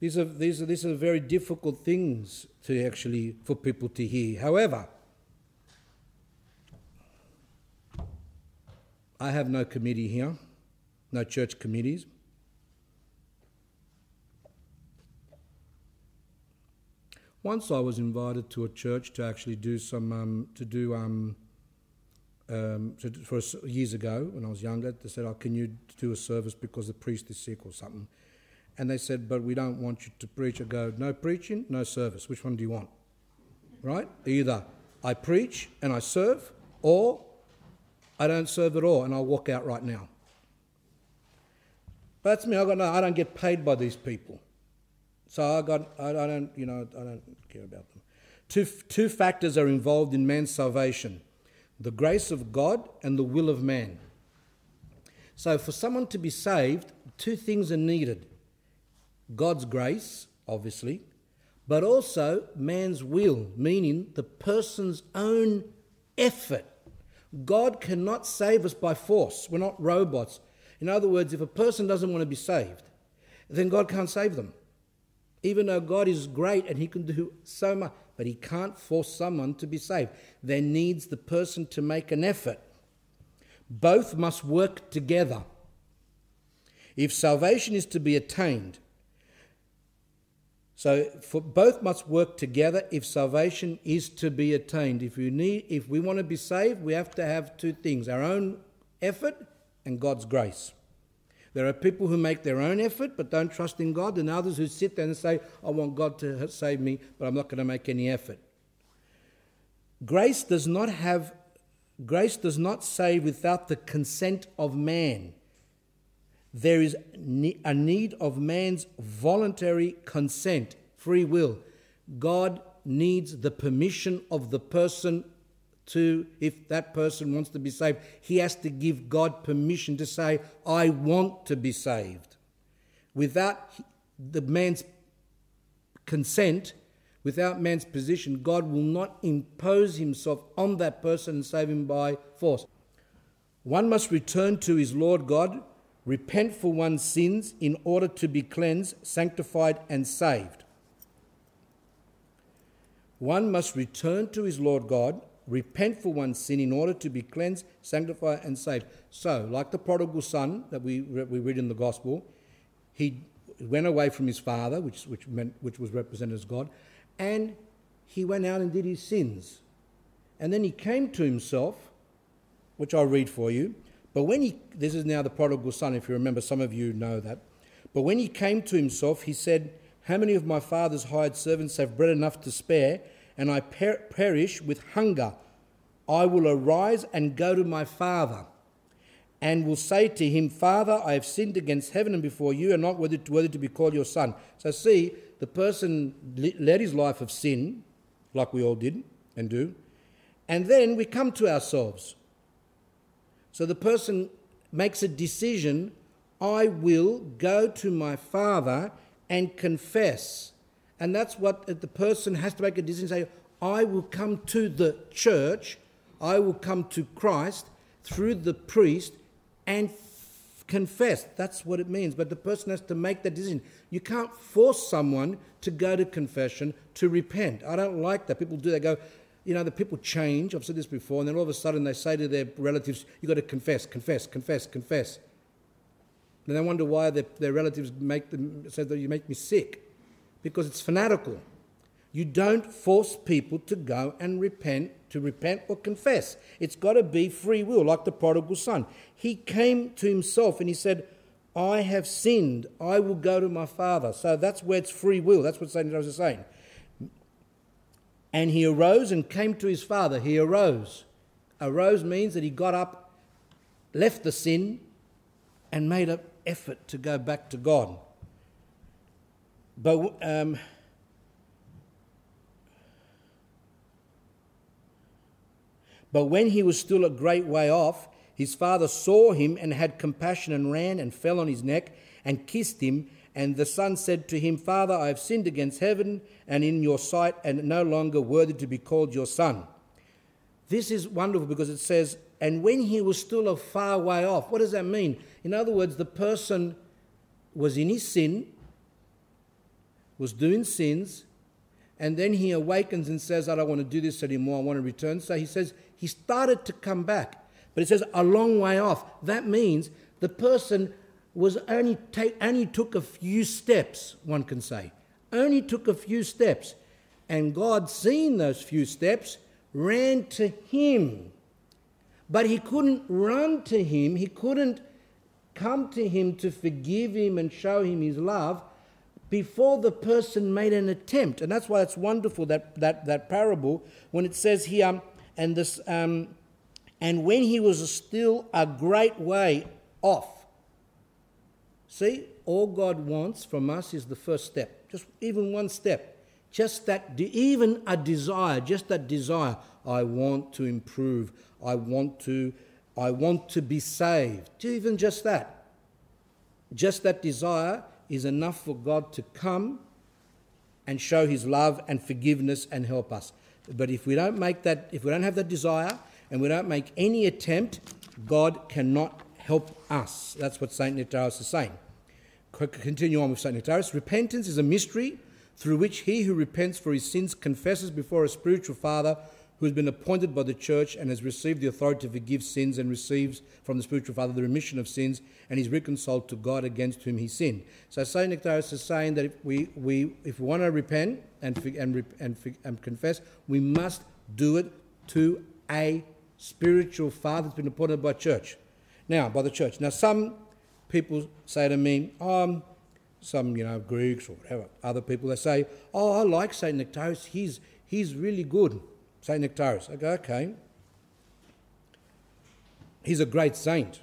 These are, these are, these are very difficult things to actually, for people to hear. However, I have no committee here, no church committees. Once I was invited to a church to actually do some, um, to do, um, um, to, for years ago when I was younger, they said, oh, can you do a service because the priest is sick or something? And they said, but we don't want you to preach. I go, no preaching, no service. Which one do you want? Right? Either I preach and I serve, or I don't serve at all and I'll walk out right now. That's me. I got no, I don't get paid by these people. So I got I, I don't you know I don't care about them. Two two factors are involved in man's salvation: the grace of God and the will of man. So for someone to be saved, two things are needed: God's grace, obviously, but also man's will, meaning the person's own effort. God cannot save us by force. We're not robots. In other words, if a person doesn't want to be saved, then God can't save them. Even though God is great and He can do so much, but He can't force someone to be saved. There needs the person to make an effort. Both must work together. If salvation is to be attained, so for both must work together if salvation is to be attained. If you need if we want to be saved, we have to have two things: our own effort and God's grace. There are people who make their own effort but don't trust in God, and others who sit there and say, I want God to save me, but I'm not going to make any effort. Grace does not have grace does not save without the consent of man. There is a need of man's voluntary consent, free will. God needs the permission of the person to, if that person wants to be saved, he has to give God permission to say, I want to be saved. Without the man's consent, without man's position, God will not impose himself on that person and save him by force. One must return to his Lord God, repent for one's sins in order to be cleansed, sanctified, and saved. One must return to his Lord God, repent for one's sin in order to be cleansed, sanctified, and saved. So, like the prodigal son that we, we read in the gospel, he went away from his father, which, which, meant, which was represented as God, and he went out and did his sins. And then he came to himself, which I'll read for you. But when he, this is now the prodigal son, if you remember, some of you know that. But when he came to himself, he said, How many of my father's hired servants have bread enough to spare, and I per- perish with hunger? I will arise and go to my father, and will say to him, Father, I have sinned against heaven and before you, and not worthy to, worthy to be called your son. So see, the person led his life of sin, like we all did and do, and then we come to ourselves. So the person makes a decision I will go to my Father and confess. And that's what the person has to make a decision say, I will come to the church, I will come to Christ through the priest and confess. That's what it means. But the person has to make that decision. You can't force someone to go to confession to repent. I don't like that. People do, they go, you know, the people change. I've said this before, and then all of a sudden they say to their relatives, You've got to confess, confess, confess, confess. Then they wonder why their, their relatives make them say that you make me sick. Because it's fanatical. You don't force people to go and repent, to repent or confess. It's got to be free will, like the prodigal son. He came to himself and he said, I have sinned. I will go to my father. So that's where it's free will. That's what St. Joseph is saying. And he arose and came to his father. He arose. Arose means that he got up, left the sin, and made an effort to go back to God. But um, But when he was still a great way off, his father saw him and had compassion and ran and fell on his neck and kissed him. And the son said to him, Father, I have sinned against heaven and in your sight, and no longer worthy to be called your son. This is wonderful because it says, and when he was still a far way off. What does that mean? In other words, the person was in his sin, was doing sins, and then he awakens and says, I don't want to do this anymore, I want to return. So he says he started to come back, but it says a long way off. That means the person was only, only took a few steps, one can say. Only took a few steps. And God, seeing those few steps, ran to him. But he couldn't run to him, he couldn't come to him to forgive him and show him his love before the person made an attempt. And that's why it's wonderful that, that, that parable when it says here, and this um, and when he was still a great way off. See, all God wants from us is the first step, just even one step. Just that, even a desire, just that desire. I want to improve. I want to, I want to be saved. Even just that. Just that desire is enough for God to come and show his love and forgiveness and help us. But if we don't make that, if we don't have that desire and we don't make any attempt, God cannot help us. That's what St. Nektarios is saying. Continue on with St. Nektarios. Repentance is a mystery through which he who repents for his sins confesses before a spiritual father who has been appointed by the church and has received the authority to forgive sins and receives from the spiritual father the remission of sins and is reconciled to God against whom he sinned. So St. Nektarios is saying that if we, we, if we want to repent and, and, and, and confess, we must do it to a spiritual father that's been appointed by church. Now, by the church. Now, some people say to me, um, some, you know, Greeks or whatever, other people, they say, oh, I like St. Nektarios, he's, he's really good. St. Nektarios. I go, okay. He's a great saint.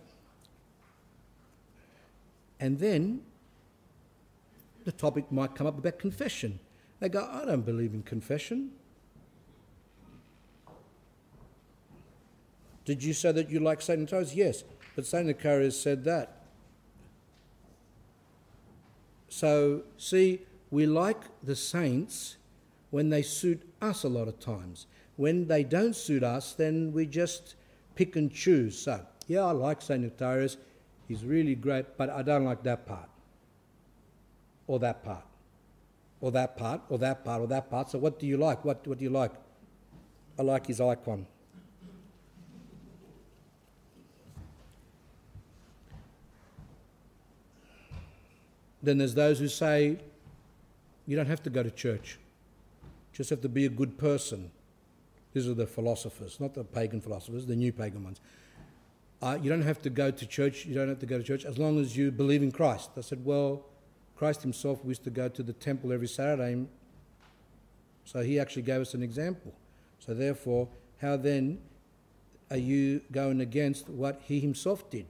And then the topic might come up about confession. They go, I don't believe in confession. Did you say that you like St. Nektarios? Yes, but St. Nektarios said that. So, see, we like the saints when they suit us a lot of times. When they don't suit us, then we just pick and choose. So, yeah, I like St. Nektarios. He's really great, but I don't like that part. Or that part. Or that part, or that part, or that part. So, what do you like? What, what do you like? I like his icon. Then there's those who say, you don't have to go to church, you just have to be a good person. These are the philosophers, not the pagan philosophers, the new pagan ones. Uh, you don't have to go to church, you don't have to go to church as long as you believe in Christ. I said, well, Christ himself used to go to the temple every Saturday, so he actually gave us an example. So therefore, how then are you going against what he himself did?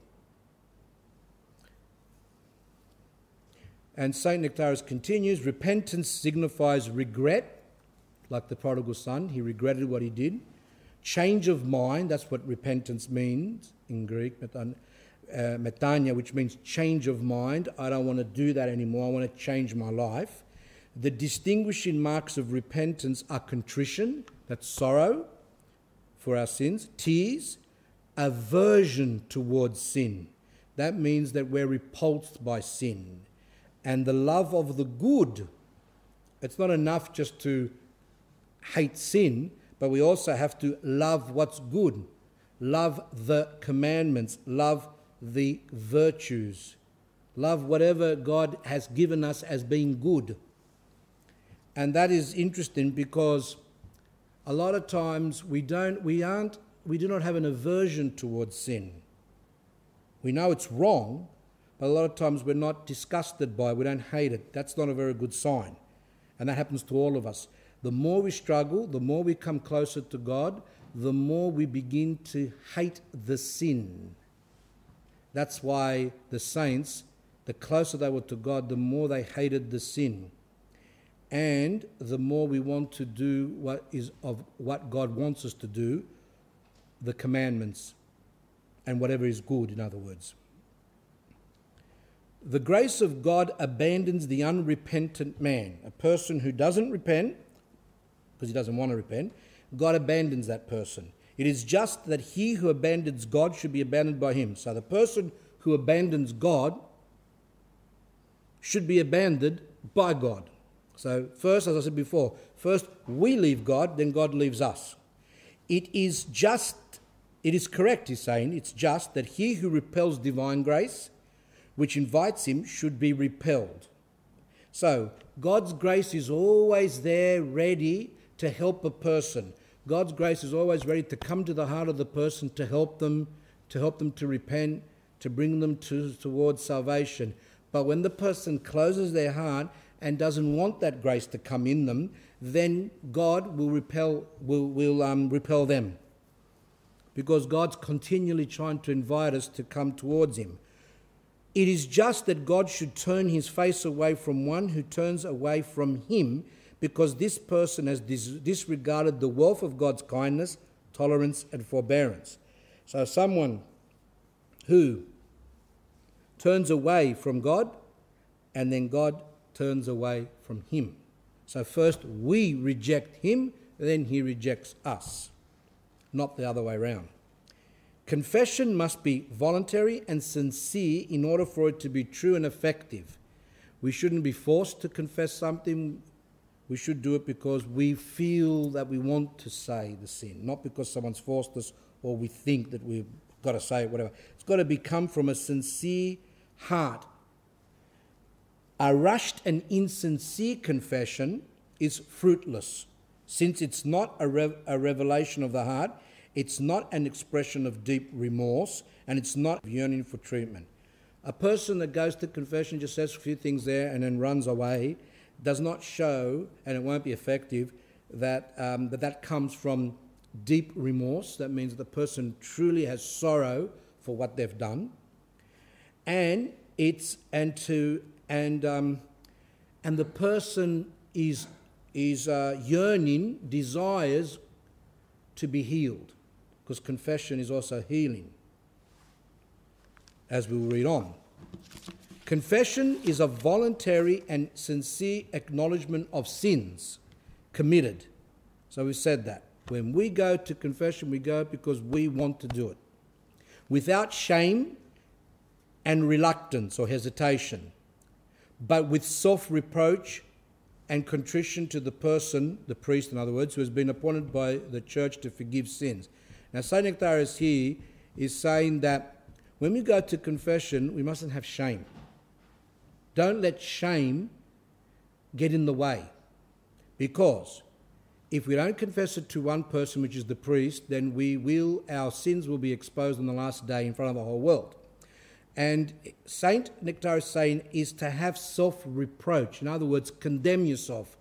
And St. Nektarios continues repentance signifies regret, like the prodigal son. He regretted what he did. Change of mind, that's what repentance means in Greek, uh, metania, which means change of mind. I don't want to do that anymore. I want to change my life. The distinguishing marks of repentance are contrition, that's sorrow for our sins, tears, aversion towards sin. That means that we're repulsed by sin. And the love of the good. It's not enough just to hate sin, but we also have to love what's good, love the commandments, love the virtues, love whatever God has given us as being good. And that is interesting because a lot of times we don't we aren't we do not have an aversion towards sin. We know it's wrong, but a lot of times we're not disgusted by it, we don't hate it. That's not a very good sign. And that happens to all of us. The more we struggle, the more we come closer to God, the more we begin to hate the sin. That's why the saints, the closer they were to God, the more they hated the sin. And the more we want to do what is of what God wants us to do, the commandments and whatever is good, in other words. The grace of God abandons the unrepentant man, a person who doesn't repent, because he doesn't want to repent, God abandons that person. It is just that he who abandons God should be abandoned by him. So the person who abandons God should be abandoned by God. So, first, as I said before, first we leave God, then God leaves us. It is just, it is correct, he's saying, it's just that he who repels divine grace, which invites him, should be repelled. So, God's grace is always there, ready to help a person. God's grace is always ready to come to the heart of the person to help them, to help them to repent, to bring them to, towards salvation. But when the person closes their heart and doesn't want that grace to come in them, then God will repel, will, will um, repel them. Because God's continually trying to invite us to come towards Him. It is just that God should turn His face away from one who turns away from Him, because this person has dis- disregarded the wealth of God's kindness, tolerance, and forbearance. So, someone who turns away from God, and then God turns away from him. So first we reject him, then he rejects us, not the other way around. Confession must be voluntary and sincere in order for it to be true and effective. We shouldn't be forced to confess something. We should do it because we feel that we want to say the sin, not because someone's forced us or we think that we've got to say it, whatever. It's got to be come from a sincere heart a rushed and insincere confession is fruitless, since it's not a, rev- a, revelation of the heart, it's not an expression of deep remorse, and it's not yearning for treatment. A person that goes to confession just says a few things there and then runs away does not show, and it won't be effective, that um, that, that comes from deep remorse. That means the person truly has sorrow for what they've done. And it's and to and um, and the person is is uh, yearning, desires to be healed, because confession is also healing. As we will read on, confession is a voluntary and sincere acknowledgement of sins committed. So we said that when we go to confession, we go because we want to do it, without shame and reluctance or hesitation but with self reproach and contrition to the person, the priest, in other words, who has been appointed by the church to forgive sins. Now, St. Nektarios here is saying that when we go to confession, we mustn't have shame. Don't let shame get in the way. Because if we don't confess it to one person, which is the priest, then we will, our sins will be exposed on the last day in front of the whole world. And Saint Nektarios saying is to have self reproach. In other words, condemn yourself.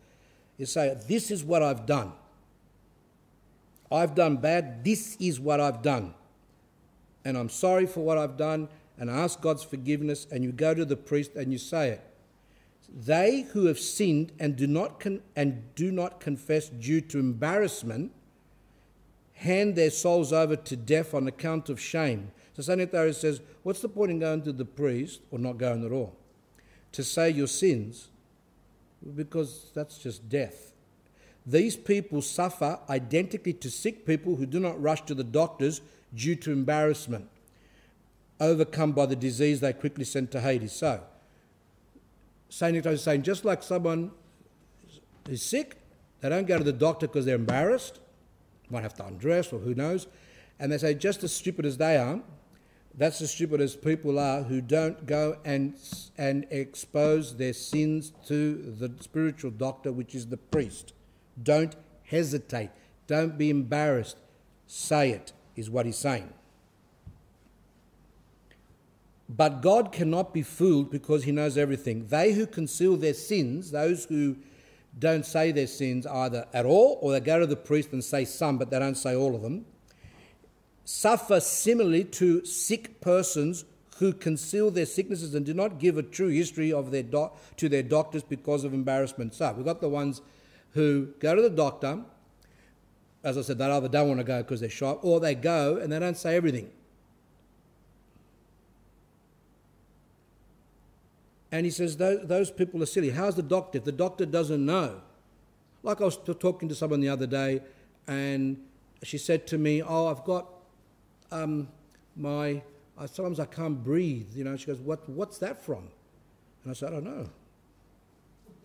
You say, This is what I've done. I've done bad. This is what I've done. And I'm sorry for what I've done. And I ask God's forgiveness. And you go to the priest and you say it. They who have sinned and do not and do not confess due to embarrassment hand their souls over to death on account of shame. So St. Athanasius says, what's the point in going to the priest or not going at all? To say your sins, because that's just death. These people suffer identically to sick people who do not rush to the doctors due to embarrassment. Overcome by the disease, they quickly sent to Hades. So, St. Ignatius is saying just like someone is sick, they don't go to the doctor because they're embarrassed, might have to undress or who knows, and they say just as stupid as they are, that's as stupid as people are who don't go and, and expose their sins to the spiritual doctor, which is the priest. Don't hesitate. Don't be embarrassed. Say it, is what he's saying. But God cannot be fooled because he knows everything. They who conceal their sins, those who don't say their sins either at all, or they go to the priest and say some, but they don't say all of them, suffer similarly to sick persons who conceal their sicknesses and do not give a true history of their doc- to their doctors because of embarrassment. So we've got the ones who go to the doctor, as I said, they either don't want to go because they're shy, or they go and they don't say everything. And he says, those, those people are silly. How's the doctor? If the doctor doesn't know. Like I was talking to someone the other day, and she said to me, Oh, I've got um, my, sometimes I can't breathe. You know, she goes, what, What's that from? And I said, I don't know.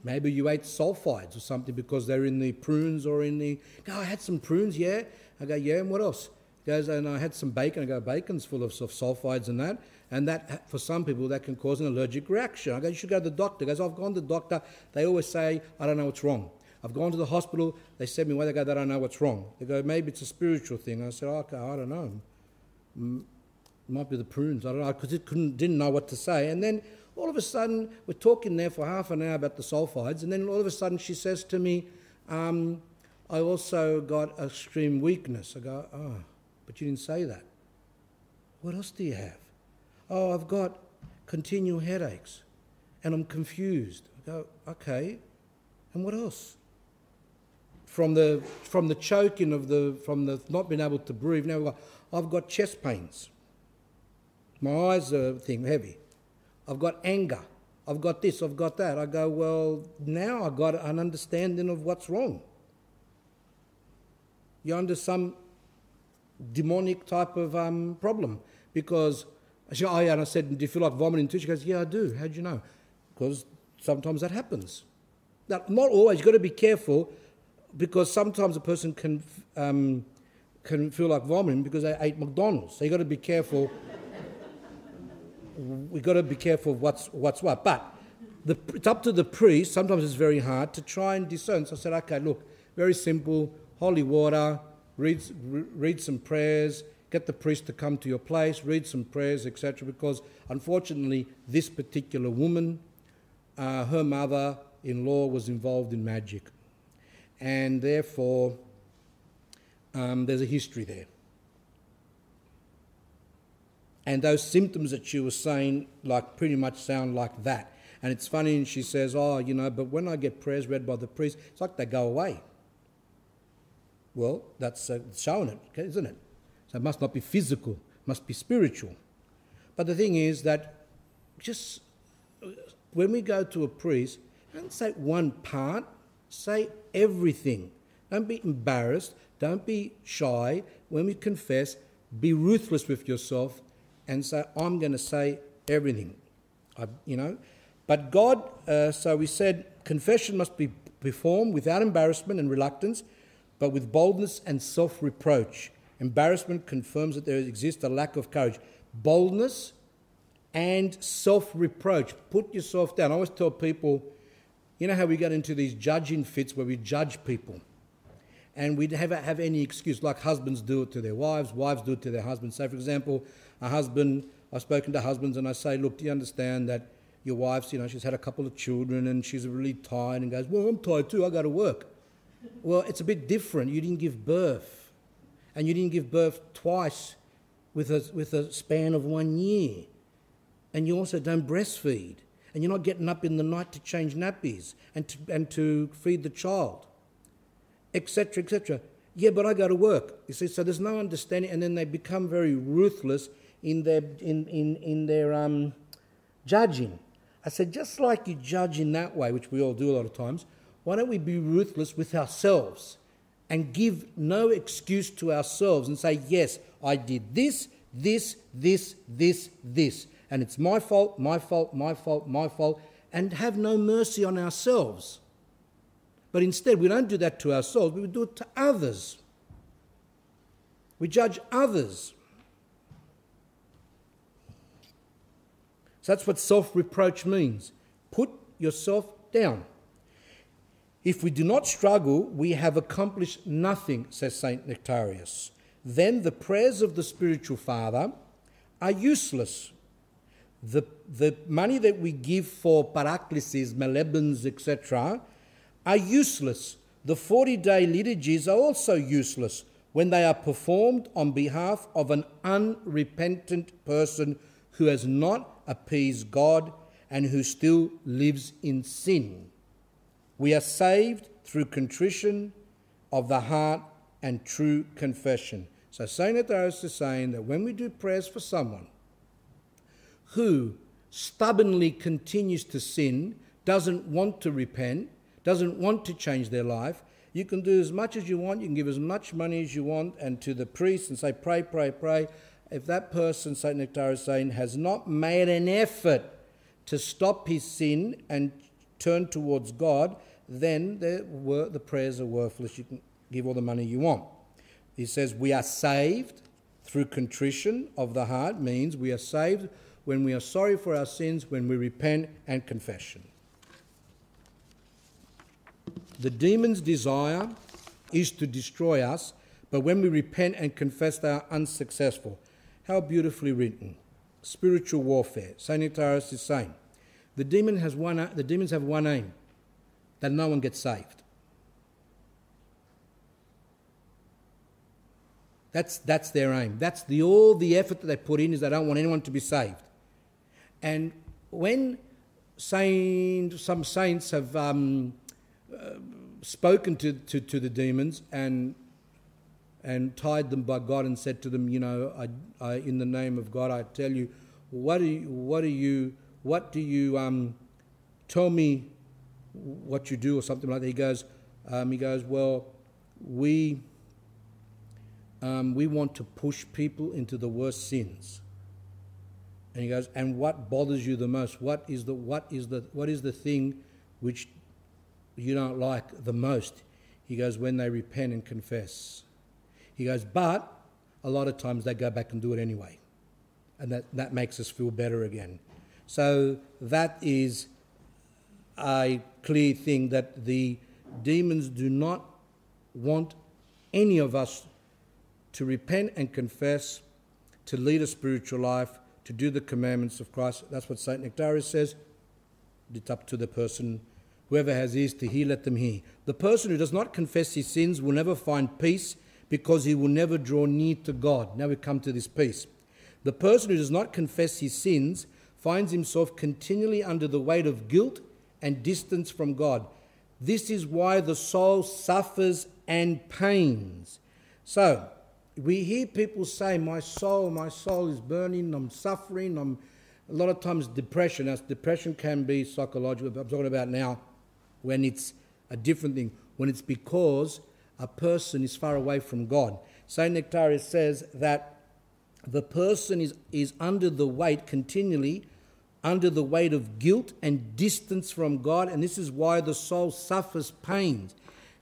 Maybe you ate sulfides or something because they're in the prunes or in the. Go, I had some prunes, yeah. I go, yeah, and what else? He goes, and I had some bacon. I go, bacon's full of, sulfides and that. And that, for some people, that can cause an allergic reaction. I go, you should go to the doctor. He goes, I've gone to the doctor. They always say, I don't know what's wrong. I've gone to the hospital. They sent me away. They go, they don't know what's wrong. They go, maybe it's a spiritual thing. I said, okay, I don't know. Mm, might be the prunes. I don't know because it couldn't, didn't know what to say. And then all of a sudden, we're talking there for half an hour about the sulfides, and then all of a sudden she says to me, um, I also got extreme weakness. I go, oh, but you didn't say that. What else do you have? Oh, I've got continual headaches and I'm confused. I go, okay, and what else? From the, from the choking of the, from the not being able to breathe, now I've got, I've got chest pains. My eyes are thing heavy. I've got anger. I've got this, I've got that. I go, well, now I've got an understanding of what's wrong. You're under some demonic type of um, problem because she, oh yeah, and I said, do you feel like vomiting too? She goes, yeah, I do. How do you know? Because sometimes that happens. Now, not always. You've got to be careful because sometimes a person can um, can feel like vomiting because they ate McDonald's. So you've got to be careful. We've got to be careful of what's, what's what. But the, it's up to the priest. Sometimes it's very hard to try and discern. So I said, okay, look, very simple. Holy water, read, read some prayers, get the priest to come to your place, read some prayers, etc. Because unfortunately, this particular woman, uh, her mother in law was involved in magic. And therefore, um, there's a history there. And those symptoms that she was saying, like, pretty much sound like that. And it's funny, and she says, Oh, you know, but when I get prayers read by the priest, it's like they go away. Well, that's uh, showing it, isn't it? So it must not be physical, must be spiritual. But the thing is that just when we go to a priest, don't say one part, say everything. Don't be embarrassed, don't be shy. When we confess, be ruthless with yourself and say, I'm going to say everything. I, you know, but God, uh, so we said, confession must be performed without embarrassment and reluctance, but with boldness and self reproach. Embarrassment confirms that there exists a lack of courage. Boldness and self reproach. Put yourself down. I always tell people, you know how we get into these judging fits where we judge people and we never have any excuse, like husbands do it to their wives, wives do it to their husbands. So, for example, a husband, I've spoken to husbands and I say, look, do you understand that your wife's, you know, she's had a couple of children and she's really tired and goes, well, I'm tired too, I go to work. Well, it's a bit different. You didn't give birth. And you didn't give birth twice with a, with a span of one year. And you also don't breastfeed. and you're not getting up in the night to change nappies and to, and to feed the child, etc., etc. Yeah, but I go to work. You see, so there's no understanding, and then they become very ruthless in their in in in their um, judging. I said, just like you judge in that way, which we all do a lot of times, why don't we be ruthless with ourselves and give no excuse to ourselves and say, yes, I did this, this, this, this, this, and it's my fault, my fault, my fault, my fault, and have no mercy on ourselves. But instead, we don't do that to ourselves, we do it to others. We judge others. So that's what self reproach means. Put yourself down. If we do not struggle, we have accomplished nothing, says St. Nektarios. Then the prayers of the spiritual father are useless. The, the money that we give for paraclesis, molebens, etc., are useless. The 40 day liturgies are also useless when they are performed on behalf of an unrepentant person who has not appeased God and who still lives in sin. We are saved through contrition of the heart and true confession. So, St. Athanasius is saying that when we do prayers for someone who stubbornly continues to sin, doesn't want to repent, doesn't want to change their life, you can do as much as you want, you can give as much money as you want, and to the priest and say, Pray, pray, pray. If that person, St. Nektarios saying, has not made an effort to stop his sin and turn towards God, then the, the prayers are worthless. You can give all the money you want. He says, We are saved through contrition of the heart, means we are saved when we are sorry for our sins, when we repent and confession. The demon's desire is to destroy us, but when we repent and confess, they are unsuccessful. How beautifully written. Spiritual warfare. St. Is saying the, demon has one, the demons have one aim that no one gets saved. That's, that's their aim. That's the, all the effort that they put in is they don't want anyone to be saved. And when saint, some saints have um, spoken to, to, to the demons and and tied them by God and said to them, you know, I, I, in the name of God, I tell you, what do you, what do you, what do you, um, tell me what you do or something like that. He goes, um, he goes, well, we, um, we want to push people into the worst sins. And he goes, and what bothers you the most? What is the, what is the, what is the thing which you don't like the most? He goes, when they repent and confess. He goes, but a lot of times they go back and do it anyway. And that, that makes us feel better again. So that is a clear thing that the demons do not want any of us to repent and confess, to lead a spiritual life, to do the commandments of Christ. That's what St. Nektarios says. It's up to the person. Whoever has ears to hear, let them hear. The person who does not confess his sins will never find peace because he will never draw near to God. Now we come to this peace. The person who does not confess his sins finds himself continually under the weight of guilt and distance from God. This is why the soul suffers and pains. So, we hear people say, My soul, my soul is burning, I'm suffering, I'm a lot of times depression. As depression can be psychological, I'm talking about now when it's a different thing, when it's because a person is far away from God. St. Nektarios says that the person is, is under the weight continually, under the weight of guilt and distance from God, and this is why the soul suffers pains.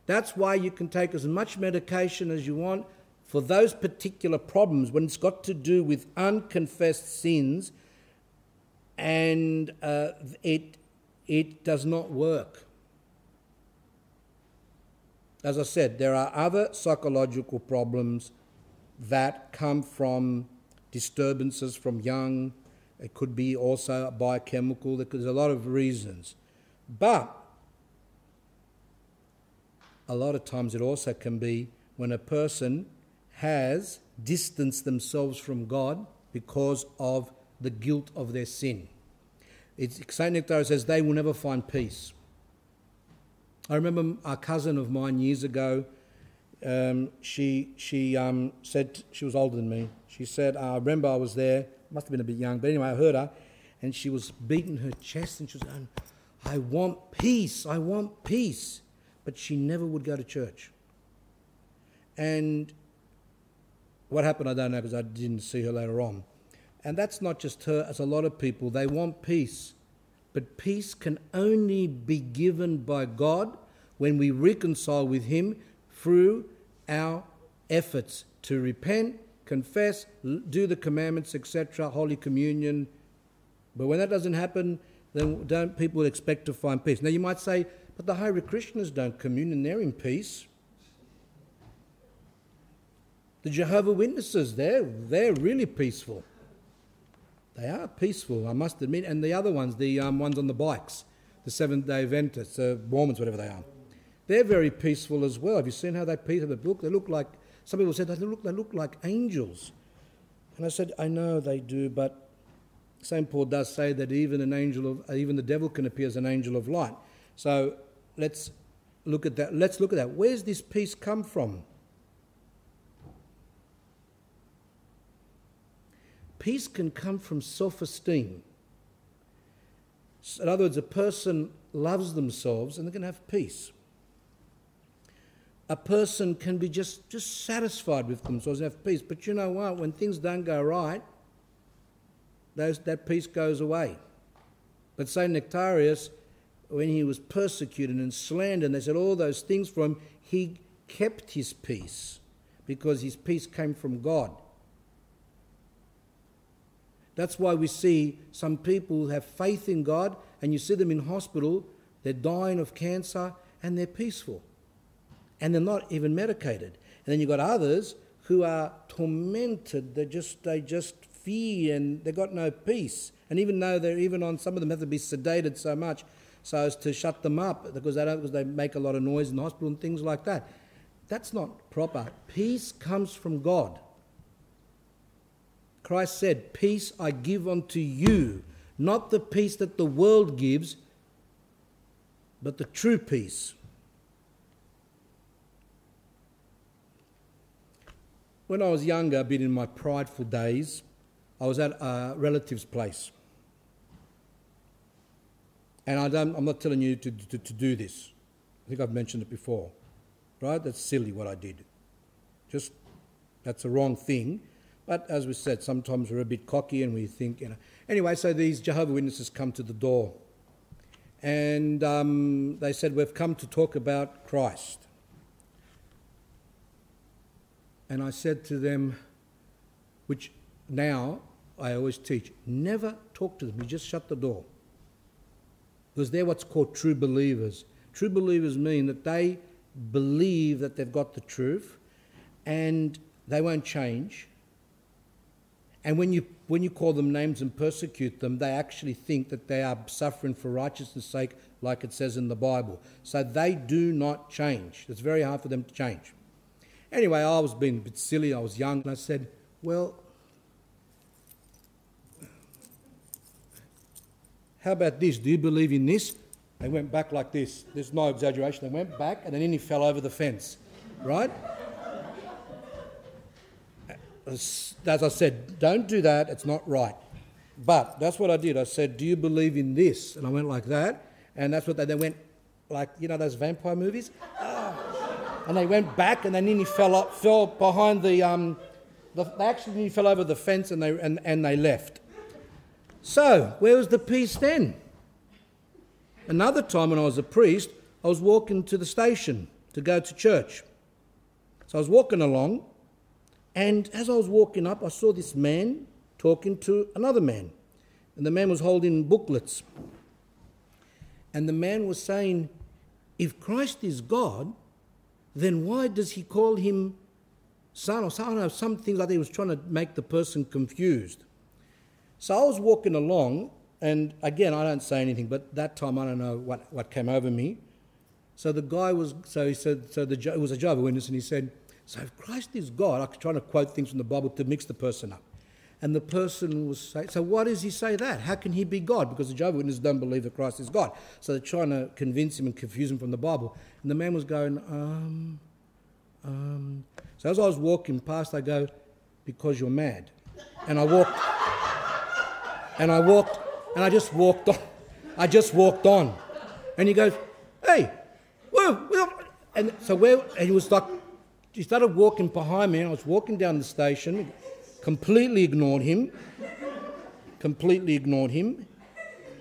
That's why you can take as much medication as you want for those particular problems when it's got to do with unconfessed sins and uh, it, it does not work. As I said, there are other psychological problems that come from disturbances from young. It could be also biochemical. There's a lot of reasons. But a lot of times it also can be when a person has distanced themselves from God because of the guilt of their sin. it's, St. Nektarios says they will never find peace. I remember a cousin of mine years ago, um, she, she um, said, she was older than me, she said, I remember I was there, must have been a bit young, but anyway, I heard her, and she was beating her chest and she was going, I want peace, I want peace. But she never would go to church. And what happened, I don't know because I didn't see her later on. And that's not just her, it's a lot of people. They want peace. But peace can only be given by God when we reconcile with Him through our efforts to repent, confess, do the commandments, etc., Holy Communion. But when that doesn't happen, then don't people expect to find peace? Now you might say, but the Hare Krishnas don't commune and they're in peace. The Jehovah Witnesses, they're, they're really peaceful. They are peaceful, I must admit. And the other ones, the um, ones on the bikes, the Seventh day Adventists, uh, Mormons, whatever they are, they're very peaceful as well. Have you seen how they peace the book? They look like, some people said they look, they look like angels. And I said, I know they do, but St. Paul does say that even an angel of, even the devil can appear as an angel of light. So let's look at that. Let's look at that. Where's this peace come from? Peace can come from self esteem. In other words, a person loves themselves and they can have peace. A person can be just, just satisfied with themselves and have peace. But you know what? When things don't go right, those, that peace goes away. But St. Nektarios, when he was persecuted and slandered, and they said all those things for him, he kept his peace because his peace came from God. That's why we see some people have faith in God, and you see them in hospital, they're dying of cancer, and they're peaceful. And they're not even medicated. And then you've got others who are tormented, they just, they just fear and they've got no peace. And even though they're even on, some of them have to be sedated so much so as to shut them up because they, don't, because they make a lot of noise in the hospital and things like that. That's not proper. Peace comes from God. Christ said, Peace I give unto you, not the peace that the world gives, but the true peace. When I was younger, a bit in my prideful days, I was at a relative's place. And I am not telling you to, to, to do this. I think I've mentioned it before. Right? That's silly what I did. Just, that's a wrong thing. But as we said, sometimes we're a bit cocky and we think, you know. Anyway, so these Jehovah Witnesses come to the door. And um, they said, We've come to talk about Christ. And I said to them, which now I always teach, never talk to them. You just shut the door. Because they're what's called true believers. True believers mean that they believe that they've got the truth and they won't change and when you, when you call them names and persecute them, they actually think that they are suffering for righteousness' sake, like it says in the Bible. So they do not change. It's very hard for them to change. Anyway, I was being a bit silly. I was young, and I said, Well, how about this? Do you believe in this? They went back like this. There's no exaggeration. They went back, and then he fell over the fence, right? As I said, don't do that, it's not right. But that's what I did. I said, Do you believe in this? And I went like that. And that's what they, they went, like, you know, those vampire movies? Ah. And they went back and they nearly fell up, fell behind the, um, the, they actually nearly fell over the fence and they, and, and they left. So, where was the peace then? Another time when I was a priest, I was walking to the station to go to church. So I was walking along and as I was walking up, I saw this man talking to another man. And the man was holding booklets. And the man was saying, if Christ is God, then why does he call him son or son? Or some things like that. He was trying to make the person confused. So I was walking along, and again, I don't say anything, but that time I don't know what, what came over me. So the guy was, so he said, so the, it was a Jehovah Witness, and he said, so if Christ is God, I'm trying to quote things from the Bible to mix the person up. And the person was saying, So why does he say that? How can he be God? Because the Jehovah's Witnesses don't believe that Christ is God. So they're trying to convince him and confuse him from the Bible. And the man was going, Um, um. So as I was walking past, I go, Because you're mad. And I walked, and I walked, and I just walked on. I just walked on. And he goes, Hey, whoa, whoa. And so where, and he was like, he started walking behind me, I was walking down the station, completely ignored him, completely ignored him.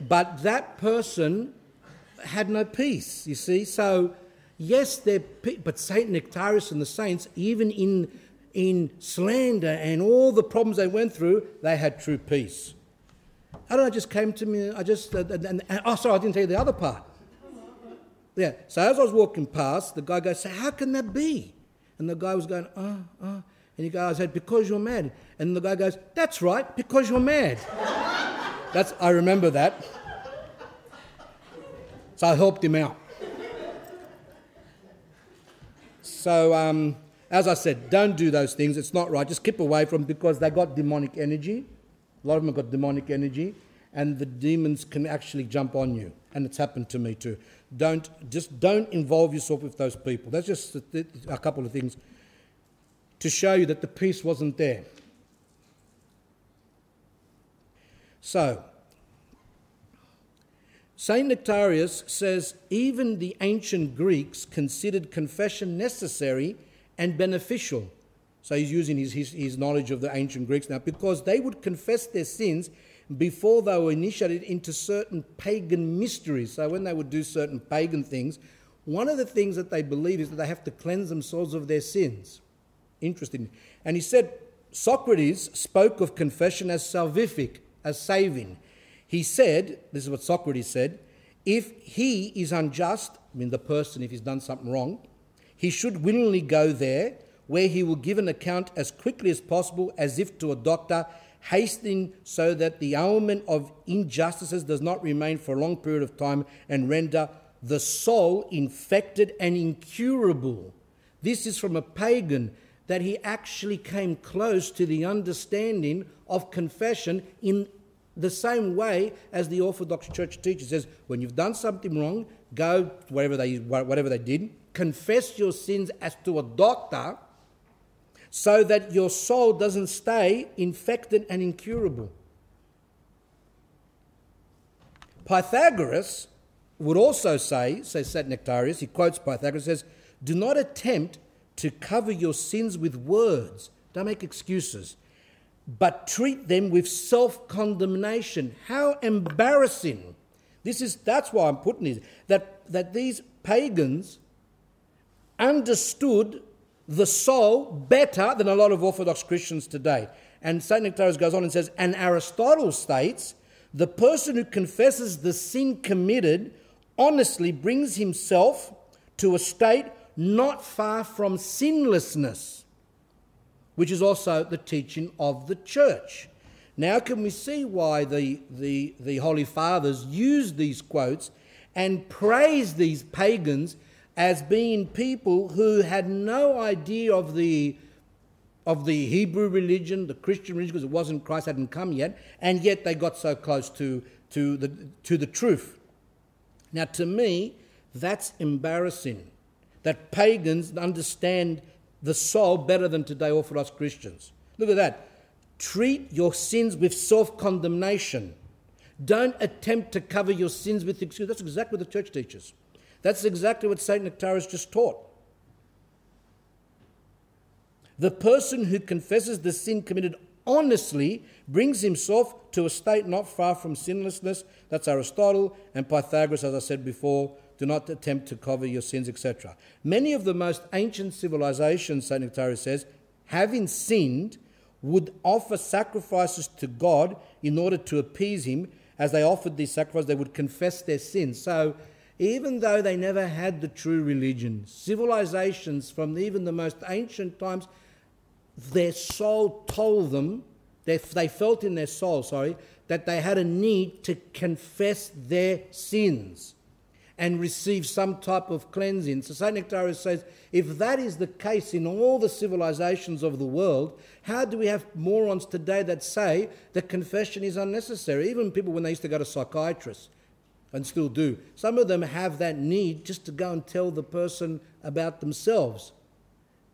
But that person had no peace, you see. So, yes, they're, but Saint Nektarios and the saints, even in, in slander and all the problems they went through, they had true peace. I don't know, just came to me, I just, uh, and, and, oh, sorry, I didn't tell you the other part. Yeah, so as I was walking past, the guy goes, so how can that be? And the guy was going, oh, oh. And he goes, I said, because you're mad. And the guy goes, that's right, because you're mad. that's, I remember that. So I helped him out. So, um, as I said, don't do those things. It's not right. Just keep away from because they got demonic energy. A lot of them have got demonic energy, and the demons can actually jump on you. And it's happened to me too. Don't just don't involve yourself with those people. That's just a, a couple of things to show you that the peace wasn't there. So, St. Nektarios says even the ancient Greeks considered confession necessary and beneficial. So he's using his, his, his, knowledge of the ancient Greeks now because they would confess their sins before they were initiated into certain pagan mysteries. So when they would do certain pagan things, one of the things that they believe is that they have to cleanse themselves of their sins. Interesting. And he said Socrates spoke of confession as salvific, as saving. He said, this is what Socrates said, if he is unjust, I mean the person, if he's done something wrong, he should willingly go there where he will give an account as quickly as possible, as if to a doctor, hastening so that the ailment of injustices does not remain for a long period of time and render the soul infected and incurable. This is from a pagan that he actually came close to the understanding of confession in the same way as the Orthodox Church teaches. says, when you've done something wrong, go whatever they, whatever they did, confess your sins as to a doctor so that your soul doesn't stay infected and incurable. Pythagoras would also say, says St. Nektarios, he quotes Pythagoras, says, Do not attempt to cover your sins with words. Don't make excuses but treat them with self condemnation. How embarrassing. This is that's why I'm putting it that, that these pagans understood the soul better than a lot of Orthodox Christians today. And St. Nektarios goes on and says, and Aristotle states, the person who confesses the sin committed honestly brings himself to a state not far from sinlessness which is also the teaching of the church. Now, can we see why the, the, the Holy Fathers used these quotes and praised these pagans as being people who had no idea of the, of the Hebrew religion, the Christian religion, because it wasn't Christ hadn't come yet, and yet they got so close to, to, the, to the truth. Now, to me, that's embarrassing that pagans understand the soul better than today Orthodox Christians. Look at that. Treat your sins with self condemnation. Don't attempt to cover your sins with excuses. That's exactly what the church teaches. That's exactly what St. Nektarios just taught. The person who confesses the sin committed honestly brings himself to a state not far from sinlessness. That's Aristotle and Pythagoras, as I said before, do not attempt to cover your sins, etc. Many of the most ancient civilizations, St. Nektarios says, having sinned, would offer sacrifices to God in order to appease Him. As they offered these sacrifices, they would confess their sins. So, even though they never had the true religion, civilizations from even the most ancient times, their soul told them, they, they felt in their soul, sorry, that they had a need to confess their sins. and receive some type of cleansing. So St. Nektarios says, if that is the case in all the civilizations of the world, how do we have morons today that say that confession is unnecessary? Even people when they used to go to psychiatrists and still do. Some of them have that need just to go and tell the person about themselves.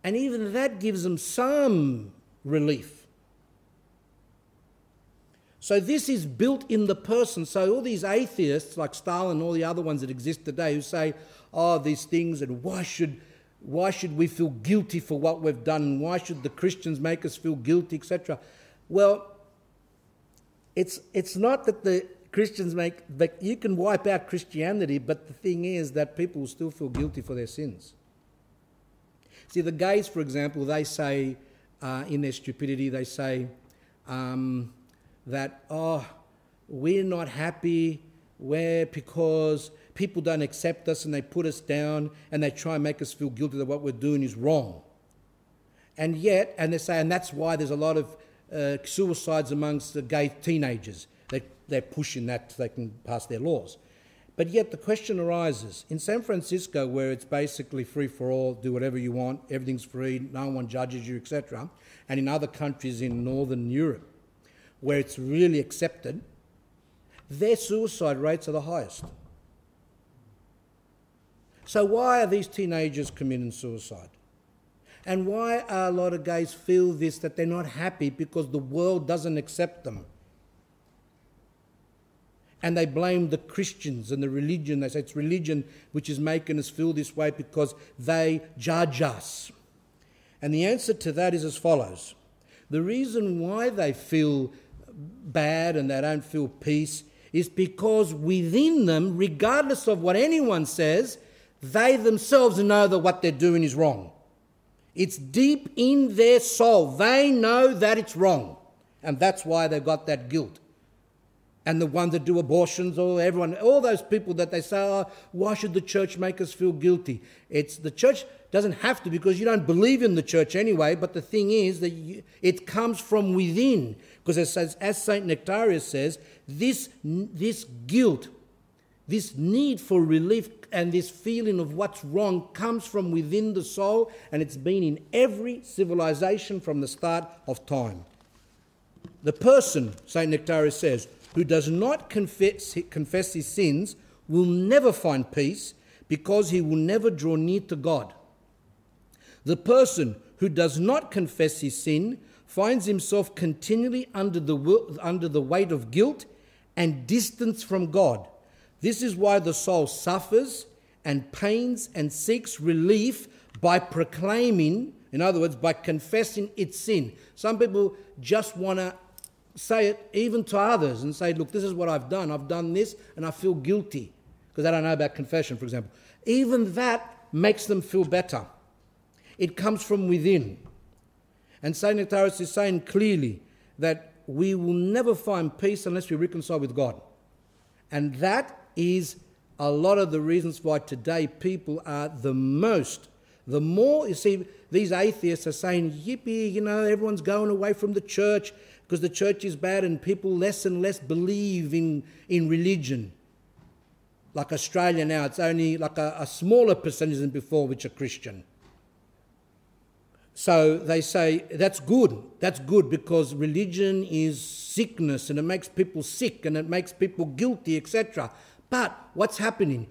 And even that gives them some relief. So this is built in the person. So all these atheists, like Stalin and all the other ones that exist today, who say, "Oh, these things, and why should, why should we feel guilty for what we've done? And why should the Christians make us feel guilty, etc." Well, it's it's not that the Christians make, but you can wipe out Christianity, but the thing is that people will still feel guilty for their sins. See, the gays, for example, they say uh, in their stupidity, they say. Um, that, oh, we're not happy where because people don't accept us and they put us down and they try and make us feel guilty that what we're doing is wrong. And yet, and they say, and that's why there's a lot of uh, suicides amongst the gay teenagers. They, they're pushing that so they can pass their laws. But yet the question arises in San Francisco, where it's basically free for all, do whatever you want, everything's free, no one judges you, etc., and in other countries in Northern Europe, where it's really accepted, their suicide rates are the highest. So, why are these teenagers committing suicide? And why are a lot of gays feel this that they're not happy because the world doesn't accept them? And they blame the Christians and the religion. They say it's religion which is making us feel this way because they judge us. And the answer to that is as follows The reason why they feel bad and they don't feel peace is because within them, regardless of what anyone says, they themselves know that what they're doing is wrong. It's deep in their soul. They know that it's wrong. And that's why they've got that guilt. And the ones that do abortions, or everyone, all those people that they say, oh, why should the church make us feel guilty? It's the church doesn't have to because you don't believe in the church anyway. But the thing is that you, it comes from within. Because as, says, as St. Nektarios says, this, this guilt, this need for relief, and this feeling of what's wrong comes from within the soul, and it's been in every civilization from the start of time. The person, St. Nektarios says, who does not confess, confess his sins will never find peace because he will never draw near to God. The person who does not confess his sin finds himself continually under the, under the weight of guilt and distance from God. This is why the soul suffers and pains and seeks relief by proclaiming, in other words, by confessing its sin. Some people just want to say it even to others and say, Look, this is what I've done. I've done this and I feel guilty because I don't know about confession, for example. Even that makes them feel better. It comes from within. And St. Nektarios is saying clearly that we will never find peace unless we reconcile with God. And that is a lot of the reasons why today people are the most, the more, you see, these atheists are saying, yippee, you know, everyone's going away from the church because the church is bad and people less and less believe in, in religion. Like Australia now, it's only like a, a smaller percentage than before which are Christian. So they say that's good. That's good because religion is sickness and it makes people sick and it makes people guilty, etc. But what's happening?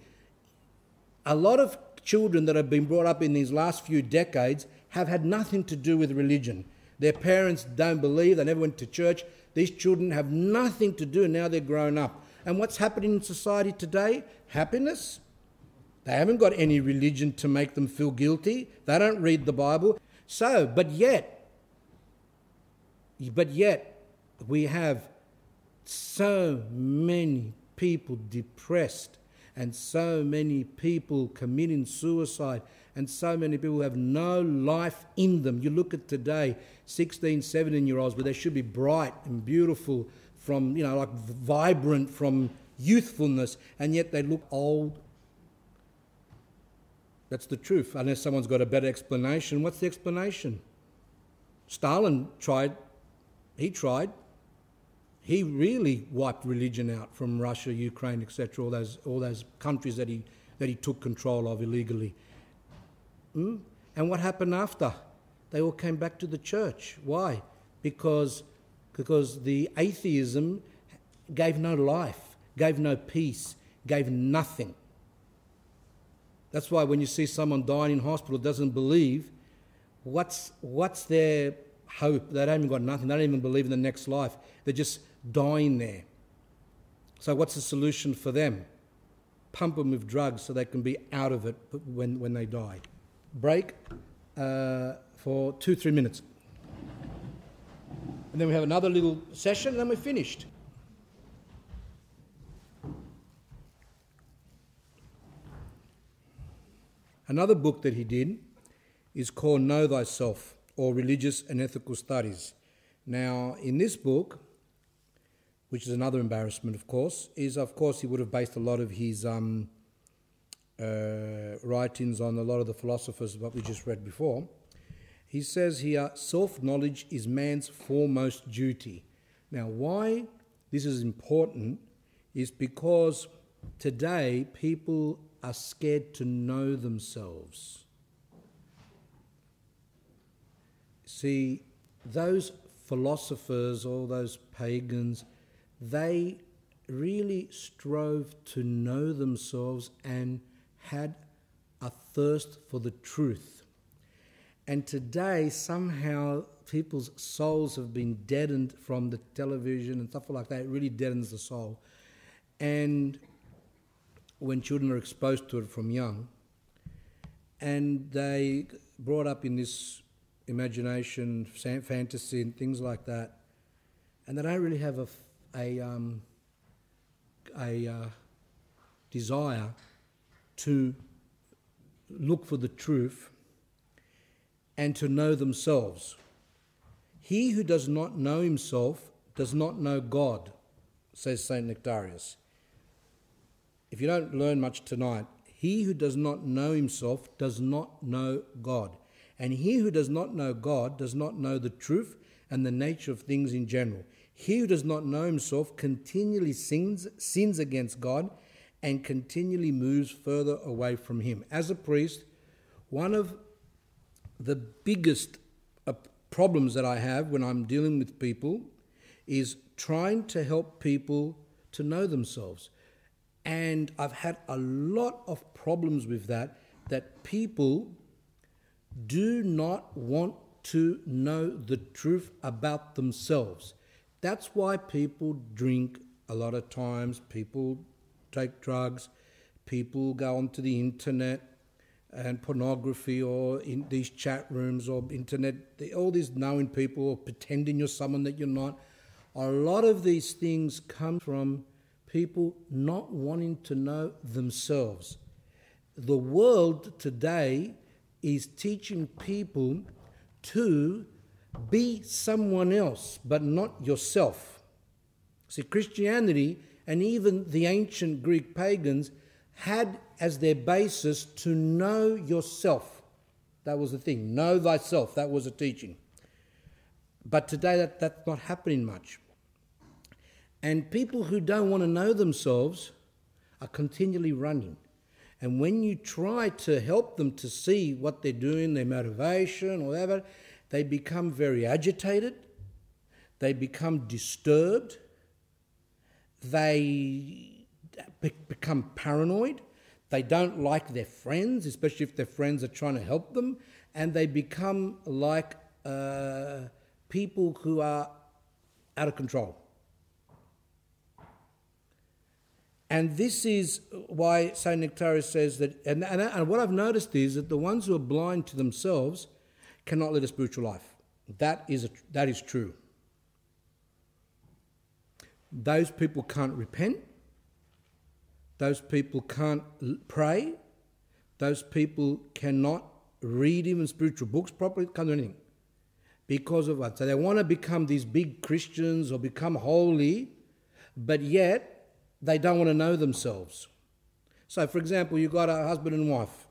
A lot of children that have been brought up in these last few decades have had nothing to do with religion. Their parents don't believe, they never went to church. These children have nothing to do, now they're grown up. And what's happening in society today? Happiness. They haven't got any religion to make them feel guilty. They don't read the Bible. So, but yet, but yet, we have so many people depressed and so many people committing suicide and so many people have no life in them. You look at today, 16, 17 year olds, but they should be bright and beautiful from, you know, like vibrant from youthfulness, and yet they look old that's the truth, unless someone's got a better explanation. What's the explanation? Stalin tried, he tried. He really wiped religion out from Russia, Ukraine, etc., all those, all those countries that he that he took control of illegally. Hmm? And what happened after? They all came back to the church. Why? Because, because the atheism gave no life, gave no peace, gave nothing. That's why when you see someone dying in hospital doesn't believe, what's, what's their hope? They haven't even got nothing. They don't even believe in the next life. They're just dying there. So, what's the solution for them? Pump them with drugs so they can be out of it when, when they die. Break uh, for two, three minutes. And then we have another little session, and then we're finished. Another book that he did is called Know Thyself or Religious and Ethical Studies. Now, in this book, which is another embarrassment, of course, is of course he would have based a lot of his um, uh, writings on a lot of the philosophers that we just read before. He says here, self knowledge is man's foremost duty. Now, why this is important is because today people are scared to know themselves. See, those philosophers, all those pagans, they really strove to know themselves and had a thirst for the truth. And today, somehow, people's souls have been deadened from the television and stuff like that. It really deadens the soul. And when children are exposed to it from young, and they brought up in this imagination, fantasy, and things like that, and they don't really have a, a, um, a uh, desire to look for the truth and to know themselves. He who does not know himself does not know God, says St. Nektarios. If you don't learn much tonight, he who does not know himself does not know God. And he who does not know God does not know the truth and the nature of things in general. He who does not know himself continually sins, sins against God and continually moves further away from him. As a priest, one of the biggest uh, problems that I have when I'm dealing with people is trying to help people to know themselves. And I've had a lot of problems with that, that people do not want to know the truth about themselves. That's why people drink a lot of times, people take drugs, people go onto the internet and pornography or in these chat rooms or internet, all these knowing people or pretending you're someone that you're not. A lot of these things come from people not wanting to know themselves. The world today is teaching people to be someone else, but not yourself. See, Christianity and even the ancient Greek pagans had as their basis to know yourself. That was the thing. Know thyself. That was a teaching. But today that, that's not happening much. And people who don't want to know themselves are continually running. And when you try to help them to see what they're doing, their motivation, or whatever, they become very agitated, they become disturbed, they become paranoid, they don't like their friends, especially if their friends are trying to help them, and they become like uh, people who are out of control. And this is why St. Nektarios says that, and, and, and, what I've noticed is that the ones who are blind to themselves cannot lead a spiritual life. That is, a, that is true. Those people can't repent. Those people can't pray. Those people cannot read even spiritual books properly, can't do anything. Because of what? So they want to become these big Christians or become holy, but yet they don't want to know themselves. So, for example, you've got a husband and wife.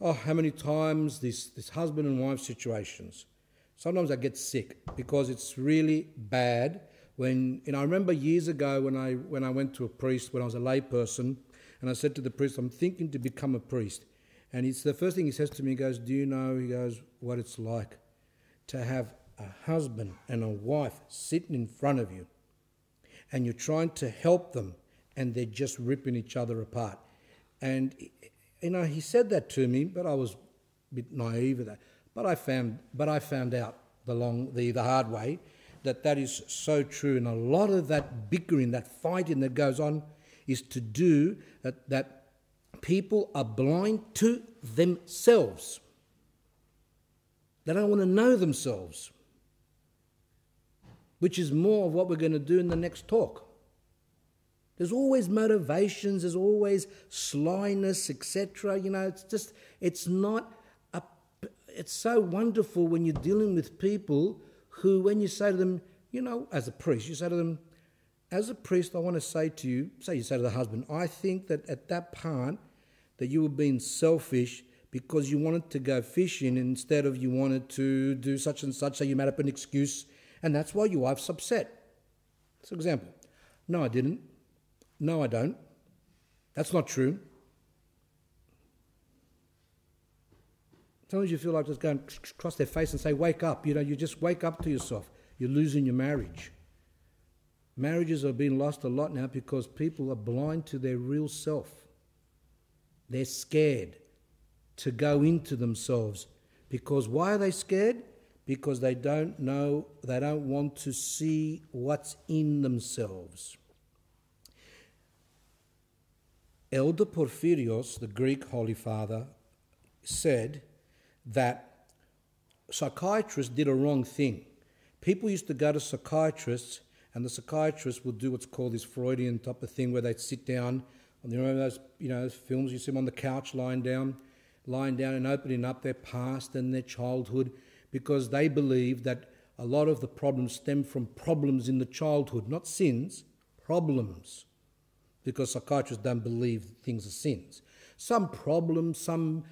Oh, how many times this, this husband and wife situations? Sometimes I get sick because it's really bad. When you know, I remember years ago when I when I went to a priest when I was a layperson, And I said to the priest, I'm thinking to become a priest. And it's the first thing he says to me, he goes, Do you know, he goes, what it's like to have a husband and a wife sitting in front of you and you're trying to help them and they're just ripping each other apart. And, you know, he said that to me, but I was a bit naive at that. But I found, but I found out the, long, the, the hard way that that is so true. And a lot of that bickering, that fighting that goes on is to do that, that people are blind to themselves. They don't want to know themselves, which is more of what we're going to do in the next talk. There's always motivations, there's always slyness, etc. You know, it's just, it's not, a, it's so wonderful when you're dealing with people who, when you say to them, you know, as a priest, you say to them, as a priest, I want to say to you, say you say to the husband, I think that at that part that you were being selfish because you wanted to go fishing instead of you wanted to do such and such, so you made up an excuse, and that's why your wife's upset. An example. No, I didn't. No, I don't. That's not true. Sometimes you feel like just going across their face and say, Wake up. You know, you just wake up to yourself. You're losing your marriage. Marriages are being lost a lot now because people are blind to their real self. They're scared to go into themselves. Because why are they scared? Because they don't know, they don't want to see what's in themselves. Elder Porphyrios, the Greek Holy Father, said that psychiatrists did a wrong thing. People used to go to psychiatrists, and the psychiatrists would do what's called this Freudian type of thing where they'd sit down. And you remember those, you know, those films you see them on the couch lying down, lying down and opening up their past and their childhood, because they believe that a lot of the problems stem from problems in the childhood, not sins, problems because psychiatrists don't believe things are sins. Some problems, some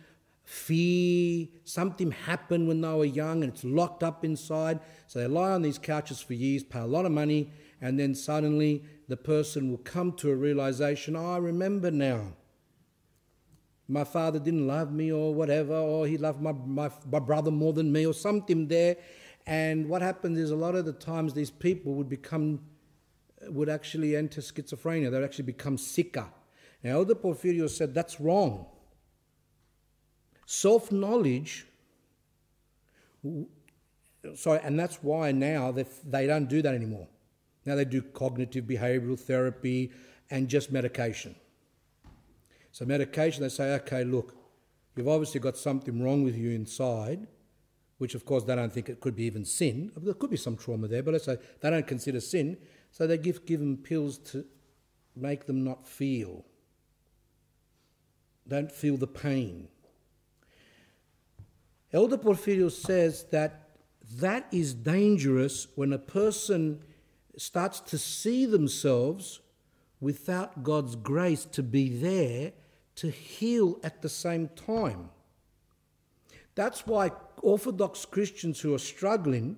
fear, something happened when they were young and it's locked up inside. So they lie on these couches for years, pay a lot of money, and then suddenly the person will come to a realization oh, I remember now. My father didn't love me, or whatever, or he loved my, my, my brother more than me, or something there. And what happens is a lot of the times these people would become would actually enter schizophrenia. They would actually become sicker. Now, Elder Porfirio said that's wrong. Self knowledge, sorry, and that's why now they, they don't do that anymore. Now they do cognitive behavioral therapy and just medication. So, medication, they say, okay, look, you've obviously got something wrong with you inside, which of course they don't think it could be even sin. There could be some trauma there, but let's say they don't consider sin. So they give, give them pills to make them not feel. Don't feel the pain. Elder Porphyrios says that that is dangerous when a person starts to see themselves without God's grace to be there to heal at the same time. That's why Orthodox Christians who are struggling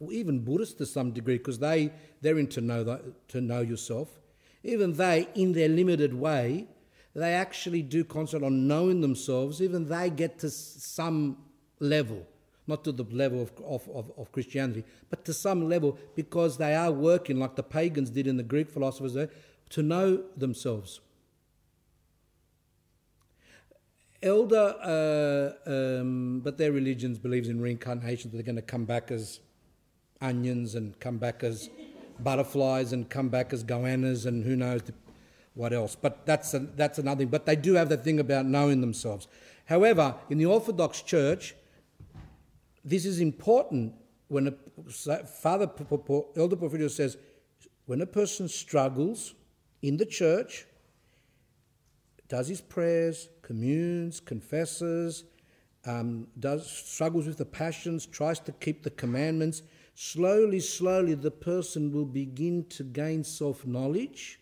or even Buddhists to some degree, because they, they're into know, that, to know yourself. Even they, in their limited way, they actually do concentrate on knowing themselves. Even they get to some level, not to the level of, of, of, Christianity, but to some level because they are working, like the pagans did in the Greek philosophers, to know themselves. Elder, uh, um, but their religions believes in reincarnation, that they're going to come back as onions and come back as butterflies and come back as goannas and who knows what else. But that's, a, that's another thing. But they do have that thing about knowing themselves. However, in the Orthodox Church, this is important when a Father Elder Porphyrios says, when a person struggles in the church, does his prayers, communes, confesses, um, does struggles with the passions, tries to keep the commandments, slowly, slowly, the person will begin to gain self knowledge.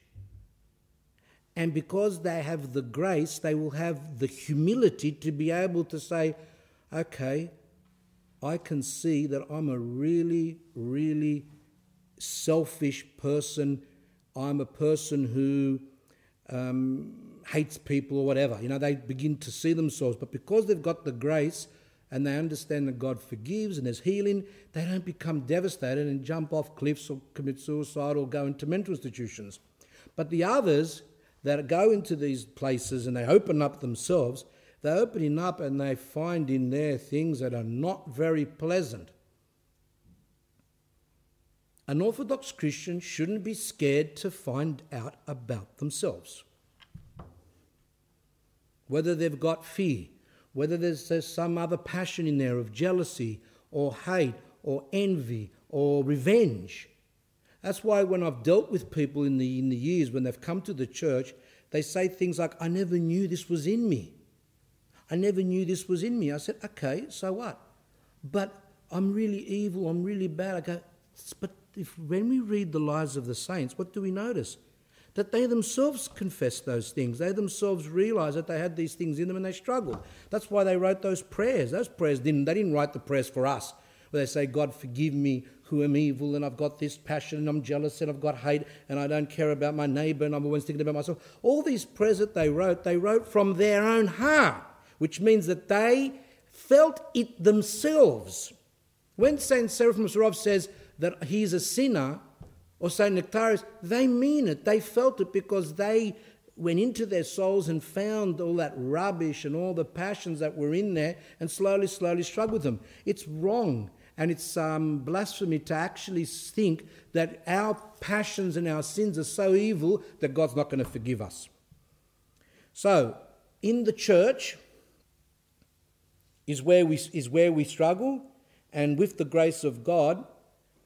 And because they have the grace, they will have the humility to be able to say, okay, I can see that I'm a really, really selfish person. I'm a person who um, hates people or whatever. You know, they begin to see themselves. But because they've got the grace and they understand that God forgives and there's healing, they don't become devastated and jump off cliffs or commit suicide or go into mental institutions. But the others that go into these places and they open up themselves, they're opening up and they find in there things that are not very pleasant. An Orthodox Christian shouldn't be scared to find out about themselves. Whether they've got fear, whether there's, there's some other passion in there of jealousy or hate or envy or revenge. That's why when I've dealt with people in the, in the years when they've come to the church, they say things like, I never knew this was in me. I never knew this was in me. I said, okay, so what? But I'm really evil, I'm really bad. I go, but if when we read the lives of the saints, what do we notice? That they themselves confessed those things. They themselves realized that they had these things in them and they struggled. That's why they wrote those prayers. Those prayers didn't, they didn't write the prayers for us, where they say, God, forgive me who am evil and I've got this passion and I'm jealous and I've got hate and I don't care about my neighbor and I'm always thinking about myself. All these prayers that they wrote, they wrote from their own heart, which means that they felt it themselves. When St. Seraphim Sarov says, that he's a sinner, or St. Nektarios, they mean it. They felt it because they went into their souls and found all that rubbish and all the passions that were in there and slowly, slowly struggled with them. It's wrong and it's um, blasphemy to actually think that our passions and our sins are so evil that God's not going to forgive us. So, in the church is where we, is where we struggle, and with the grace of God,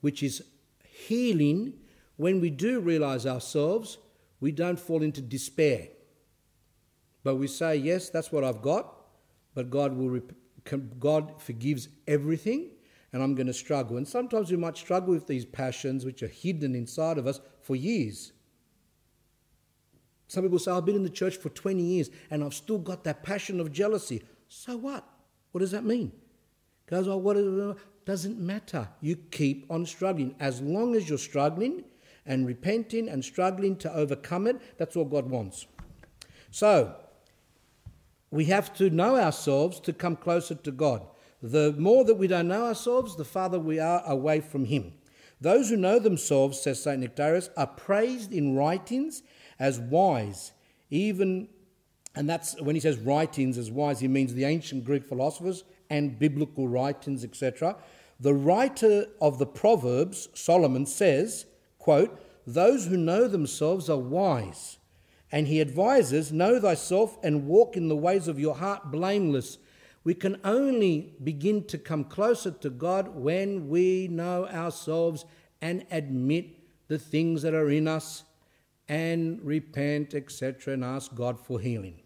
which is healing, when we do realize ourselves, we don't fall into despair. But we say, yes, that's what I've got, but God will God forgives everything, and I'm going to struggle. And sometimes we might struggle with these passions which are hidden inside of us for years. Some people say, I've been in the church for 20 years and I've still got that passion of jealousy. So what? What does that mean? Goes, oh, what is, doesn't matter. You keep on struggling. As long as you're struggling and repenting and struggling to overcome it, that's all God wants. So, we have to know ourselves to come closer to God. The more that we don't know ourselves, the farther we are away from Him. Those who know themselves, says St. Nektarios, are praised in writings as wise, even, and that's when he says writings as wise, he means the ancient Greek philosophers and biblical writings, etc. The writer of the Proverbs, Solomon, says, quote, Those who know themselves are wise. And he advises, Know thyself and walk in the ways of your heart blameless. We can only begin to come closer to God when we know ourselves and admit the things that are in us and repent, etc., and ask God for healing.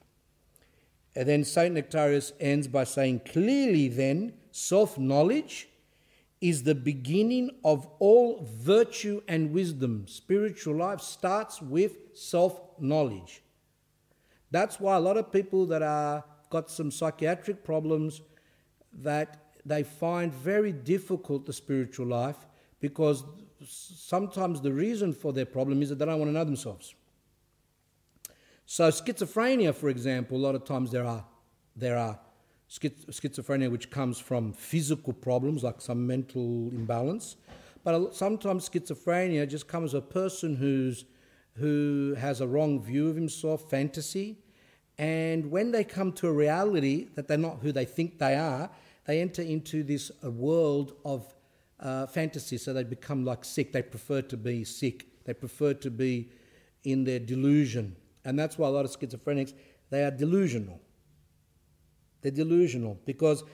And then St. Nektarios ends by saying, Clearly, then, self knowledge is the beginning of all virtue and wisdom. Spiritual life starts with self knowledge. That's why a lot of people that are got some psychiatric problems that they find very difficult the spiritual life because sometimes the reason for their problem is that they don't want to know themselves. So schizophrenia, for example, a lot of times there are there are schizophrenia which comes from physical problems like some mental imbalance, but sometimes schizophrenia just comes a person who's who has a wrong view of himself, fantasy, and when they come to a reality that they're not who they think they are, they enter into this world of uh, fantasy. So they become like sick. They prefer to be sick. They prefer to be in their delusion. And that's why a lot of schizophrenics, they are delusional. They're delusional because,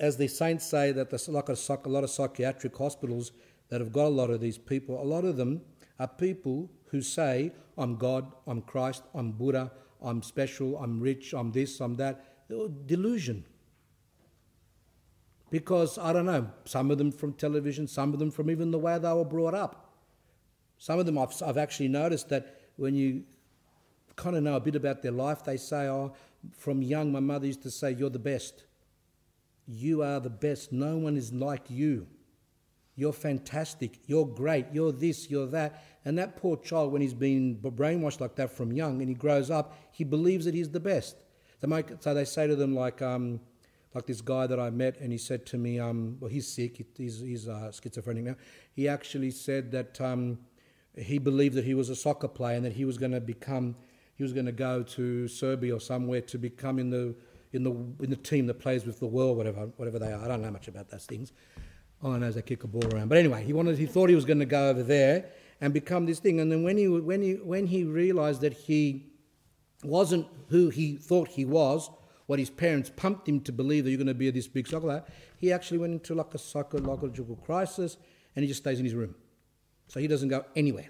as the saints say, that there's like a, a lot of psychiatric hospitals that have got a lot of these people. A lot of them are people who say, I'm God, I'm Christ, I'm Buddha, I'm special, I'm rich, I'm this, I'm that. Delusion. Because, I don't know, some of them from television, some of them from even the way they were brought up. Some of them I've, I've actually noticed that when you kind of know a bit about their life, they say, Oh, from young, my mother used to say, You're the best. You are the best. No one is like you. You're fantastic. You're great. You're this, you're that. And that poor child, when he's been brainwashed like that from young and he grows up, he believes that he's the best. So they say to them, like, um, like this guy that I met, and he said to me, um, well, he's sick, he's, he's uh, schizophrenic now. He actually said that um, he believed that he was a soccer player and that he was going to become, he was going to go to Serbia or somewhere to become in the, in the, in the team that plays with the world, whatever, whatever they are. I don't know much about those things. Oh, All I know is they kick a ball around. But anyway, he wanted, he thought he was going to go over there and become this thing. And then when he, when he, when he realized that he wasn't who he thought he was, what his parents pumped him to believe that you're going to be this big soccer player, he actually went into like a psychological crisis and he just stays in his room. So he doesn't go anywhere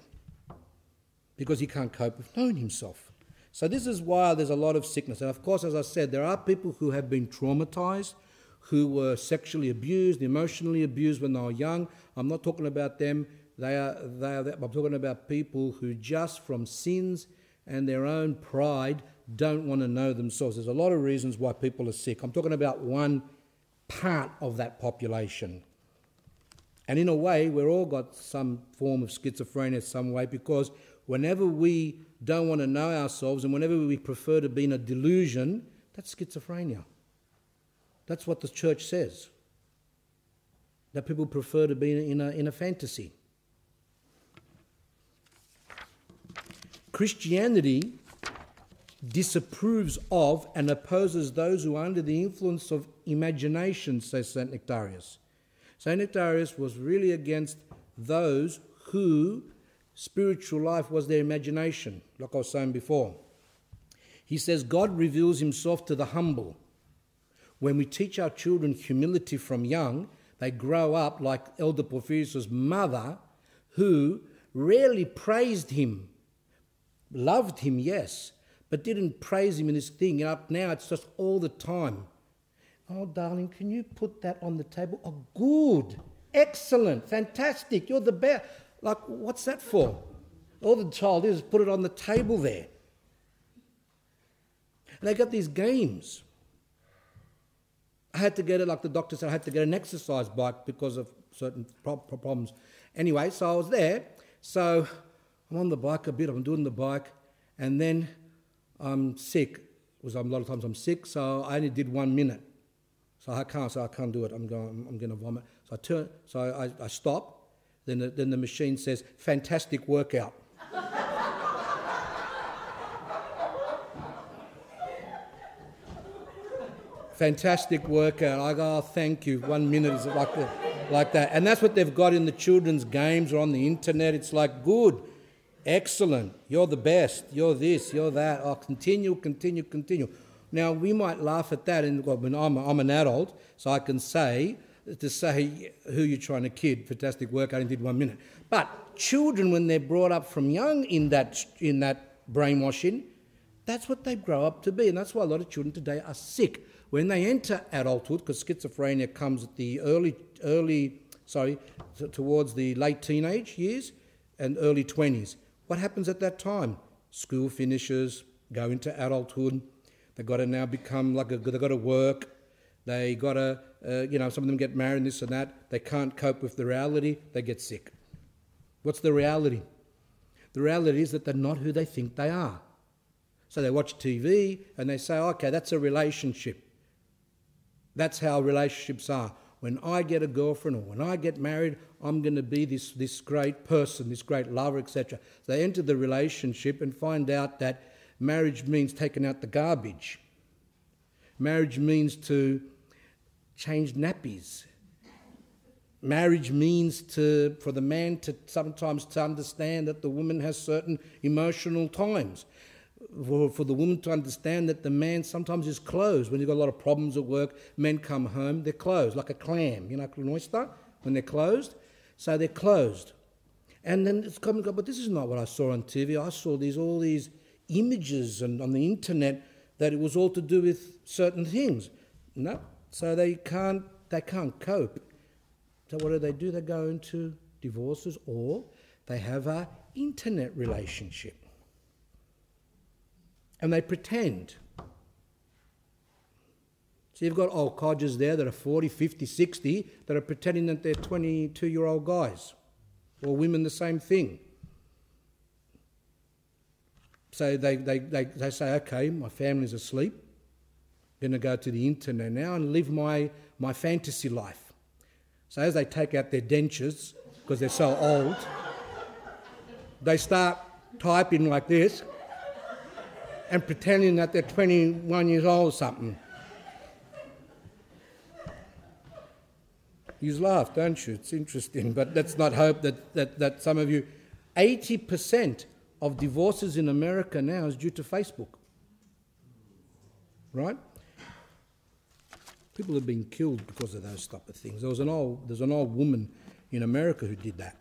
because he can't cope with knowing himself. So this is why there's a lot of sickness. And of course, as I said, there are people who have been traumatized, who were sexually abused, emotionally abused when they were young. I'm not talking about them. They are, they are, I'm talking about people who just from sins and their own pride don't want to know themselves. There's a lot of reasons why people are sick. I'm talking about one part of that population. And in a way, we've all got some form of schizophrenia some way because whenever we don't want to know ourselves and whenever we prefer to be in a delusion, that's schizophrenia. That's what the church says. That people prefer to be in a, in a fantasy. Christianity disapproves of and opposes those who are under the influence of imagination, says St. Nektarios. St. Nektarios was really against those who spiritual life was their imagination, like I was saying before. He says God reveals himself to the humble. When we teach our children humility from young, they grow up like Elder Porphyrios' mother, who rarely praised him, loved him, yes, but didn't praise him in this thing. And up now, it's just all the time. Oh, darling, can you put that on the table? Oh, good, excellent, fantastic. You're the best. Like, what's that for? All the child is put it on the table there. And they got these games. I had to get it, like the doctor said, I had to get an exercise bike because of certain problems. Anyway, so I was there. So I'm on the bike a bit, I'm doing the bike, and then I'm sick. Was a lot of times I'm sick, so I only did one minute. So I can't, so I can't do it. I'm going, I'm going to vomit. So I turn, so I, I stop. Then the, then the machine says, "Fantastic workout." Fantastic workout. I go, oh, thank you. One minute is like, the, like that. And that's what they've got in the children's games or on the internet. It's like, good. Excellent. You're the best. You're this. You're that. Oh, continue, continue, continue. Now, we might laugh at that, and well, I'm, I'm an adult, so I can say, to say who you're trying to kid, fantastic work, I only did one minute. But children, when they're brought up from young in that, in that brainwashing, that's what they grow up to be. And that's why a lot of children today are sick. When they enter adulthood, because schizophrenia comes at the early, early, sorry, towards the late teenage years and early 20s, what happens at that time? School finishes, go into adulthood. They've got to now become like a, they've got to work. They got to, uh, you know, some of them get married and this and that. They can't cope with the reality. They get sick. What's the reality? The reality is that they're not who they think they are. So they watch TV and they say, okay, that's a relationship. That's how relationships are when I get a girlfriend or when I get married, I'm going to be this, this great person, this great lover, etc. They enter the relationship and find out that marriage means taking out the garbage. Marriage means to change nappies. Marriage means to, for the man to sometimes to understand that the woman has certain emotional times for, for the woman to understand that the man sometimes is closed. When you've got a lot of problems at work, men come home, they're closed, like a clam, you know, like an oyster, when they're closed. So they're closed. And then it's come and go, but this is not what I saw on TV. I saw these all these images and on the internet that it was all to do with certain things. No. So they can't they can't cope. So what do they do? They go into divorces or they have a internet relationship and they pretend. So you've got old codgers there that are 40, 50, 60 that are pretending that they're 22 year old guys. Or women, the same thing. So they, they, they, they say, okay, my family's asleep. I'm going to go to the internet now and live my, my fantasy life. So as they take out their dentures, because they're so old, they start typing like this and pretending that they're 21 years old or something. You laugh, don't you? It's interesting, but let's not hope that, that, that some of you. 80% of divorces in America now is due to Facebook. Right? People have been killed because of those type of things. There was an old, there's an old woman in America who did that.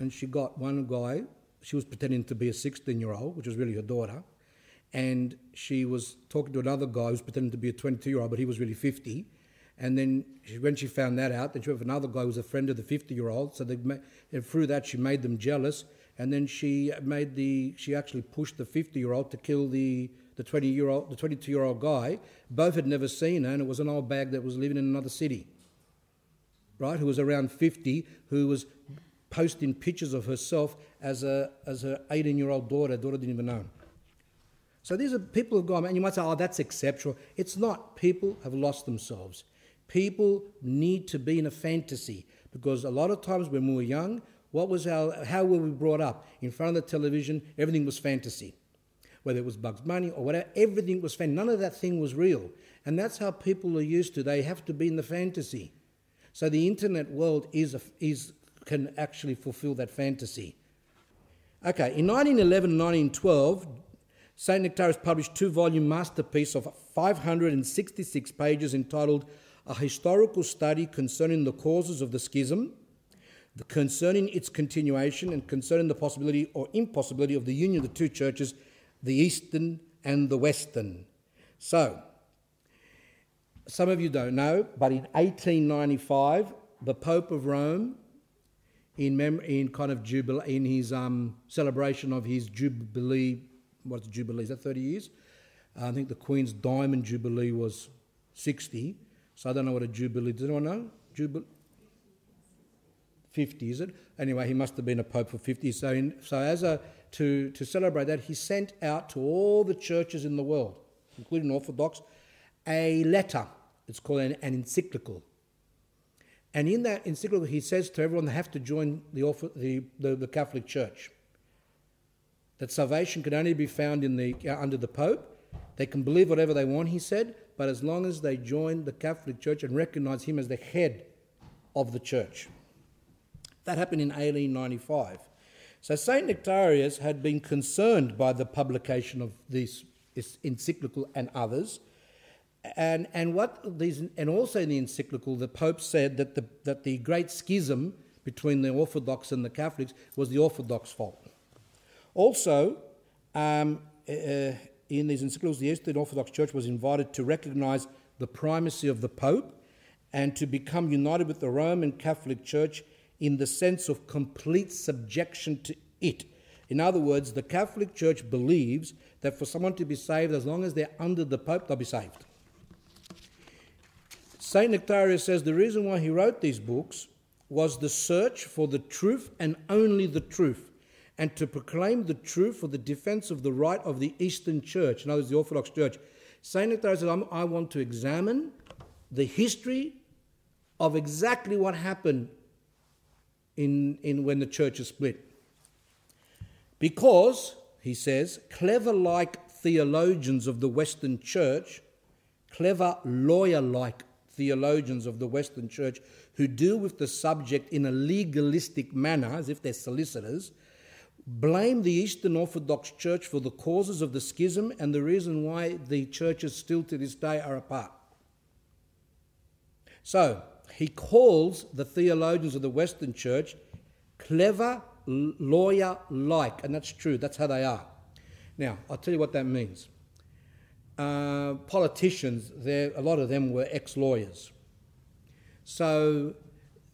And she got one guy, she was pretending to be a 16 year old, which was really her daughter. And she was talking to another guy who was pretending to be a 22 year old, but he was really 50 and then she, when she found that out, then she went with another guy who was a friend of the 50 year old. So they and through that, she made them jealous. And then she made the, she actually pushed the 50 year old to kill the, the 20 year old, the 22 year old guy. Both had never seen her, and it was an old bag that was living in another city, right? Who was around 50, who was posting pictures of herself as, a, as her 18 year old daughter. Daughter didn't even know. So these are people who've gone, and you might say, oh, that's exceptional. It's not. People have lost themselves. People need to be in a fantasy because a lot of times when we were young, what was our, how were we brought up? In front of the television, everything was fantasy. Whether it was Bugs Bunny or whatever, everything was fantasy. None of that thing was real. And that's how people are used to. They have to be in the fantasy. So the internet world is, a, is can actually fulfill that fantasy. Okay, in 1911 1912, St. Nektarios published two volume masterpiece of 566 pages entitled a historical study concerning the causes of the schism, concerning its continuation, and concerning the possibility or impossibility of the union of the two churches, the Eastern and the Western. So, some of you don't know, but in 1895, the Pope of Rome, in, mem- in kind of jubilee, in his um, celebration of his jubilee, what's jubilee? Is that 30 years? Uh, I think the Queen's Diamond Jubilee was 60. So I don't know what a jubilee. Does anyone know? Jubilee. 50, is it? Anyway, he must have been a pope for 50. So, in, so as a to, to celebrate that, he sent out to all the churches in the world, including Orthodox, a letter. It's called an, an encyclical. And in that encyclical, he says to everyone they have to join the, the, the, the Catholic Church. That salvation can only be found in the, uh, under the Pope. They can believe whatever they want, he said, but as long as they join the Catholic Church and recognize him as the head of the church. That happened in 1895. So St. Nektarios had been concerned by the publication of this, this encyclical and others. And, and, what these, and also in the encyclical, the Pope said that the, that the great schism between the Orthodox and the Catholics was the Orthodox fault. Also, um, uh, in these encyclicals, the Eastern Orthodox Church was invited to recognize the primacy of the Pope and to become united with the Roman Catholic Church in the sense of complete subjection to it. In other words, the Catholic Church believes that for someone to be saved, as long as they're under the Pope, they'll be saved. St. Nektarios says the reason why he wrote these books was the search for the truth and only the truth and to proclaim the truth for the defense of the right of the Eastern Church, in other words, the Orthodox Church. St. Nektarios says, I want to examine the history of exactly what happened in, in when the church is split. Because, he says, clever like theologians of the Western Church, clever lawyer like theologians of the Western Church who deal with the subject in a legalistic manner, as if they're solicitors, blame the Eastern Orthodox Church for the causes of the schism and the reason why the churches still to this day are apart. So, he calls the theologians of the Western Church clever, lawyer like, and that's true, that's how they are. Now, I'll tell you what that means. Uh, politicians, a lot of them were ex lawyers. So,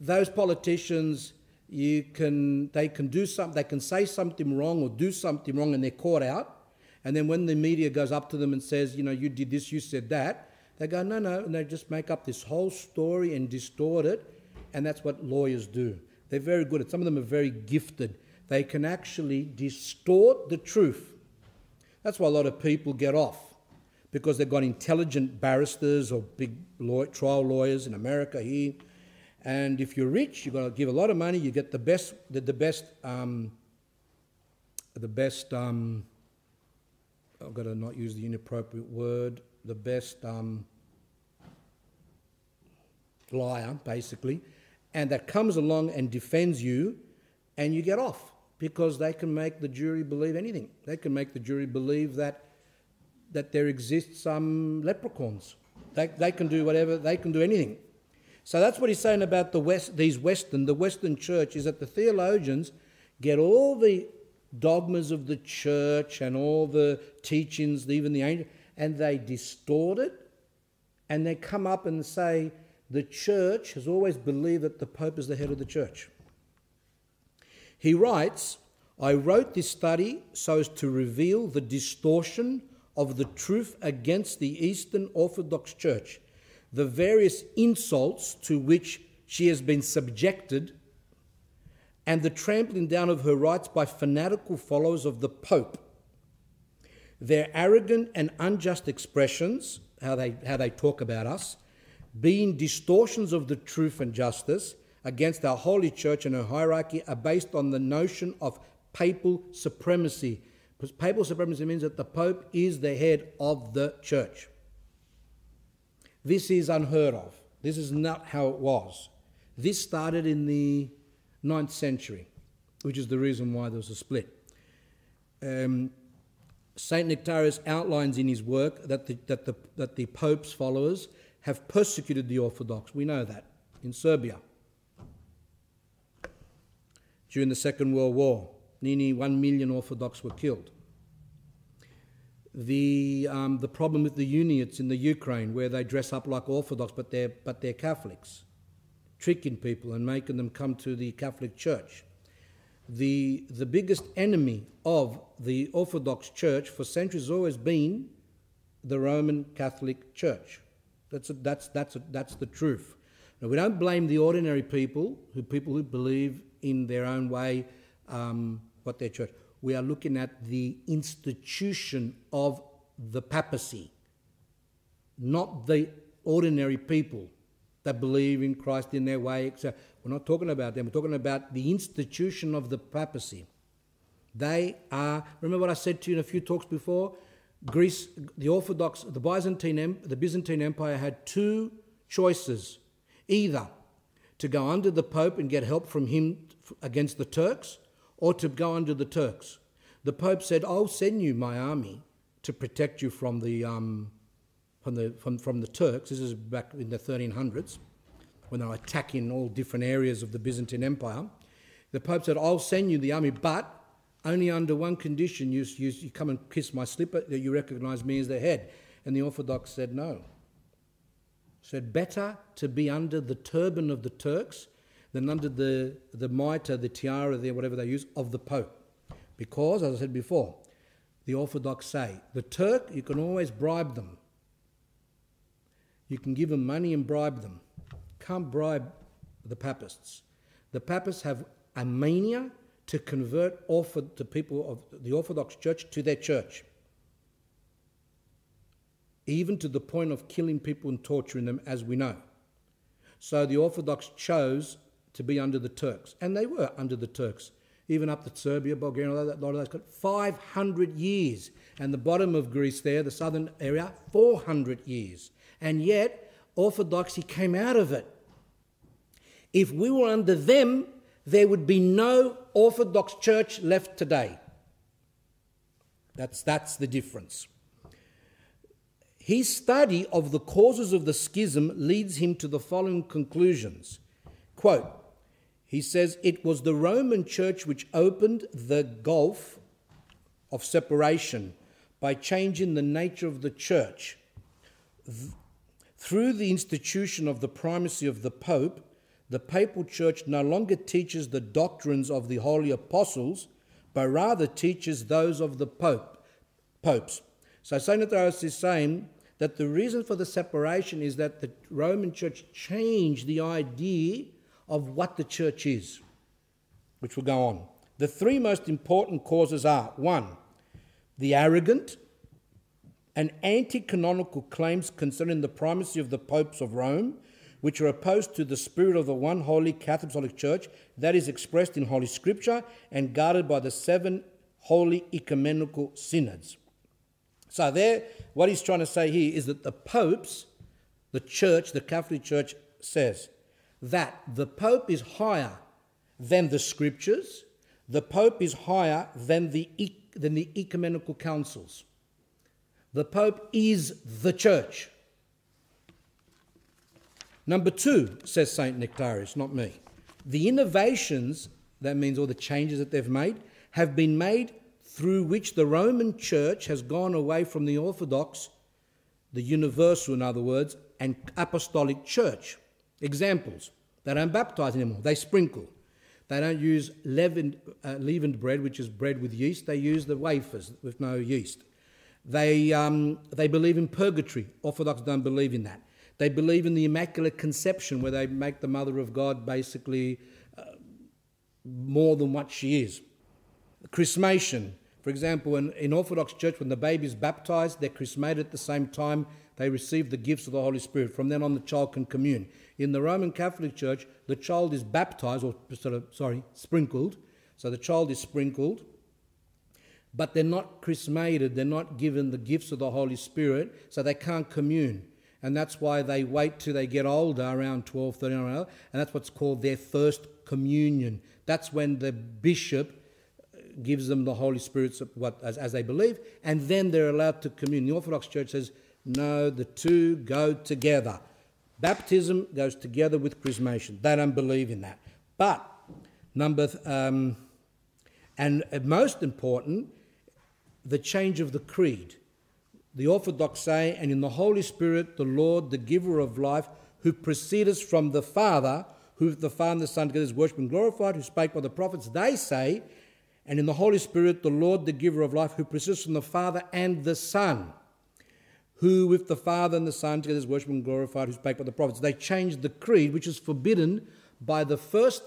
those politicians you can, they can do something, they can say something wrong or do something wrong and they're caught out. And then when the media goes up to them and says, you know, you did this, you said that, They go, no, no, and they just make up this whole story and distort it, and that's what lawyers do. They're very good at Some of them are very gifted. They can actually distort the truth. That's why a lot of people get off because they've got intelligent barristers or big law, trial lawyers in America here. And if you're rich, you've got to give a lot of money. You get the best, the, the best, um, the best. Um, I've got to not use the inappropriate word. The best um, liar, basically, and that comes along and defends you, and you get off because they can make the jury believe anything. They can make the jury believe that that there exists some leprechauns. They, they can do whatever. They can do anything. So that's what he's saying about the West, these Western, the Western church, is that the theologians get all the dogmas of the church and all the teachings, even the angel, and they distort it, and they come up and say the church has always believed that the Pope is the head of the church. He writes, I wrote this study so as to reveal the distortion of the truth against the Eastern Orthodox Church the various insults to which she has been subjected, and the trampling down of her rights by fanatical followers of the Pope. Their arrogant and unjust expressions, how they, how they talk about us, being distortions of the truth and justice against our holy church and her hierarchy, are based on the notion of papal supremacy. Because papal supremacy means that the Pope is the head of the church. This is unheard of. This is not how it was. This started in the 9th century, which is the reason why there was a split. Um, St. Nektarios outlines in his work that the, that, the, that the Pope's followers have persecuted the Orthodox. We know that in Serbia. During the Second World War, nearly one million Orthodox were killed the, um, the problem with the Uniates in the Ukraine, where they dress up like Orthodox but they're, but they're Catholics, tricking people and making them come to the Catholic Church. The, the biggest enemy of the Orthodox Church for centuries has always been the Roman Catholic Church. That's, a, that's, that's, a, that's the truth. Now, we don't blame the ordinary people, who people who believe in their own way um, what their church we are looking at the institution of the papacy, not the ordinary people that believe in Christ in their way, So We're not talking about them, we're talking about the institution of the papacy. They are, remember what I said to you in a few talks before? Greece, the Orthodox, the Byzantine, the Byzantine Empire had two choices either to go under the Pope and get help from him against the Turks, or to go under the Turks. The Pope said, I'll send you my army to protect you from the, um, from the, from, from the Turks. This is back in the 1300s when they were attacking all different areas of the Byzantine Empire. The Pope said, I'll send you the army, but only under one condition you, you, you come and kiss my slipper, that you recognize me as the head. And the Orthodox said, no. Said, better to be under the turban of the Turks than under the, the mitre, the tiara, the, whatever they use, of the Pope. Because, as I said before, the Orthodox say the Turk, you can always bribe them. You can give them money and bribe them. Can't bribe the Papists. The Papists have a mania to convert to people of the Orthodox Church to their church, even to the point of killing people and torturing them, as we know. So the Orthodox chose to be under the Turks, and they were under the Turks, even up to Serbia, Bulgaria, a lot of those, 500 years. And the bottom of Greece there, the southern area, 400 years. And yet, orthodoxy came out of it. If we were under them, there would be no Orthodox church left today. That's, that's the difference. His study of the causes of the schism leads him to the following conclusions. Quote, he says it was the Roman church which opened the gulf of separation by changing the nature of the church. Through the institution of the primacy of the Pope, the papal church no longer teaches the doctrines of the holy apostles, but rather teaches those of the Pope, popes. So St. Athanasius is saying that the reason for the separation is that the Roman church changed the idea of what the church is, which will go on. The three most important causes are one, the arrogant and anti canonical claims concerning the primacy of the popes of Rome, which are opposed to the spirit of the one holy Catholic Church that is expressed in Holy Scripture and guarded by the seven holy ecumenical synods. So, there, what he's trying to say here is that the popes, the church, the Catholic Church says that the pope is higher than the scriptures, the pope is higher than the, than the ecumenical councils. The pope is the church. Number two, says St. Nektarios, not me, the innovations, that means all the changes that they've made, have been made through which the Roman Church has gone away from the Orthodox, the universal, in other words, and apostolic church. Examples they don't baptize anymore, they sprinkle. They don't use leavened, uh, leavened bread, which is bread with yeast, they use the wafers with no yeast. They, um, they believe in purgatory. Orthodox don't believe in that. They believe in the Immaculate Conception, where they make the Mother of God basically uh, more than what she is. Chrismation. For example, in, in Orthodox Church, when the baby is baptized, they're chrismated at the same time they receive the gifts of the Holy Spirit. From then on, the child can commune. In the Roman Catholic Church, the child is baptized, or sort of, sorry, sprinkled. So the child is sprinkled, but they're not chrismated, they're not given the gifts of the Holy Spirit, so they can't commune. And that's why they wait till they get older, around 12, 13, and that's what's called their first communion. That's when the bishop uh, gives them the Holy Spirit uh, what, as, as they believe, and then they're allowed to commune. The Orthodox Church says, no, the two go together. Baptism goes together with chrismation. They don't believe in that. But, number, um, and most important, the change of the creed. The Orthodox say, and in the Holy Spirit, the Lord, the giver of life, who proceedeth from the Father, who the Father and the Son together is worshipped and glorified, who spake by the prophets, they say, and in the Holy Spirit, the Lord, the giver of life, who proceeds from the Father and the Son, who with the Father and the Son together is worshipped and glorified, who spake by the prophets. They changed the creed, which is forbidden by the first,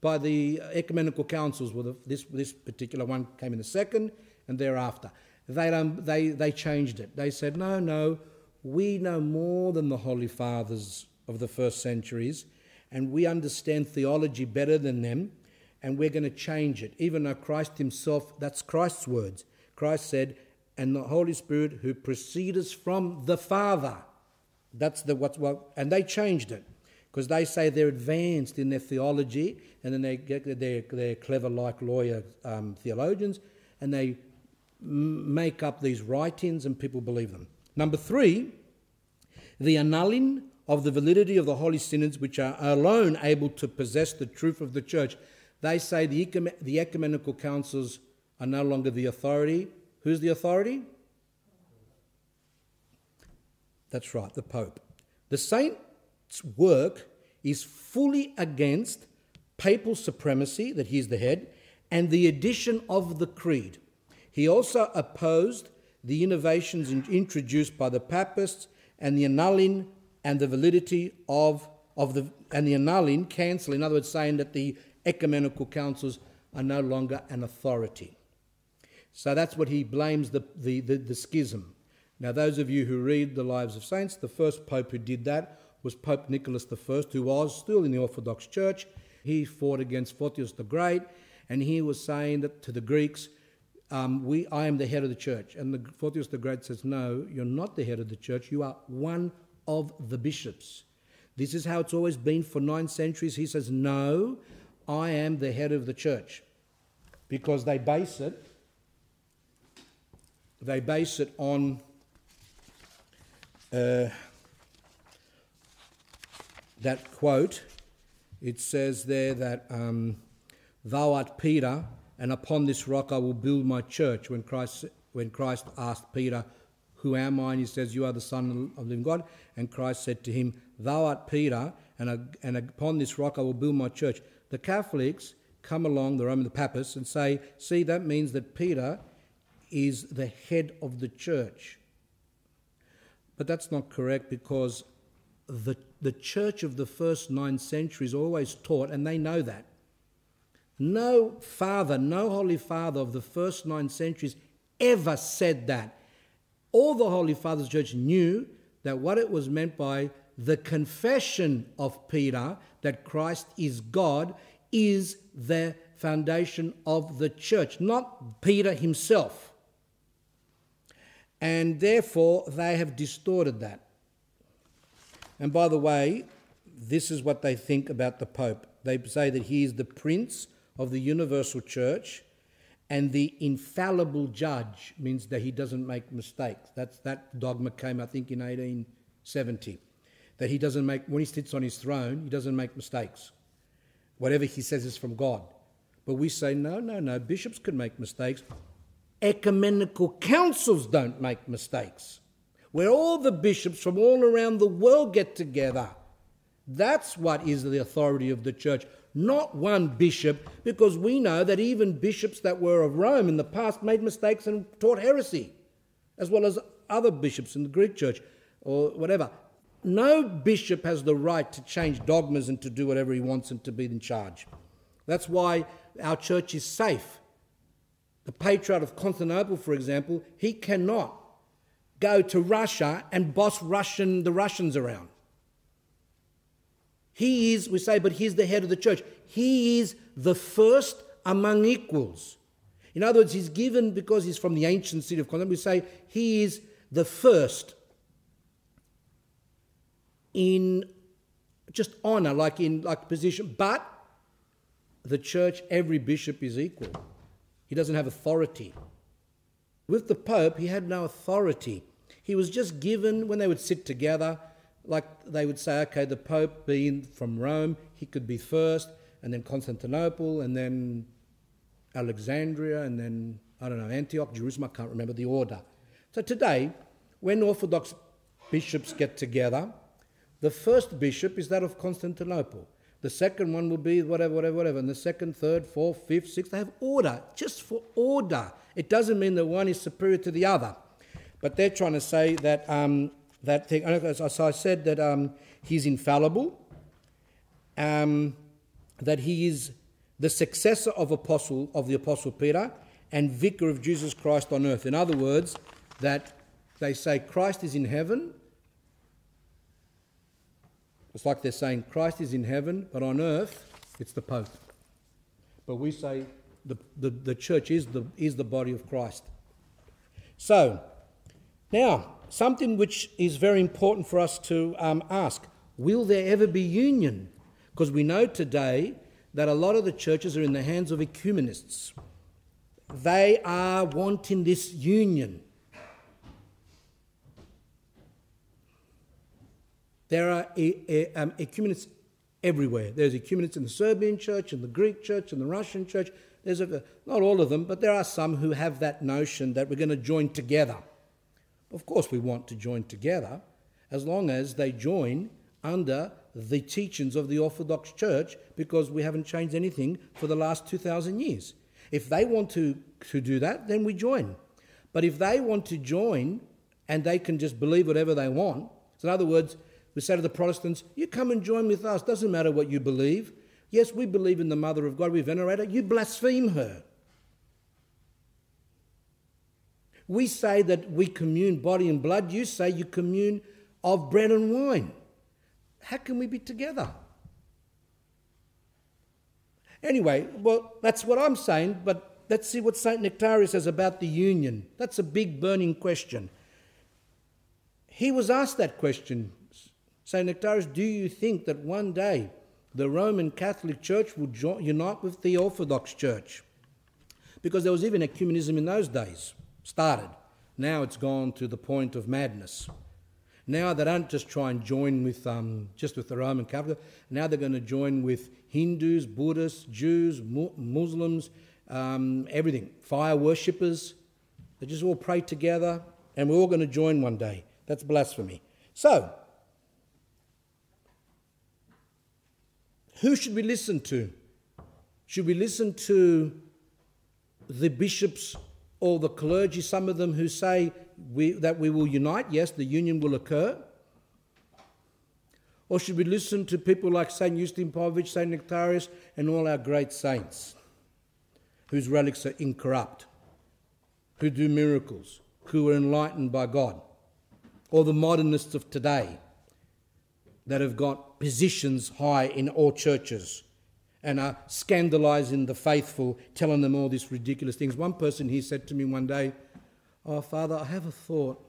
by the ecumenical councils. Well, this, this particular one came in the second and thereafter. They, um, they, they changed it. They said, no, no, we know more than the Holy Fathers of the first centuries, and we understand theology better than them and we're going to change it. Even though Christ himself, that's Christ's words. Christ said, and the Holy Spirit who proceeds from the Father. That's the what's what, and they changed it because they say they're advanced in their theology, and then they get they're, they're clever like lawyer um, theologians, and they m- make up these writings, and people believe them. Number three, the annulling of the validity of the holy synods, which are alone able to possess the truth of the church. They say the, the ecumenical councils are no longer the authority. Who's the authority? That's right, the Pope. The saint's work is fully against papal supremacy, that he's the head, and the addition of the creed. He also opposed the innovations introduced by the papists and the annulling and the validity of, of the and the annulling, cancel, in other words, saying that the ecumenical councils are no longer an authority. So that's what he blames the, the, the, the, schism. Now, those of you who read the Lives of Saints, the first pope who did that was Pope Nicholas I, who was still in the Orthodox Church. He fought against Photius the Great, and he was saying that to the Greeks, um, we, I am the head of the church. And the, Photius the Great says, No, you're not the head of the church, you are one of the bishops. This is how it's always been for nine centuries. He says, No, I am the head of the church. Because they base it, they base it on uh, that quote. It says there that um, thou art Peter, and upon this rock I will build my church. When Christ, when Christ asked Peter, Who am I? And he says, You are the Son of the living God. And Christ said to him, Thou art Peter, and, and upon this rock I will build my church the Catholics come along, the Roman the Papists, and say, see, that means that Peter is the head of the church. But that's not correct because the, the church of the first nine centuries always taught, and they know that. No father, no holy father of the first nine centuries ever said that. All the holy fathers church knew that what it was meant by the confession of Peter that Christ is God is the foundation of the church, not Peter himself. And therefore, they have distorted that. And by the way, this is what they think about the Pope. They say that he is the prince of the universal church and the infallible judge means that he doesn't make mistakes. That's, that dogma came, I think, in 1870. That he doesn't make, when he sits on his throne, he doesn't make mistakes. Whatever he says is from God. But we say, no, no, no, bishops can make mistakes. Ecumenical councils don't make mistakes. Where all the bishops from all around the world get together. That's what is the authority of the church not one bishop, because we know that even bishops that were of Rome in the past made mistakes and taught heresy, as well as other bishops in the Greek church or whatever. No bishop has the right to change dogmas and to do whatever he wants and to be in charge. That's why our church is safe. The Patriarch of Constantinople, for example, he cannot go to Russia and boss Russian the Russians around. He is, we say, but he's the head of the church. He is the first among equals. In other words, he's given because he's from the ancient city of Constantinople. We say he is the first in just honor, like in like position. But the church, every bishop is equal. He doesn't have authority. With the Pope, he had no authority. He was just given when they would sit together like they would say, okay, the Pope being from Rome, he could be first, and then Constantinople, and then Alexandria, and then, I don't know, Antioch, Jerusalem, I can't remember the order. So today, when Orthodox bishops get together, the first bishop is that of Constantinople. The second one will be whatever, whatever, whatever. And the second, third, fourth, fifth, sixth, they have order, just for order. It doesn't mean that one is superior to the other. But they're trying to say that um, that thing. As I said, that um, he's infallible, um, that he is the successor of apostle of the apostle Peter and vicar of Jesus Christ on earth. In other words, that they say Christ is in heaven. It's like they're saying Christ is in heaven, but on earth it's the Pope. But we say the, the, the church is the, is the body of Christ. So, now, something which is very important for us to um, ask will there ever be union? Because we know today that a lot of the churches are in the hands of ecumenists. They are wanting this union. There are um, ecumenists everywhere. There's ecumenists in the Serbian church, in the Greek church, in the Russian church. There's a, not all of them, but there are some who have that notion that we're going to join together. Of course, we want to join together as long as they join under the teachings of the Orthodox Church because we haven't changed anything for the last 2,000 years. If they want to, to do that, then we join. But if they want to join and they can just believe whatever they want, so in other words, we say to the Protestants, you come and join with us, doesn't matter what you believe. Yes, we believe in the Mother of God, we venerate her, you blaspheme her. We say that we commune body and blood. You say you commune of bread and wine. How can we be together? Anyway, well, that's what I'm saying, but let's see what St. Nektarios says about the union. That's a big burning question. He was asked that question. St. Nektarios, do you think that one day the Roman Catholic Church will unite with the Orthodox Church? Because there was even ecumenism in those days started. Now it's gone to the point of madness. Now they don't just try and join with um, just with the Roman Catholic. Now they're going to join with Hindus, Buddhists, Jews, Mu- Muslims, um, everything. Fire worshippers. They just all pray together, and we're all going to join one day. That's blasphemy. So, who should we listen to? Should we listen to the bishops or the clergy, some of them who say we, that we will unite? Yes, the union will occur. Or should we listen to people like St. Justin Popovich, St. Nektarios, and all our great saints whose relics are incorrupt, who do miracles, who are enlightened by God? Or the modernists of today that have got positions high in all churches and are scandalizing the faithful, telling them all these ridiculous things. One person he said to me one day, Oh, Father, I have a thought.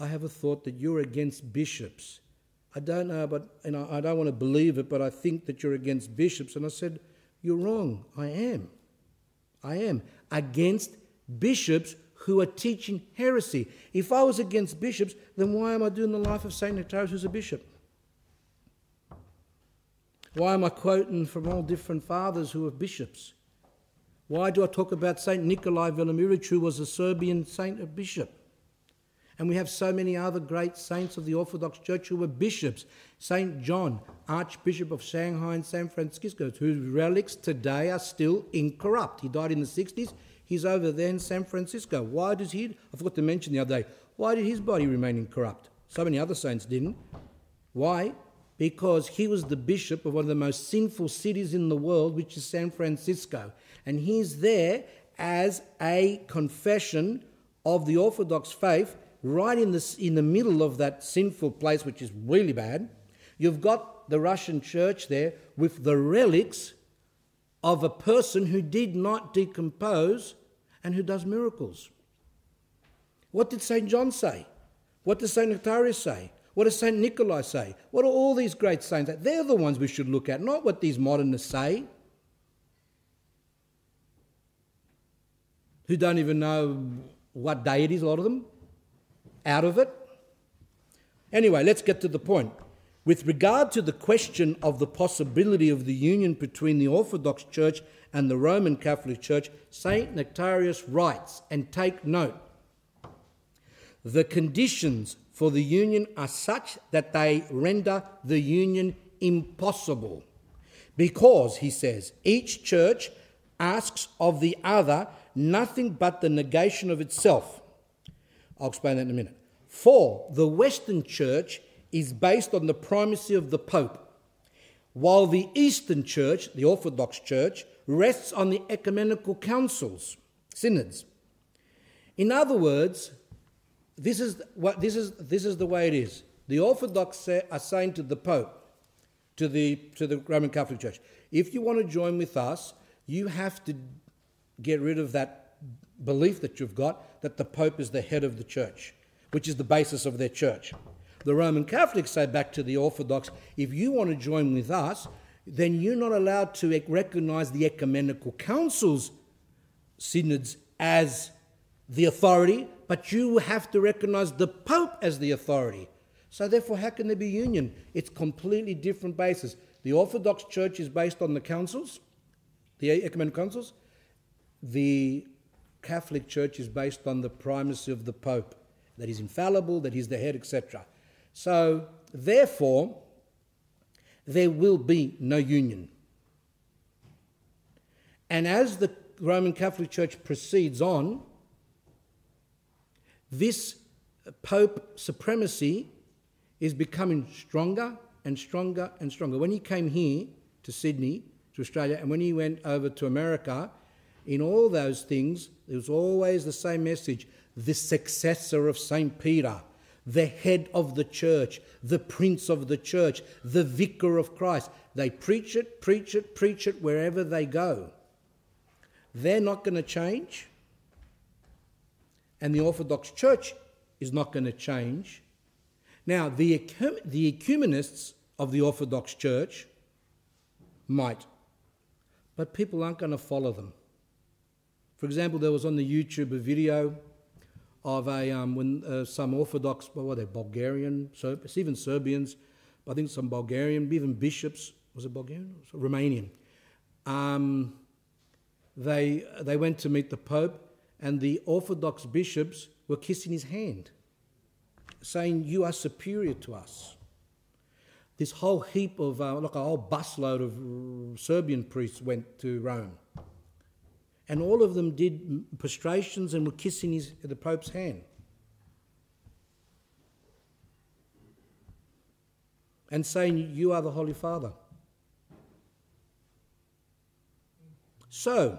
I have a thought that you're against bishops. I don't know, but you know, I don't want to believe it, but I think that you're against bishops. And I said, You're wrong. I am. I am against bishops who are teaching heresy. If I was against bishops, then why am I doing the life of St. Nektarios, who's a bishop? Why am I quoting from all different fathers who are bishops? Why do I talk about St. Nikolai Velimirovic, who was a Serbian saint, a bishop? And we have so many other great saints of the Orthodox Church who were bishops. St. John, Archbishop of Shanghai and San Francisco, whose relics today are still incorrupt. He died in the 60s. He's over there in San Francisco. Why does he? I forgot to mention the other day. Why did his body remain incorrupt? So many other saints didn't. Why? Because he was the bishop of one of the most sinful cities in the world, which is San Francisco. And he's there as a confession of the Orthodox faith, right in the, in the middle of that sinful place, which is really bad. You've got the Russian church there with the relics of a person who did not decompose and who does miracles. What did St. John say? What does St. Nektarios say? What does St. Nikolai say? What are all these great saints? They're the ones we should look at, not what these modernists say, who don't even know what day it is, a lot of them, out of it. Anyway, let's get to the point. With regard to the question of the possibility of the union between the Orthodox Church and the Roman Catholic Church, St. Nektarios writes, and take note the conditions for the union are such that they render the union impossible. Because, he says, each church asks of the other nothing but the negation of itself. I'll explain that in a minute. For the Western Church is based on the primacy of the Pope, while the Eastern Church, the Orthodox Church, rests on the ecumenical councils, synods. In other words, this is, what, this is, this is the way it is. The Orthodox say, are saying to the Pope, to the, to the Roman Catholic Church, if you want to join with us, you have to get rid of that belief that you've got that the Pope is the head of the church, which is the basis of their church. The Roman Catholics say back to the Orthodox if you want to join with us, then you're not allowed to recognize the ecumenical councils, synods, as the authority, but you have to recognize the Pope as the authority. So, therefore, how can there be union? It's completely different basis. The Orthodox Church is based on the councils, the ecumenical councils. The Catholic Church is based on the primacy of the Pope, that he's infallible, that he's the head, etc. So, therefore, there will be no union. And as the Roman Catholic Church proceeds on, this Pope supremacy is becoming stronger and stronger and stronger. When he came here to Sydney, to Australia, and when he went over to America, in all those things, there was always the same message the successor of St. Peter the head of the church, the prince of the church, the vicar of Christ. They preach it, preach it, preach it wherever they go. They're not going to change. And the Orthodox Church is not going to change. Now, the, the ecumenists of the Orthodox Church might, but people aren't going to follow them. For example, there was on the YouTube a video of a um, when uh, some Orthodox, what were they, Bulgarian, Serb, even Serbians, I think some Bulgarian, even bishops, was it Bulgarian? Romanian. Um, they, they went to meet the Pope, and the Orthodox bishops were kissing his hand, saying, You are superior to us. This whole heap of, uh, like a whole busload of Serbian priests went to Rome and all of them did prostrations and were kissing his, the Pope's hand. And saying, You are the Holy Father. So,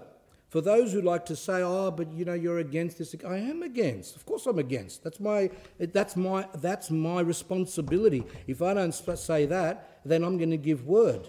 for those who like to say, "Oh, but you know, you're against this," I am against. Of course, I'm against. That's my that's my that's my responsibility. If I don't say that, then I'm going to give word.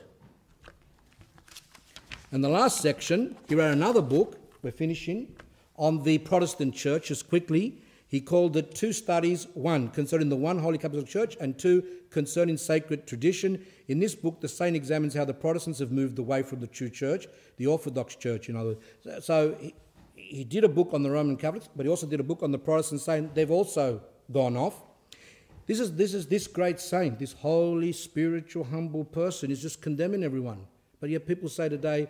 And the last section, he wrote another book. We're finishing on the Protestant Church. Just quickly, he called it two studies: one concerning the one Holy Catholic Church, and two concerning sacred tradition. In this book, the saint examines how the Protestants have moved away from the true church, the Orthodox Church, in other words. So he, he did a book on the Roman Catholics, but he also did a book on the Protestants, saying they've also gone off. This is this is this great saint, this holy, spiritual, humble person is just condemning everyone. But yet people say today,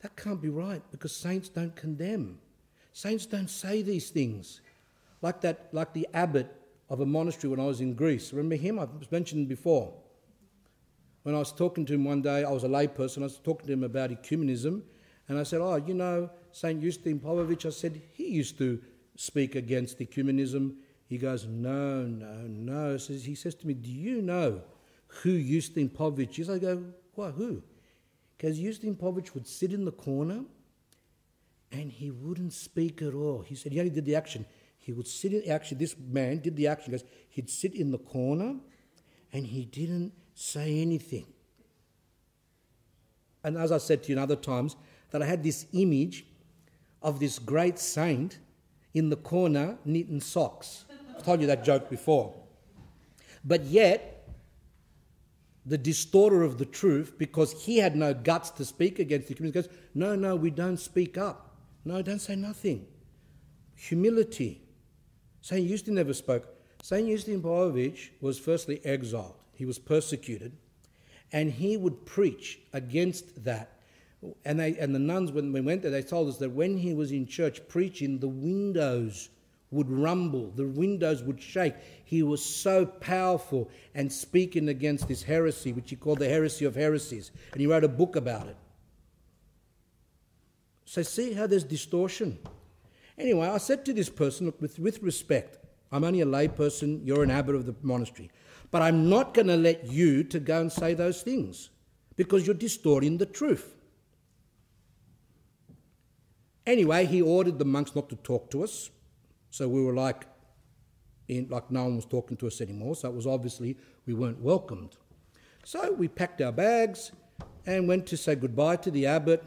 that can't be right because saints don't condemn. Saints don't say these things. Like that, like the abbot of a monastery when I was in Greece. Remember him? I've mentioned before. When I was talking to him one day, I was a layperson, I was talking to him about ecumenism, and I said, Oh, you know, St. Eustace Popovich, I said, he used to speak against ecumenism. He goes, No, no, no. Says, He says to me, Do you know who Eustace Popovich is? I go, What, who? Because Eustace Popovich would sit in the corner and he wouldn't speak at all. He said he only did the action. He would sit in, actually, this man did the action he'd sit in the corner and he didn't say anything. And as I said to you in other times, that I had this image of this great saint in the corner knitting socks. I've told you that joke before. But yet, the distorter of the truth, because he had no guts to speak against the community, goes, No, no, we don't speak up. No, don't say nothing. Humility. St. Eustace never spoke. St. Eustace Popovich was firstly exiled, he was persecuted, and he would preach against that. And, they, and the nuns, when we went there, they told us that when he was in church preaching, the windows would rumble, the windows would shake. He was so powerful and speaking against this heresy, which he called the heresy of heresies. And he wrote a book about it. So, see how there's distortion. Anyway, I said to this person, look, with, with respect, I'm only a layperson, you're an abbot of the monastery, but I'm not going to let you to go and say those things because you're distorting the truth. Anyway, he ordered the monks not to talk to us, so we were like, in, like no one was talking to us anymore. So it was obviously we weren't welcomed. So we packed our bags and went to say goodbye to the abbot.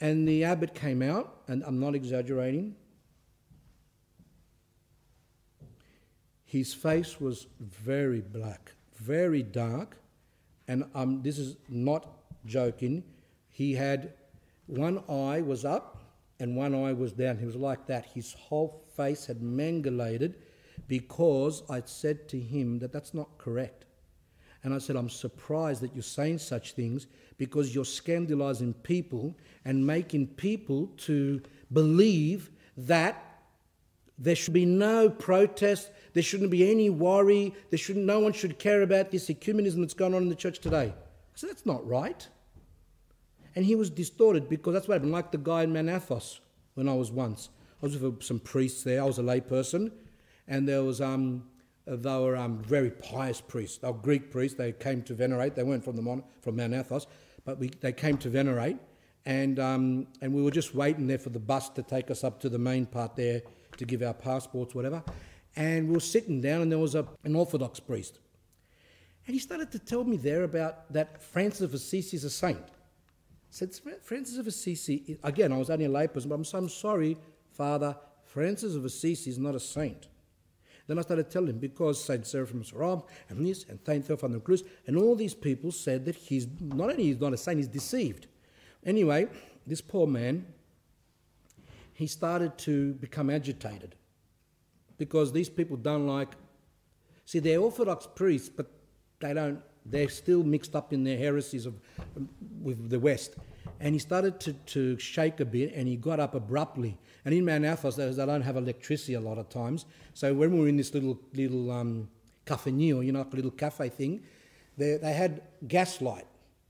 And the abbot came out, and I'm not exaggerating. His face was very black, very dark, and um, this is not joking. He had one eye was up and one eye was down. He was like that. His whole face had mangulated because I said to him that that's not correct. And I said, I'm surprised that you're saying such things because you're scandalizing people and making people to believe that there should be no protest, there shouldn't be any worry, there shouldn't, no one should care about this ecumenism that's going on in the church today. I said, that's not right. And he was distorted because that's what happened, like the guy in Mount Athos when I was once. I was with some priests there, I was a layperson, and there was, um, they were um, very pious priests. They were Greek priests, they came to venerate, they weren't from, the Mon- from Mount Athos, but we, they came to venerate, and, um, and we were just waiting there for the bus to take us up to the main part there to give our passports, whatever. And we were sitting down, and there was a, an Orthodox priest. And he started to tell me there about that Francis of Assisi is a saint. Said, Francis of Assisi, again, I was only a layperson, but I'm, so, I'm sorry, Father, Francis of Assisi is not a saint. Then I started telling him because Saint Seraphim Saram and this and Saint Theophan Cruz and all these people said that he's not only he's not a saint, he's deceived. Anyway, this poor man, he started to become agitated because these people don't like. See, they're Orthodox priests, but they don't. They're still mixed up in their heresies of with the West. And he started to, to shake a bit, and he got up abruptly. And in Mount Athos, they don't have electricity a lot of times. So when we were in this little little um, you know, like a little cafe thing, they, they had gas light.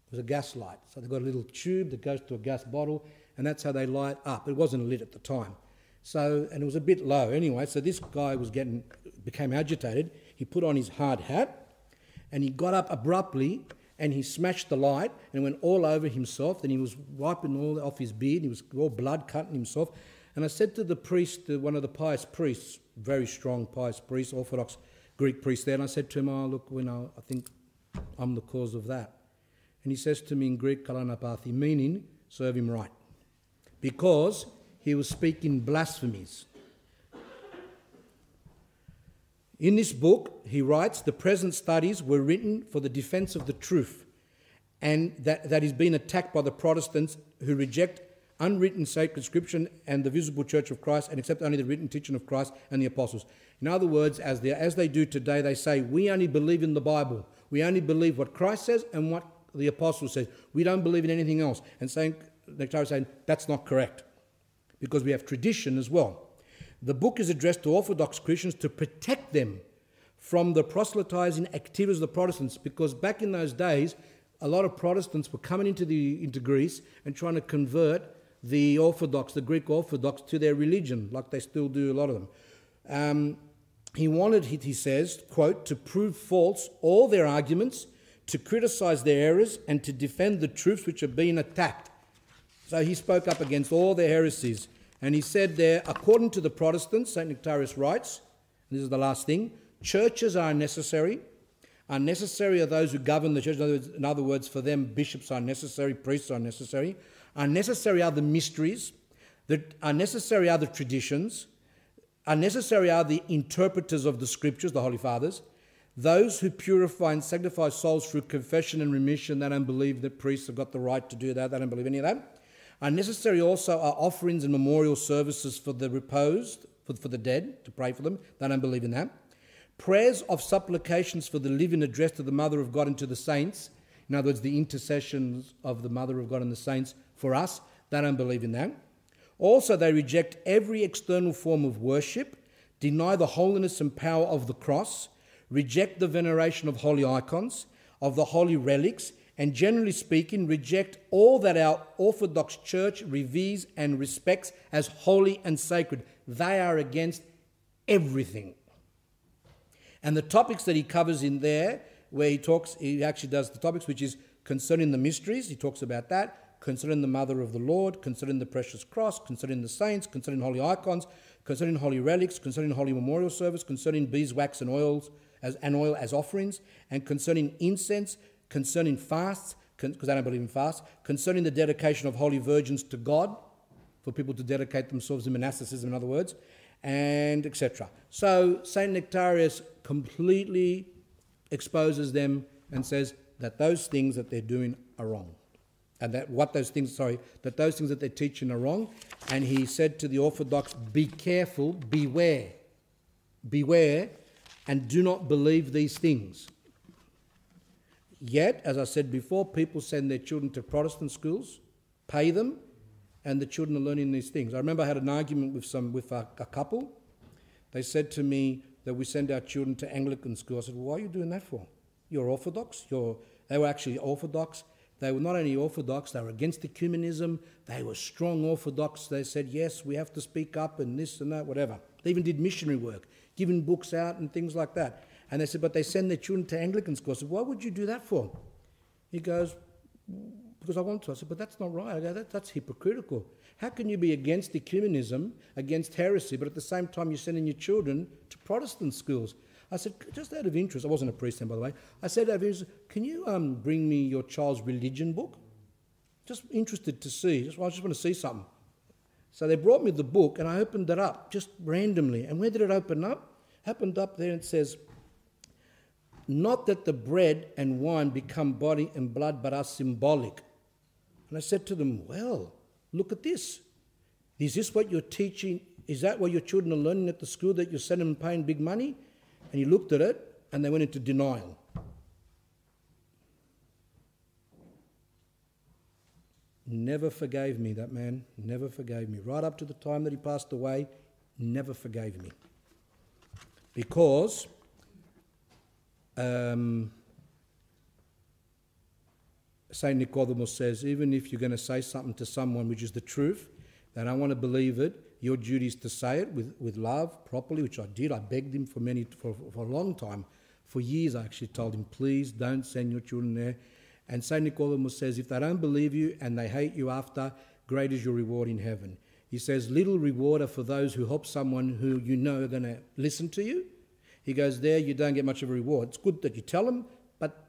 It was a gas light. So they've got a little tube that goes to a gas bottle, and that's how they light up. It wasn't lit at the time. So, and it was a bit low anyway. So this guy was getting, became agitated. He put on his hard hat, and he got up abruptly, and he smashed the light, and went all over himself. Then he was wiping all off his beard. He was all blood cutting himself. And I said to the priest, one of the pious priests, very strong pious priest, Orthodox Greek priest there, and I said to him, "Oh, look, you know, I think I'm the cause of that." And he says to me in Greek, "Kalanapathi," meaning serve him right, because he was speaking blasphemies. In this book, he writes, the present studies were written for the defense of the truth, and that, that is being attacked by the Protestants who reject unwritten sacred scripture and the visible church of Christ and accept only the written teaching of Christ and the apostles. In other words, as they, as they do today, they say, We only believe in the Bible. We only believe what Christ says and what the apostles says. We don't believe in anything else. And saying, Nektarios saying, That's not correct because we have tradition as well. The book is addressed to Orthodox Christians to protect them from the proselytizing activities of the Protestants because back in those days, a lot of Protestants were coming into, the, into Greece and trying to convert the Orthodox, the Greek Orthodox, to their religion, like they still do, a lot of them. Um, he wanted, he says, quote, to prove false all their arguments, to criticize their errors, and to defend the truths which are being attacked. So he spoke up against all their heresies. And he said there, according to the Protestants, St. Nektarios writes, and this is the last thing, churches are necessary. Unnecessary are those who govern the church. In other, words, in other words, for them, bishops are necessary, priests are necessary. Unnecessary are the mysteries. The unnecessary are the traditions. Unnecessary are the interpreters of the scriptures, the Holy Fathers. Those who purify and sanctify souls through confession and remission, they don't believe that priests have got the right to do that. They don't believe any of that. Unnecessary also are offerings and memorial services for the reposed, for, for the dead, to pray for them. They don't believe in that. Prayers of supplications for the living addressed to the Mother of God and to the saints. In other words, the intercessions of the Mother of God and the saints for us. They don't believe in that. Also, they reject every external form of worship, deny the holiness and power of the cross, reject the veneration of holy icons, of the holy relics, and generally speaking, reject all that our Orthodox Church reveres and respects as holy and sacred. They are against everything. And the topics that he covers in there, where he talks, he actually does the topics which is concerning the mysteries, he talks about that, concerning the Mother of the Lord, concerning the precious cross, concerning the saints, concerning holy icons, concerning holy relics, concerning holy memorial service, concerning beeswax and oils as, and oil as offerings, and concerning incense, concerning fasts, because I don't believe in fasts, concerning the dedication of holy virgins to God, for people to dedicate themselves in monasticism, in other words, and etc. So St. Nektarios completely exposes them and says that those things that they're doing are wrong. And that what those things, sorry, that those things that they're teaching are wrong. And he said to the Orthodox, be careful, beware, beware, and do not believe these things. Yet, as I said before, people send their children to Protestant schools, pay them, and the children are learning these things. I remember I had an argument with some with a, a couple. They said to me that we send our children to Anglican school. I said, well, "Why are you doing that for? You're Orthodox. You're." They were actually Orthodox. They were not only Orthodox; they were against ecumenism. They were strong Orthodox. They said, "Yes, we have to speak up and this and that, whatever." They even did missionary work, giving books out and things like that. And they said, but they send their children to Anglican school. I said, why would you do that for? He goes, because I want to. I said, but that's not right. I go, that, that's hypocritical. How can you be against ecumenism, against heresy, but at the same time you're sending your children to Protestant schools? I said, just out of interest, I wasn't a priest then, by the way. I said, out of interest, can you um, bring me your child's religion book? Just interested to see. Just, I just want to see something. So they brought me the book, and I opened it up just randomly. And where did it open up? Happened up there, and it says, not that the bread and wine become body and blood, but are symbolic. And I said to them, Well, look at this. Is this what you're teaching? Is that what your children are learning at the school that you're sending them paying big money? And he looked at it and they went into denial. Never forgave me, that man. Never forgave me. Right up to the time that he passed away, never forgave me. Because um, St. Nicodemus says, even if you're going to say something to someone which is the truth, they don't want to believe it, your duty is to say it with, with love, properly, which I did. I begged him for, many, for, for a long time. For years, I actually told him, please don't send your children there. And St. Nicodemus says, if they don't believe you and they hate you after, great is your reward in heaven. He says, little reward are for those who help someone who you know are going to listen to you. He goes, there you don't get much of a reward. It's good that you tell them, but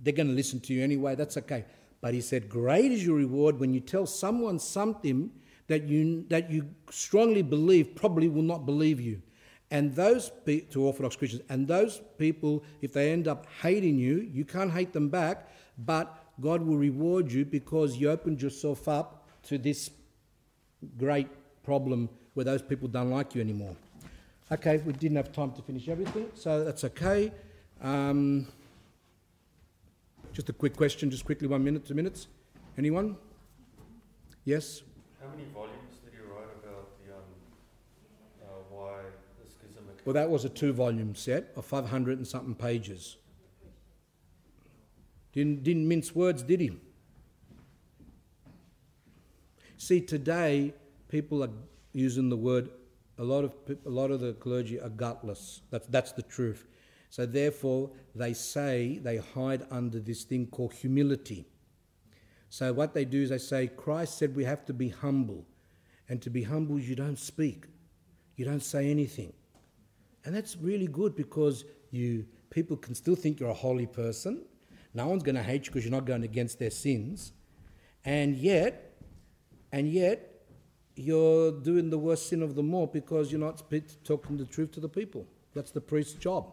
they're going to listen to you anyway. That's okay. But he said, great is your reward when you tell someone something that you, that you strongly believe probably will not believe you. And those pe- to Orthodox Christians, and those people, if they end up hating you, you can't hate them back, but God will reward you because you opened yourself up to this great problem where those people don't like you anymore. Okay, we didn't have time to finish everything, so that's okay. Um, just a quick question, just quickly, one minute, two minutes. Anyone? Yes? How many volumes did you write about the um, uh, why the schism? Well, that was a two volume set of 500 and something pages. Didn't, didn't mince words, did he? See, today people are using the word. A lot of a lot of the clergy are gutless. That's that's the truth. So therefore, they say they hide under this thing called humility. So what they do is they say Christ said we have to be humble, and to be humble you don't speak, you don't say anything, and that's really good because you people can still think you're a holy person. No one's going to hate you because you're not going against their sins, and yet, and yet, you're doing the worst sin of them all because you're not talking the truth to the people. That's the priest's job.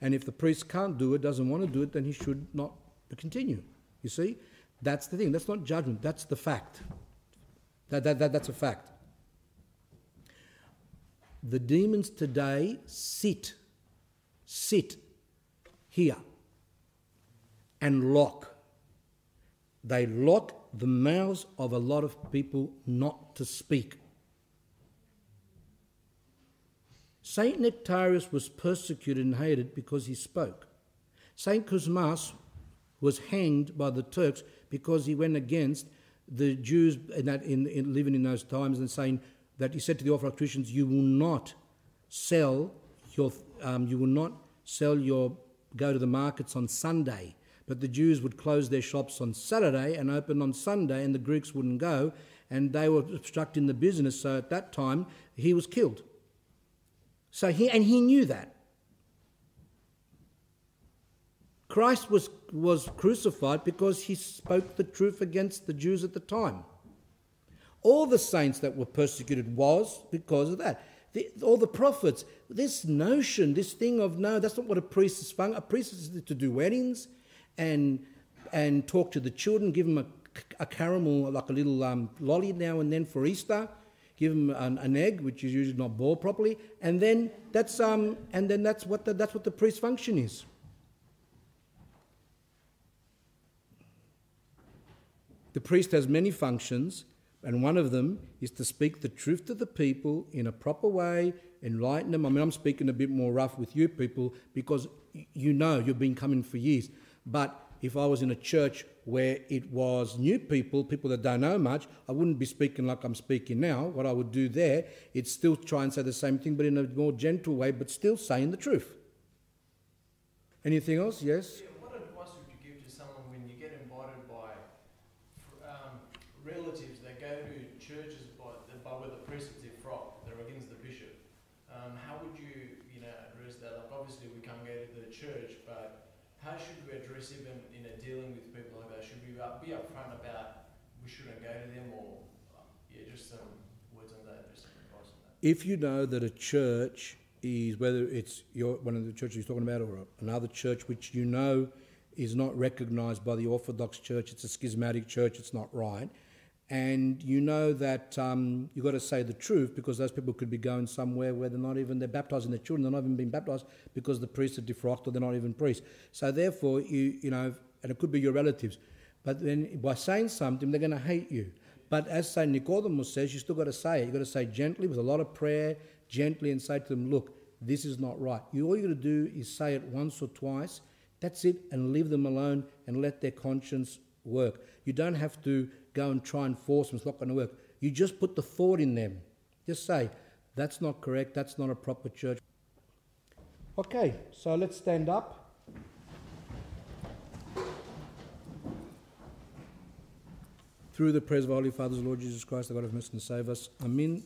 And if the priest can't do it, doesn't want to do it, then he should not continue. You see? That's the thing. That's not judgment. That's the fact. That, that, that, that's a fact. The demons today sit, sit here and lock. They lock the mouths of a lot of people not to speak. Saint Nektarios was persecuted and hated because he spoke. Saint Cosmas was hanged by the Turks because he went against the Jews in that, in, in living in those times and saying that he said to the Orthodox Christians, "You will not sell your, um, you will not sell your, go to the markets on Sunday." But the Jews would close their shops on Saturday and open on Sunday, and the Greeks wouldn't go, and they were obstructing the business. So at that time, he was killed. So he, and he knew that. Christ was, was crucified because he spoke the truth against the Jews at the time. All the saints that were persecuted was because of that. The, all the prophets, this notion, this thing of no, that's not what a priest is fun. A priest is to do weddings and and talk to the children, give them a, a caramel, like a little um, lolly now and then for Easter, give them an, an, egg, which is usually not boiled properly, and then that's um, and then that's what the, that's what the priest's function is. The priest has many functions, and one of them is to speak the truth to the people in a proper way, enlighten them. I mean, I'm speaking a bit more rough with you people because you know you've been coming for years. But if I was in a church where it was new people, people that don't know much, I wouldn't be speaking like I'm speaking now. What I would do there is still try and say the same thing, but in a more gentle way, but still saying the truth. Anything else? Yes? Yeah, what advice would you give to someone when you get invited by um, relatives that go to churches by, by where the priest is frock, they're against the bishop? Um, how would you, you know, address that? Like obviously we can't go to the church, but how should we address even in a dealing with people like that? Should we uh, be upfront about we shouldn't go to them, or uh, yeah, just some words on that, just some advice on that. If you know that a church is, whether it's your, one of the churches you're talking about or another church which you know is not recognised by the Orthodox Church, it's a schismatic church, it's not right, and you know that um, you've got to say the truth because those people could be going somewhere where they're not even, they're baptising their children, they're not even being baptised because the priests are defrocked or they're not even priests. So therefore, you, you know, and it could be your relatives, but then by saying something, they're going to hate you. But as St. Nicodemus says, you still got to say it. You've got to say gently with a lot of prayer, gently, and say to them, look, this is not right. You, all you've got to do is say it once or twice. That's it, and leave them alone and let their conscience work. You don't have to go and try and force them, it's not going to work. You just put the thought in them. Just say, that's not correct, that's not a proper church. Okay, so let's stand up. through the praise of our Holy Fathers, Lord Jesus Christ, the God of mercy, and save us. Amen.